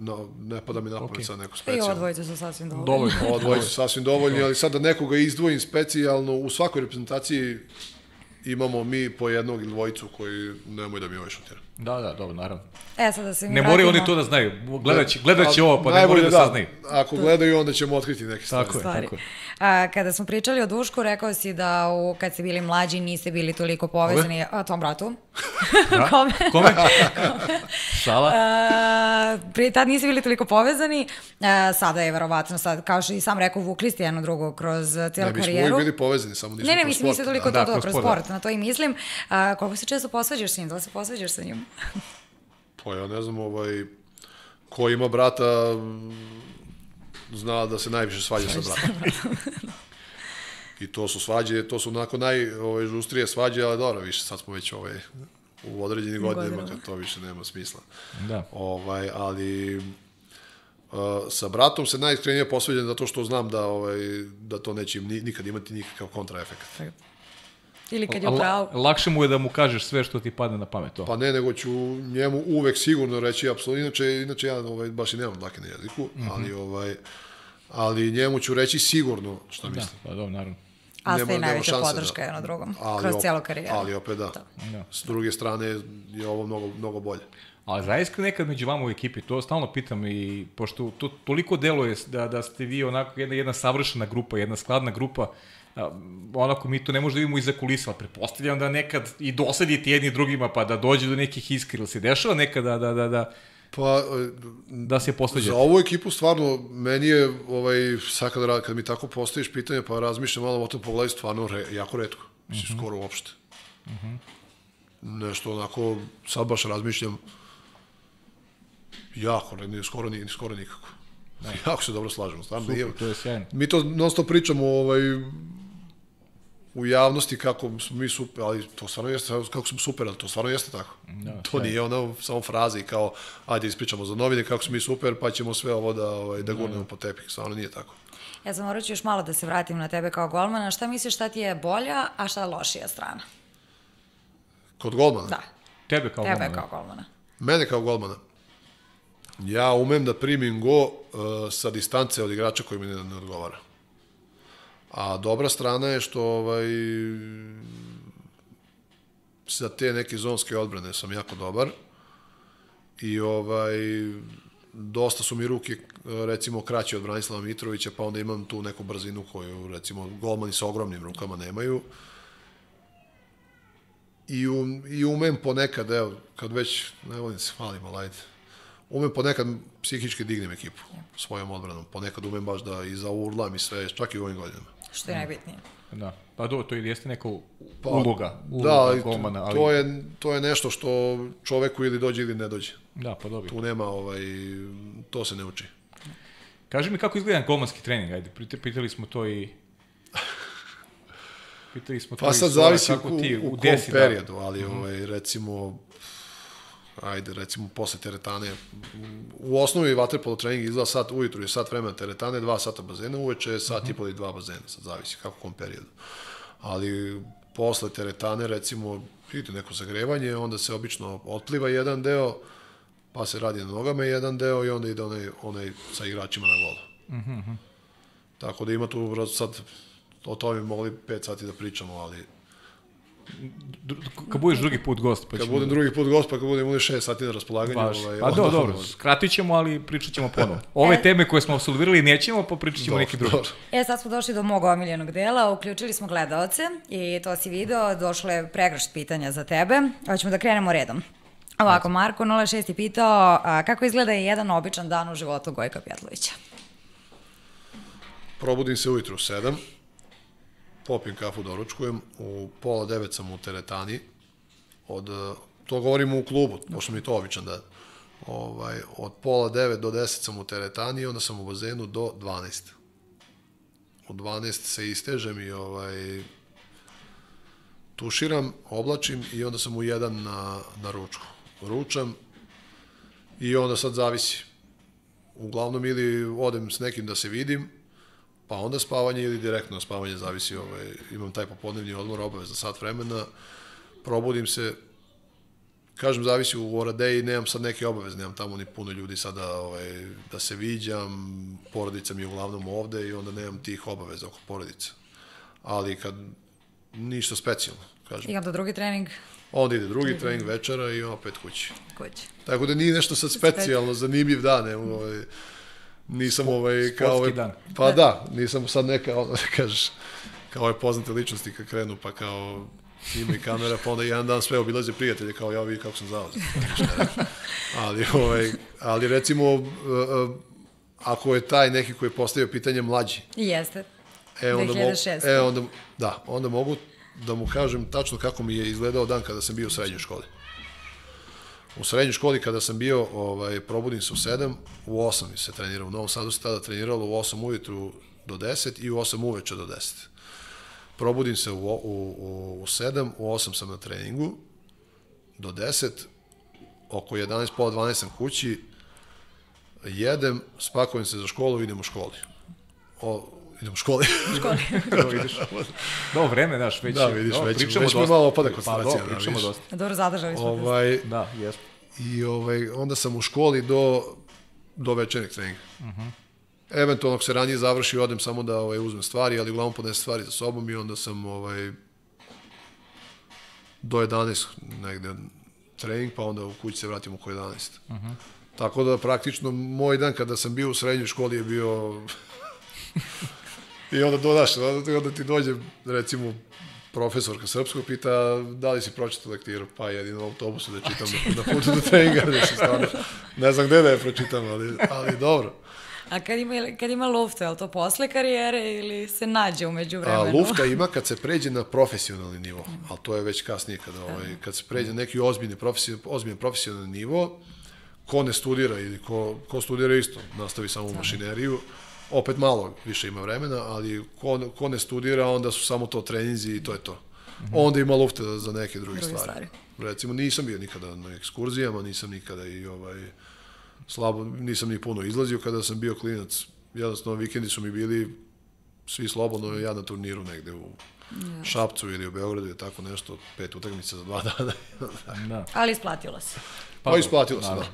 Speaker 3: no, ne pada mi na pamet okay. sad neko specijalno.
Speaker 1: I odvojice su sasvim dovoljni.
Speaker 2: Dovoljno. [laughs]
Speaker 3: Odvojice su sasvim dovoljni, ali sad da nekoga izdvojim specijalno, u svakoj reprezentaciji imamo mi po jednog ili dvojicu koji nemoj da mi ovaj šutira.
Speaker 2: Da, da, dobro, naravno.
Speaker 1: E, sad da se
Speaker 2: Ne moraju oni to da znaju. Gledaće, gledaće ovo, pa ne moraju da, da saznaju.
Speaker 3: Ako gledaju, onda ćemo otkriti neke stvari.
Speaker 2: Tako je, stvari. tako je.
Speaker 1: A, kada smo pričali o Dušku, rekao si da u, kad ste bili mlađi niste bili toliko povezani. A, tom bratu?
Speaker 2: Da? [laughs] Kome? Kome? [laughs] Šala?
Speaker 1: A, prije tad niste bili toliko povezani. A, sada je verovatno, sad, kao što i sam rekao, vukli ste jedno drugo kroz cijelu karijeru. Ne, mi smo uvijek
Speaker 3: bili povezani, samo nismo
Speaker 1: Ne, ne, mislim, niste toliko
Speaker 2: da.
Speaker 1: to,
Speaker 2: da,
Speaker 1: to, kroz sport, sport, na to i mislim. A, koliko se često posvađaš s njim? Da li se posvađaš sa njim?
Speaker 3: Pa ja ne znam, ovaj, ko ima brata, zna da se najviše svađa sa bratom. I to su svađe, to su onako naj, ovaj, žustrije svađe, ali dobro, više sad smo već ovaj, u određenim godinama, kad to više nema smisla.
Speaker 2: Da.
Speaker 3: Ovaj, ali uh, sa bratom se najiskrenije posveđam zato što znam da ovaj da to neće nikad imati nikakav kontraefekt.
Speaker 1: Ili kad je u pravu.
Speaker 2: Lakše mu je da mu kažeš sve što ti padne na pamet. To.
Speaker 3: Pa ne, nego ću njemu uvek sigurno reći, apsolutno, inače, inače ja ovaj, baš i nemam dlake na jeziku, mm -hmm. ali, ovaj, ali njemu ću reći sigurno šta da, mislim.
Speaker 2: Da, pa dobro, naravno.
Speaker 1: A ste i najveća podrška da, jedno drugom, ali kroz cijelu karijeru.
Speaker 3: Ali opet da. da. S druge strane je ovo mnogo, mnogo bolje.
Speaker 2: Ali zaista nekad među vama u ekipi, to stalno pitam i pošto to toliko deluje da, da ste vi onako jedna, jedna savršena grupa, jedna skladna grupa, onako mi to ne možemo da vidimo iza kulisa, ali prepostavljam da nekad i dosadite jedni drugima pa da dođe do nekih iskri, ili se dešava nekad da, da, da, da
Speaker 3: Pa,
Speaker 2: da se posveđate.
Speaker 3: Za ovu ekipu stvarno, meni je, ovaj, sad kad, kad mi tako postaviš pitanje, pa razmišljam malo o tom pogledu, stvarno re, jako redko. Mislim, uh mhm. -huh. skoro uopšte. Uh mhm. -huh. Nešto onako, sad baš razmišljam, jako, ne, skoro, ni, skoro nikako. Ne. Jako se dobro slažemo, stvarno.
Speaker 2: Super, to je sjajno.
Speaker 3: Mi to non stop pričamo, ovaj, u javnosti kako smo mi super, ali to stvarno jeste, kako smo super, ali to stvarno jeste tako. Da, to nije ono samo fraze i kao, ajde ispričamo za novine kako smo mi super, pa ćemo sve ovo da, ovaj, da gurnemo da. po tepih, stvarno nije tako.
Speaker 1: Ja sam morat ću još malo da se vratim na tebe kao golmana. Šta misliš šta ti je bolja, a šta lošija strana?
Speaker 3: Kod golmana?
Speaker 1: Da.
Speaker 2: Tebe kao
Speaker 1: tebe
Speaker 2: golmana?
Speaker 1: Tebe kao golmana.
Speaker 3: Mene kao golmana? Ja umem da primim go uh, sa distance od igrača koji mi ne, ne odgovara. A dobra strana je što ovaj, za te neke zonske odbrane sam jako dobar i ovaj dosta su mi ruke recimo kraće od Branislava Mitrovića, pa onda imam tu neku brzinu koju recimo golmani sa ogromnim rukama nemaju. I, um, i umem ponekad, evo, kad već, ne volim se hvalim, ali ajde, umem ponekad psihički dignem ekipu svojom odbranom. Ponekad umem baš da i zaurlam i sve, čak i u ovim godinama.
Speaker 1: Što je najbitnije.
Speaker 2: Da. Pa do, to jeste neka
Speaker 3: Pa,
Speaker 2: uloga, uloga
Speaker 3: da, ali
Speaker 2: golmana, ali...
Speaker 3: to, je, to je nešto što čoveku ili dođe ili ne dođe.
Speaker 2: Da, pa dobro.
Speaker 3: Tu nema, ovaj, to se ne uči.
Speaker 2: Kaži mi kako izgleda golmanski trening, ajde, pitali smo to i... [laughs] Pitali smo to
Speaker 3: Pa
Speaker 2: i
Speaker 3: sad zavisi
Speaker 2: kako
Speaker 3: u,
Speaker 2: ti
Speaker 3: u, kom
Speaker 2: desi, da.
Speaker 3: periodu, ali ovaj, recimo, ajde, recimo posle teretane, u osnovi vaterpolo trening izgleda sat ujutru je sat vremena teretane, dva sata bazena, uveče je sat i pol i dva bazena, sad zavisi kako u kom periodu. Ali posle teretane, recimo, ide neko zagrevanje, onda se obično otpliva jedan deo, pa se radi na nogama jedan deo i onda ide onaj, onaj sa igračima na golu. Tako da ima tu sad, o tome bi mogli 5 sati da pričamo, ali
Speaker 2: Kad budeš drugi put gost, pa
Speaker 3: kad
Speaker 2: ćemo...
Speaker 3: budem drugi put gost, pa kad budem imali 6 sati na raspolaganju,
Speaker 2: Baš.
Speaker 3: ovaj,
Speaker 2: Pa do, dobro, skratit ćemo, ali pričat ćemo ponovo. Ove
Speaker 1: E.
Speaker 2: teme koje smo absolvirali nećemo, pa pričat ćemo
Speaker 3: Dobro,
Speaker 2: neki drugi.
Speaker 3: dobro.
Speaker 1: E, sad smo došli do mog omiljenog dela, uključili smo gledaoce i to si video, došlo je pregršt pitanja za tebe. Hoćemo da krenemo redom. Ovako, Marko 06 je pitao a, kako izgleda jedan običan dan u životu Gojka Pjetlovića.
Speaker 3: Probudim se ujutru u 7, popim kafu, doručkujem, u pola 9 sam u teretani, od, to govorimo u klubu, pošto mi to običan dan. Ovaj, od pola 9 do 10 sam u teretani, onda sam u bazenu do 12. U 12 se istežem i ovaj, tuširam, oblačim i onda sam u 1 na, na ručku. Ručam i onda sad zavisi. Uglavnom ili odem s nekim da se vidim, pa onda spavanje ili direktno spavanje, zavisi, ovaj, imam taj popodnevni odmor, obavezno sat vremena, probudim se, kažem, zavisi u Oradeji, nemam sad neke obaveze, nemam tamo ni puno ljudi sada ovaj, da se viđam, porodica mi je uglavnom ovde i onda nemam tih obaveza oko porodice. Ali kad ništa specijalno, kažem.
Speaker 1: I onda drugi trening
Speaker 3: Onda ide drugi trening večera i opet kući.
Speaker 1: kući.
Speaker 3: Tako da nije nešto sad specijalno, zanimljiv dan, ovaj, nisam ovaj, kao ovaj,
Speaker 2: dan.
Speaker 3: pa da, nisam sad neka, ono, da kažeš, kao ove poznate ličnosti kad krenu, pa kao ima i kamera, pa onda jedan dan sve obilaze prijatelje, kao ja vidi kako sam zauzet. ali, ovaj, ali recimo, uh, uh, ako je taj neki koji je postavio pitanje mlađi,
Speaker 1: jeste.
Speaker 3: E, onda, mogu,
Speaker 1: 2006.
Speaker 3: e, onda, da, onda mogu da mu kažem tačno kako mi je izgledao dan kada sam bio u srednjoj školi. U srednjoj školi kada sam bio, ovaj, probudim se u 7, u 8 se trenira. U Novom Sadu se tada treniralo u 8 ujutru do 10 i u 8 uveče do 10. Probudim se u, u, u, u 7, u 8 sam na treningu, do 10, oko 11, pola 12 sam kući, jedem, spakujem se za školu i idem u školi. O, idem u školi.
Speaker 2: Kako [laughs] vidiš? Do, vreme, daš, već...
Speaker 3: Da, vidiš,
Speaker 2: do,
Speaker 3: već-
Speaker 2: pričamo
Speaker 3: već
Speaker 2: dosta.
Speaker 3: malo opada
Speaker 2: Pa,
Speaker 3: koncentracija,
Speaker 2: do,
Speaker 3: da,
Speaker 2: pričamo
Speaker 3: vidiš.
Speaker 2: dosta.
Speaker 1: Dobro, zadržali smo
Speaker 3: ovaj,
Speaker 2: Da, jesmo.
Speaker 3: I ovaj, onda sam u školi do, do večernjeg treninga. Uh -huh. Eventualno, ako se ranije završi, odem samo da ovaj, uzmem stvari, ali uglavnom podnesem stvari za sobom i onda sam ovaj, do 11 negde trening, pa onda u kući se vratim oko 11. Uh -huh. Tako da praktično moj dan kada sam bio u srednjoj školi je bio [laughs] I onda dodaš, onda, onda ti dođe, recimo, profesorka srpskog pita da li si pročitao lektiru, pa jedino u autobusu da čitam na, na putu do treninga, da se stvarno, ne znam gde da je pročitam, ali, ali dobro.
Speaker 1: A kad ima, kad ima lufta, je li to posle karijere ili se nađe umeđu
Speaker 3: A,
Speaker 1: vremenu?
Speaker 3: lufta ima kad se pređe na profesionalni nivo, ali to je već kasnije kada, ovaj, kad se pređe na neki ozbiljni profesio, ozbiljan profesionalni nivo, ko ne studira ili ko, ko studira isto, nastavi samo u mašineriju, opet malo više ima vremena, ali ko, ko ne studira, onda su samo to treninzi i to je to. Onda ima lufta za neke druge
Speaker 1: Druge
Speaker 3: stvari.
Speaker 1: stvari.
Speaker 3: Recimo, nisam bio nikada na ekskurzijama, nisam nikada i ovaj, slabo, nisam ni puno izlazio kada sam bio klinac. Jednostavno, vikendi su mi bili svi slobodno, ja na turniru negde u Šapcu ili u Beogradu je tako nešto, pet utakmica za dva [laughs] dana.
Speaker 2: Da.
Speaker 1: Ali isplatilo se.
Speaker 3: Pa, isplatilo se, da.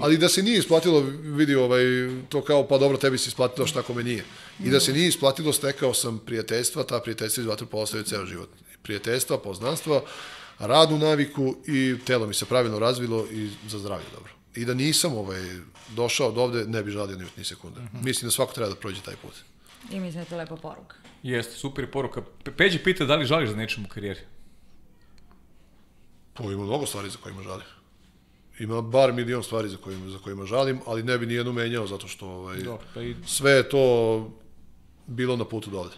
Speaker 3: Ali da se nije isplatilo, vidi ovaj, to kao, pa dobro, tebi se isplatilo, šta kome nije. I da se nije isplatilo, stekao sam prijateljstva, ta prijateljstva iz vaterpola ostaju ceo život. Prijateljstva, poznanstva, radnu naviku i telo mi se pravilno razvilo i za zdravlje dobro. i da nisam ovaj, došao od ovde, ne bi žalio ni, ni sekunde. Uh -huh. Mislim da svako treba da prođe taj put.
Speaker 1: I mislim da je to lepa poruka.
Speaker 2: Jeste, super poruka. Pe- Peđi pita da li žališ za nečem u karijeri?
Speaker 3: Pa ima mnogo stvari za kojima žalim. Ima bar milion stvari za kojima, za kojima žalim, ali ne bi nijednu menjao zato što ovaj,
Speaker 2: Dobro, pa i
Speaker 3: sve je to bilo na putu dole.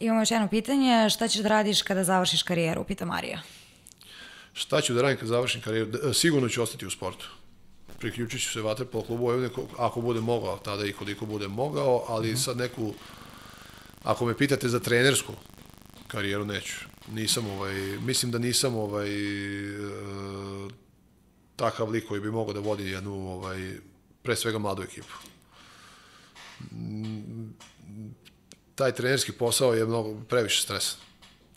Speaker 1: Imamo još jedno pitanje, šta ćeš da radiš kada završiš karijeru, pita Marija.
Speaker 3: Šta ću da radim kad završim karijeru? D- Sigurno ću ostati u sportu. Priključit ću se vaterpolo klubu Vojvodine ko- ako bude mogao, tada i koliko bude mogao, ali sad neku, ako me pitate za trenersku karijeru, neću. Nisam ovaj, mislim da nisam ovaj, e, takav lik koji bi mogao da vodi jednu, ovaj, pre svega mladu ekipu. Taj trenerski posao je mnogo previše stresa.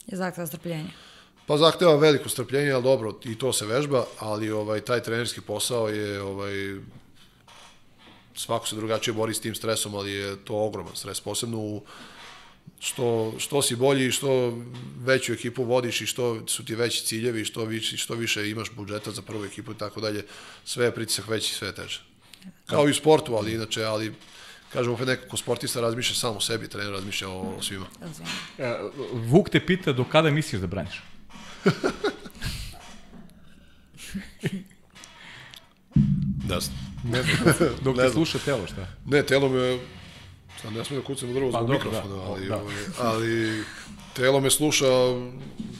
Speaker 1: Je zahteva strpljenje.
Speaker 3: Pa zahteva veliko strpljenje, ali dobro, i to se vežba, ali ovaj taj trenerski posao je ovaj svako se drugačije bori s tim stresom, ali je to ogroman stres, posebno u što, što si bolji, što veću ekipu vodiš i što su ti veći ciljevi, što više, što više imaš budžeta za prvu ekipu i tako dalje, sve je pritisak veći, sve je teže. Kao i u sportu, ali inače, ali kažem opet nekako sportista razmišlja samo o sebi, trener razmišlja o, o svima.
Speaker 2: E, Vuk te pita do kada misliš da braniš? [laughs]
Speaker 3: Da znam.
Speaker 2: Ne znam, dok
Speaker 3: Ne
Speaker 2: te
Speaker 3: znam.
Speaker 2: sluša telo, šta?
Speaker 3: Ne, telo me, sad ne smijem da kucam u drvo
Speaker 2: Pa
Speaker 3: zbog
Speaker 2: dobro,
Speaker 3: mikrofona,
Speaker 2: da.
Speaker 3: ali,
Speaker 2: Da.
Speaker 3: ovaj, ali telo me sluša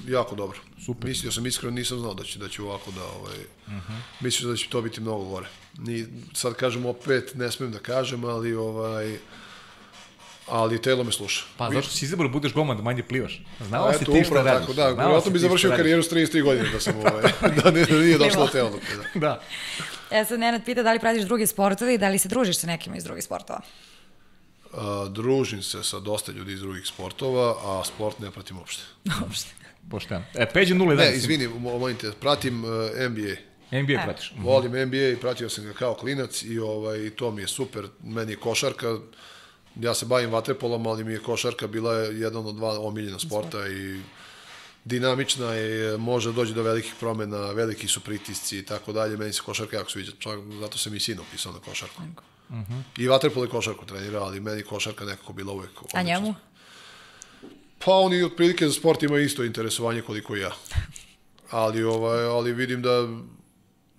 Speaker 3: jako dobro.
Speaker 2: Super.
Speaker 3: Mislio sam iskreno, nisam znao da će, da će ovako da, ovaj, uh
Speaker 2: Mhm.
Speaker 3: -huh. mislio da će to biti mnogo gore. Ni, sad kažem opet, ne smijem da kažem, ali ovaj, ali telo me sluša.
Speaker 2: Pa zašto si izabrao da budeš golman da manje plivaš? Znao si ti šta radiš.
Speaker 3: Tako, da,
Speaker 2: Znao
Speaker 3: vjerojatno bi završio karijeru s 33 godine da sam ovaj, da, [laughs] ne, [laughs] da nije došlo do te odluke. Da.
Speaker 2: Da.
Speaker 1: E sad Nenad pita da li pratiš druge sportove i da li se družiš sa nekima iz drugih sportova.
Speaker 3: A, družim se sa dosta ljudi iz drugih sportova, a sport ne pratim uopšte.
Speaker 1: Uopšte.
Speaker 2: Pošteno. E, Peđa 0-11.
Speaker 3: Ne, izvini, mo- molim te, pratim uh, NBA.
Speaker 2: NBA pratiš.
Speaker 3: Volim NBA i pratio sam ga kao klinac i ovaj, to mi je super. Meni je košarka, ja se bavim vaterpolom, ali mi je košarka bila je jedan od dva omiljena sporta i dinamična je, može doći do velikih promena, veliki su pritisci i tako dalje. Meni se košarka jako sviđa, čak zato sam i sin upisao na košarku. I vaterpol i košarku trenira, ali meni košarka nekako bila uvek
Speaker 1: A
Speaker 3: odlična.
Speaker 1: njemu?
Speaker 3: Pa oni otprilike za sport imaju isto interesovanje koliko i ja. [laughs] Ali, ovaj, ali vidim da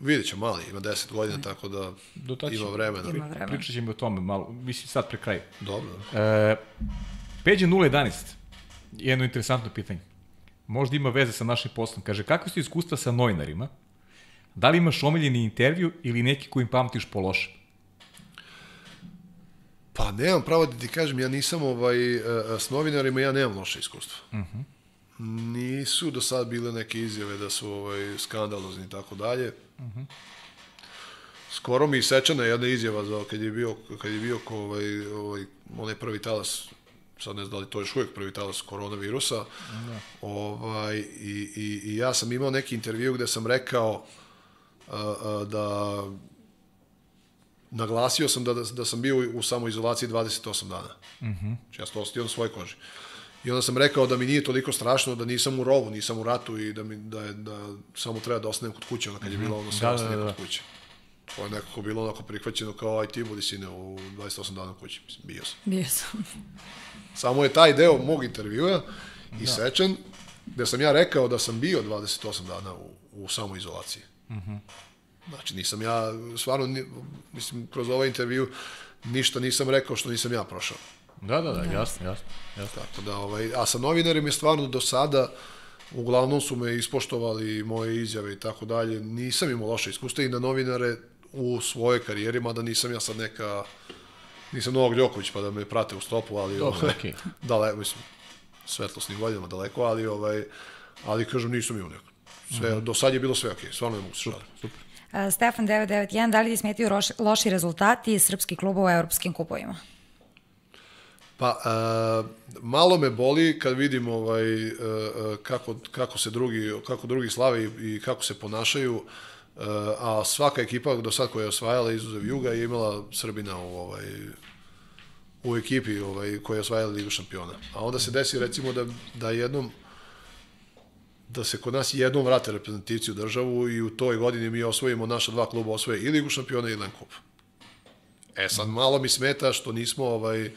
Speaker 3: vidjet će mali, ima 10 godina, tako da
Speaker 2: Do tad
Speaker 3: ima vremena.
Speaker 1: Ima vremena.
Speaker 2: Pričat ćemo o tome malo, mislim sad pre kraja.
Speaker 3: Dobro.
Speaker 2: E, Peđa 011, jedno interesantno pitanje. Možda ima veze sa našim poslom. Kaže, kakve su iskustva sa novinarima? Da li imaš omiljeni intervju ili neki kojim pamtiš po loše?
Speaker 3: Pa nemam pravo da ti kažem, ja nisam ovaj, e, e, s novinarima, ja nemam loše iskustva. Uh -huh. Nisu do sad bile neke izjave da su ovaj, skandalozni i tako dalje. Skoro mi isečena jedna izjava za, kad je bio, kad je bio ko, ovaj, ovaj, onaj prvi talas sad ne znam da li to je još uvijek prvi talas koronavirusa, da. ovaj, i, i, i ja sam imao neki intervju gde sam rekao a, a, da naglasio sam da, da, da sam bio u samoizolaciji 28 dana. Mm -hmm. Ja sam to ostio na svojoj koži. I onda sam rekao da mi nije toliko strašno, da nisam u rovu, nisam u ratu i da, mi, da, je, da samo treba da ostanem kod kuće, onda kad je bilo ono sve
Speaker 2: Da, da, da, da.
Speaker 3: kod kuće. To je nekako bilo onako prihvaćeno kao aj ti budi sine u 28 dana u kući. Mislim, bio sam.
Speaker 1: Bio sam.
Speaker 3: Samo je taj deo mog intervjua isečen, gde sam ja rekao da sam bio 28 dana u, u samoizolaciji. Mm -hmm. Znači, nisam ja, stvarno, mislim, kroz ovaj intervju ništa nisam rekao što nisam ja prošao.
Speaker 2: Da, da, da, jasno, jasno. jasno.
Speaker 3: Tako da, ovaj, a sa novinarima je stvarno do sada, uglavnom su me ispoštovali moje izjave i tako dalje. Nisam imao loše iskustva i na novinare u svojoj karijeri, mada nisam ja sad neka, nisam Novak Đoković pa da me prate u stopu, ali
Speaker 2: Dobro,
Speaker 3: ovaj,
Speaker 2: okej.
Speaker 3: daleko, mislim, svetlosnim godinama daleko, ali ovaj, ali kažem nisam imao neko. Sve,
Speaker 2: Mhm.
Speaker 3: do sad je bilo sve okej, stvarno ne mogu se šaliti.
Speaker 2: Super.
Speaker 1: A, Stefan 991, da li ti smetio loši rezultati srpskih klubova u evropskim kupovima?
Speaker 3: Pa, a, malo me boli kad vidim ovaj, a, a, kako, kako se drugi, kako drugi slave i kako se ponašaju, a, a svaka ekipa do sad koja je osvajala izuzev Juga je imala Srbina u, ovaj, u ekipi ovaj, koja je osvajala Ligu šampiona. A onda se desi recimo da, da jednom da se kod nas jednom vrate reprezentativci u državu i u toj godini mi osvojimo naša dva kluba osvoje i Ligu šampiona i Len Kup. E sad malo mi smeta što nismo ovaj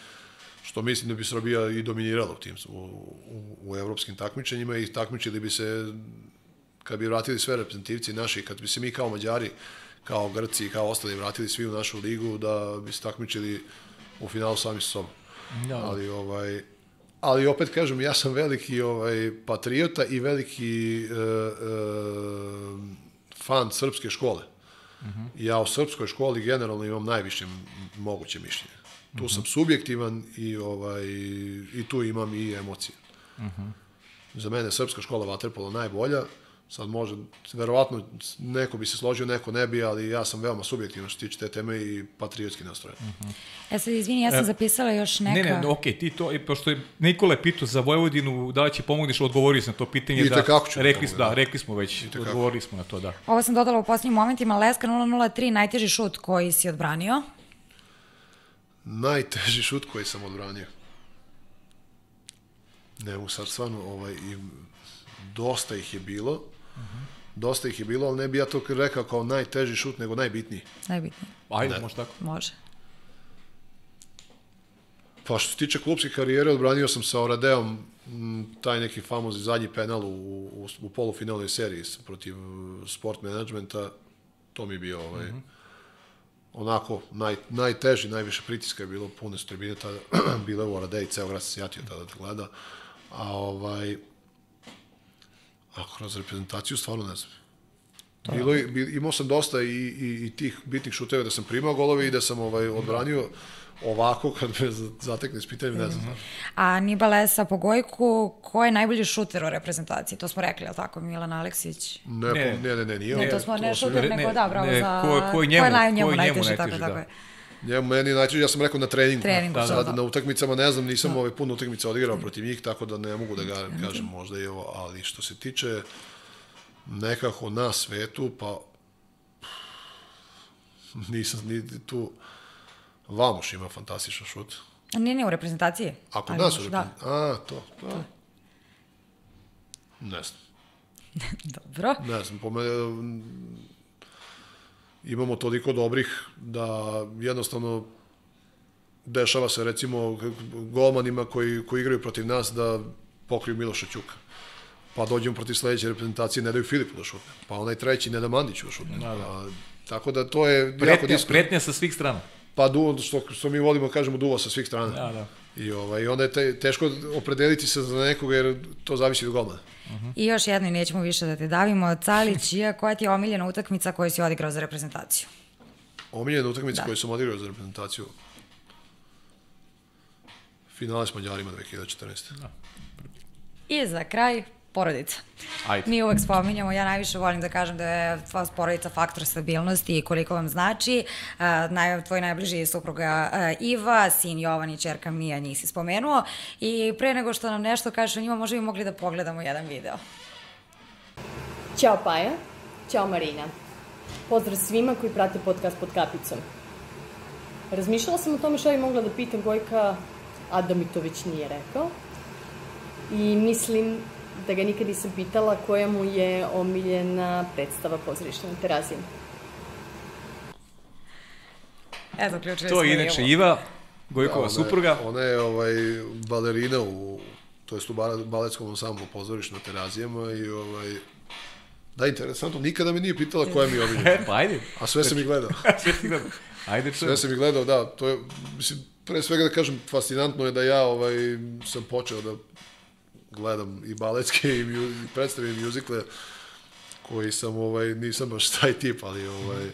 Speaker 3: što mislim da bi Srbija i dominirala u tim u, u, u evropskim takmičenjima i takmičili bi se kad bi vratili sve reprezentativci naši, kad bi se mi kao Mađari, kao Grci, kao ostali vratili svi u našu ligu, da bi se takmičili u finalu sami sa sobom. Da. Ali ovaj ali opet kažem ja sam veliki ovaj patriota i veliki e, e, fan srpske škole. Uh -huh. Ja o srpskoj školi generalno imam najviše moguće mišljenje. Tu uh -huh. sam subjektivan i ovaj i tu imam i emocije. Uh -huh. Za mene srpska škola vaterpola najbolja. Sad može, verovatno neko bi se složio, neko ne bi, ali ja sam veoma subjektivno što tiče te teme i patriotski nastrojen. Uh
Speaker 1: -huh. E sad, izvini, ja sam e, zapisala još neka...
Speaker 2: Ne, ne, okej, okay, ti to, pošto je Nikola pitao za Vojvodinu, da li će pomogneš, odgovorili na to pitanje.
Speaker 3: I
Speaker 2: da,
Speaker 3: kako ću
Speaker 2: rekli, da, da, rekli smo već, odgovorili smo na to, da.
Speaker 1: Ovo sam dodala u posljednjim momentima, Leska 003, najteži šut koji si odbranio?
Speaker 3: Najteži šut koji sam odbranio. Ne mogu sad stvarno, ovaj, i dosta ih je bilo Dosta ih je bilo, ali ne bi ja to rekao kao najteži šut, nego najbitniji.
Speaker 1: Najbitniji.
Speaker 2: Ajde, može tako.
Speaker 1: Može.
Speaker 3: Pa što se tiče klubske karijere, odbranio sam sa Oradeom taj neki famozni zadnji penal u, u, u polufinalnoj seriji protiv uh, sport managementa. To mi je bio ovaj, mm -hmm. onako naj, najteži, najviše pritiska je bilo, pune su tribine tada, [clears throat] bile u Oradeji, ceo grad se sjatio tada da gleda. A ovaj, A kroz reprezentaciju stvarno ne znam. To Bilo, imao sam dosta i, i, i tih bitnih šuteva da sam primao golove i da sam ovaj, odbranio ovako kad me zatekne s pitanjem, ne znam.
Speaker 1: A Nibalesa po Gojku, ko je najbolji šuter u reprezentaciji? To smo rekli, je li tako, Milan Aleksić?
Speaker 3: Ne, ne, ne, ne, ne nije.
Speaker 1: Ne, to smo ne šuter, nego da, bravo, za... Ko, ko je njemu, ko je njemu, ko je njemu najteže, tako, da. tako je.
Speaker 3: Njemu meni najčešće, ja sam rekao na treningu.
Speaker 1: treningu
Speaker 3: da, Sad da. na utakmicama ne znam, nisam da. ove puno utakmica odigrao protiv njih, tako da ne mogu da ga kažem možda i ovo, ali što se tiče nekako na svetu, pa nisam ni tu Vamoš ima fantastičan šut.
Speaker 1: Nije, ne, u reprezentaciji.
Speaker 3: A kod nas u da. reprezentaciji? Da. A, to, to. to. Ne znam. [laughs]
Speaker 1: Dobro.
Speaker 3: Ne znam, po mene imamo toliko dobrih da jednostavno dešava se recimo golmanima koji, koji igraju protiv nas da pokriju Miloša Ćuka. Pa dođemo protiv sledeće reprezentacije, ne daju Filipu da šutne. Pa onaj treći ne da Mandiću da šutne. Da, da. A, tako da to je
Speaker 2: pretnja, jako diskret. Pretnja sa svih strana.
Speaker 3: Pa duo, što, što mi volimo kažemo duo sa svih strana. Da, da. I, ovaj, onda je te, teško opredeliti se za nekoga jer to zavisi od golmana.
Speaker 1: Uh -huh. I još jedno i nećemo više da te davimo. Calić, [laughs] koja ti je omiljena utakmica koju si odigrao za reprezentaciju?
Speaker 3: Omiljena utakmica da. koju sam odigrao za reprezentaciju? Finale s Mađarima 2014. Da.
Speaker 1: I za kraj, porodica. Ajde. Mi uvek spominjamo, ja najviše volim da kažem da je tvoja porodica faktor stabilnosti i koliko vam znači. Uh, naj, tvoj najbliži supruga uh, Iva, sin Jovan i čerka Mija, njih si spomenuo. I pre nego što nam nešto kažeš o njima, možda bi mogli da pogledamo jedan video.
Speaker 5: Ćao Paja, ćao Marina. Pozdrav svima koji prate podcast pod kapicom. Razmišljala sam o tome šta bi mogla da pitam Gojka, a da mi to već nije rekao. I mislim da ga nikad nisam pitala koja mu je omiljena predstava pozorišta na terazijama.
Speaker 1: Eto, ključili
Speaker 2: To je inače Iva, Gojkova da, supruga.
Speaker 3: Ona je ovaj, balerina u, to jest u baletskom ansamblu pozorišta na terazijama i ovaj, Da, interesantno, nikada me nije pitala koja mi je omiljena. [laughs]
Speaker 2: E, pa ajde.
Speaker 3: A sve sam i gledao. [laughs]
Speaker 2: sve ti gledao. Ajde,
Speaker 3: čujem. Sve sam i gledao, da. To je, mislim, pre svega da kažem, fascinantno je da ja ovaj, sam počeo da gledam i baletske i, i predstave i mjuzikle koji sam, ovaj, nisam baš taj tip, ali, ovaj,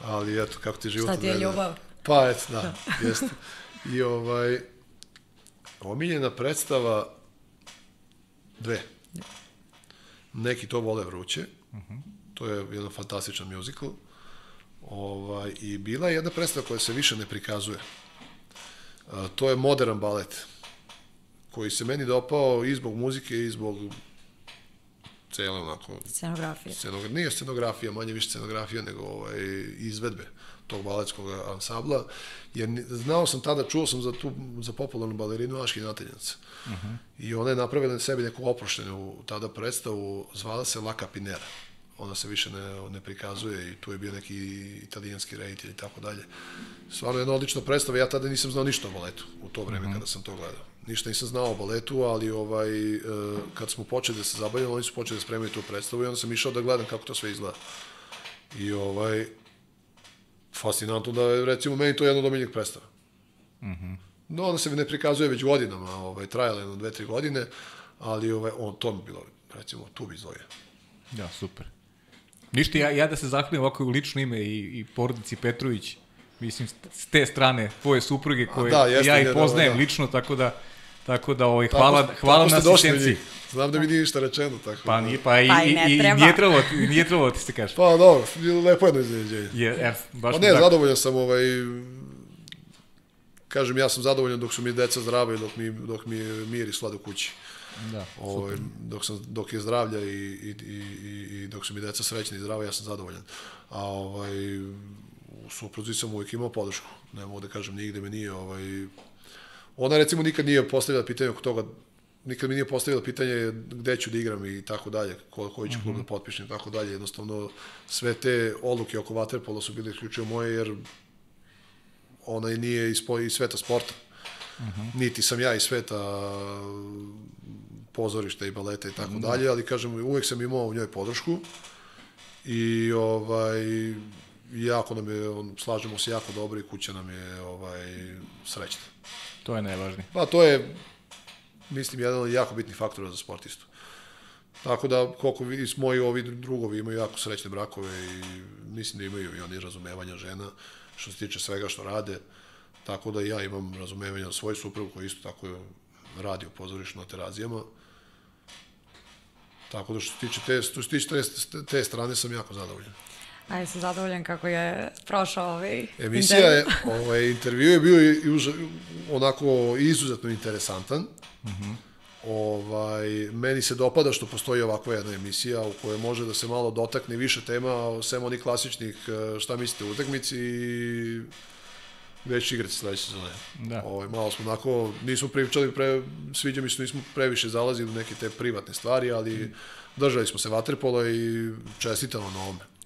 Speaker 3: ali eto, kako ti život
Speaker 1: Šta ti je ljubav?
Speaker 3: Pa, eto, da, [laughs] jeste. I ovaj, omiljena predstava dve. Neki to vole vruće, uh -huh. to je jedan fantastičan mjuzikl. Ovaj, I bila je jedna predstava koja se više ne prikazuje. A, to je modern balet koji se meni dopao i zbog muzike i zbog cele onako
Speaker 1: Scenografija.
Speaker 3: scenografija, nije scenografija, manje više scenografija nego ovaj, izvedbe tog baletskog ansambla, jer znao sam tada, čuo sam za tu, za popularnu balerinu Aški Nataljanca. Uh -huh. I ona je napravila na sebi neku oproštenu tada predstavu, zvala se La Capinera. Ona se više ne, ne prikazuje i tu je bio neki italijanski reditelj i tako dalje. Stvarno jedna odlična predstava, ja tada nisam znao ništa o baletu u to vreme uh -huh. kada sam to gledao. Ništa nisam znao o baletu, ali ovaj, e, kad smo počeli da se zabavljamo, oni su počeli da spremaju tu predstavu i onda sam išao da gledam kako to sve izgleda. I ovaj, fascinantno da je, recimo, meni to jedna od omiljenih predstava. Mm -hmm. No, ona se ne prikazuje već godinama, ovaj, trajala jedno dve, tri godine, ali ovaj, on, to mi bilo, recimo, tu bi izdvojio.
Speaker 2: Da, super. Ništa, ja, ja da se zahvalim ovako u lično ime i, i porodici Petrović, mislim, s te strane tvoje supruge koje
Speaker 3: da, jeste,
Speaker 2: ja i
Speaker 3: da,
Speaker 2: poznajem
Speaker 3: da.
Speaker 2: lično, tako da Tako da ovaj hvala
Speaker 3: tako,
Speaker 2: hvala
Speaker 3: tako
Speaker 2: na asistenciji.
Speaker 3: Znam da mi nije ništa rečeno, tako
Speaker 2: Pa
Speaker 3: da.
Speaker 2: nije pa i
Speaker 1: Pa i
Speaker 2: i, i, nije trebalo ti- nije trebalo ti se kaže.
Speaker 3: Pa dobro, lepo jedno iznenađenje.
Speaker 2: Je, er, baš
Speaker 3: Pa ne,
Speaker 2: drago.
Speaker 3: zadovoljan sam ovaj kažem ja sam zadovoljan dok su mi deca zdrava i dok mi dok mi je mir i slad u kući.
Speaker 2: Da,
Speaker 3: Ovaj dok sam dok je zdravlja i, i, i, i, i dok su mi deca srećni i zdrava, ja sam zadovoljan. A ovaj u supruzi sam uvijek imao podršku. Ne mogu da kažem nigde me nije ovaj ona recimo nikad nije postavila pitanje oko toga nikad mi nije postavila pitanje gde ću da igram i tako dalje, ko, koji ću klub da potpišem i tako dalje. Jednostavno, sve te odluke oko Waterpola su bile isključivo moje, jer ona i nije iz, iz sveta sporta. Uh -huh. Niti sam ja iz sveta pozorišta i baleta i tako dalje, ali kažem, uvek sam imao u njoj podršku i ovaj jako nam je, on, slažemo se jako dobro i kuća nam je ovaj, srećna.
Speaker 2: To je najvažnije.
Speaker 3: Pa to je, mislim, jedan od jako bitnih faktora za sportistu. Tako da, koliko vidi, moji ovi drugovi imaju jako srećne brakove i mislim da imaju i oni razumevanja žena što se tiče svega što rade. Tako da i ja imam razumevanja za svoj suprug koji isto tako radi u pozorištu na terazijama. Tako da što se tiče te, što se tiče te, te strane sam jako zadovoljan.
Speaker 1: Ajde, sam zadovoljan kako je prošao ovaj
Speaker 3: Emisija je, [laughs] ovaj, intervju je bio i, už, onako izuzetno interesantan. Mm -hmm. ovaj, meni se dopada što postoji ovakva jedna emisija u kojoj može da se malo dotakne više tema, sem onih klasičnih eh, šta mislite u utakmici i će igrati sledeće sezone.
Speaker 2: Da.
Speaker 3: Ovaj, malo smo onako, nismo pričali, pre, sviđa mi se, nismo previše zalazili u neke te privatne stvari, ali držali smo se vaterpola i čestitamo na ovome.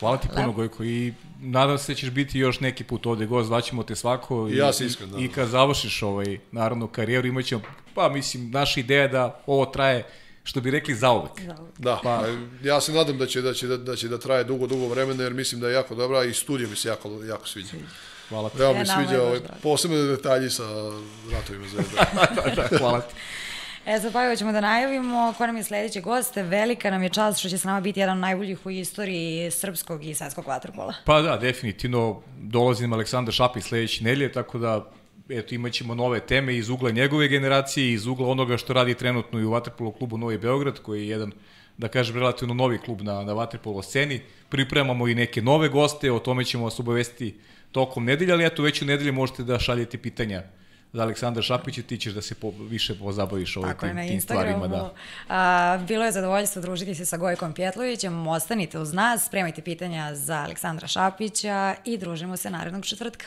Speaker 2: Hvala ti puno Gojko i nadam se da ćeš biti još neki put ovde gost, zvaćemo te svako
Speaker 3: I ja se iskreno
Speaker 2: i kad završiš ovaj naravno karijeru imaćemo pa mislim naša ideja da ovo traje što bi rekli zauvek.
Speaker 3: Da, pa, ja se nadam da će, da će, da, da će da traje dugo, dugo vremena, jer mislim da je jako dobra i studio mi se jako, jako sviđa.
Speaker 2: Hvala ti.
Speaker 3: Veoma
Speaker 1: E,
Speaker 3: mi
Speaker 1: je
Speaker 3: sviđa ovaj,
Speaker 1: drago.
Speaker 3: posebno detalji sa ratovima zvezda. [laughs]
Speaker 2: da, da, hvala ti. [laughs]
Speaker 1: E, za pa ćemo da najavimo ko nam je sledeći gost. Velika nam je čast što će s nama biti jedan od najboljih u istoriji srpskog i svetskog vaterpola.
Speaker 2: Pa da, definitivno dolazi nam Aleksandar Šapić sledeće nedelje, tako da eto, imat ćemo nove teme iz ugla njegove generacije, iz ugla onoga što radi trenutno i u Vaterpolo klubu Novi Beograd, koji je jedan, da kažem, relativno novi klub na, na Vaterpolo sceni. Pripremamo i neke nove goste, o tome ćemo vas obavestiti tokom nedelja, ali eto, već u nedelje možete da šaljete pitanja za Aleksandar Šapić i ti ćeš da se po, više pozabaviš ovim tim,
Speaker 1: na
Speaker 2: tim stvarima. Da.
Speaker 1: A, bilo je zadovoljstvo družiti se sa Gojkom Pjetlovićem. Ostanite uz nas, spremajte pitanja za Aleksandra Šapića i družimo se narednog četvrtka.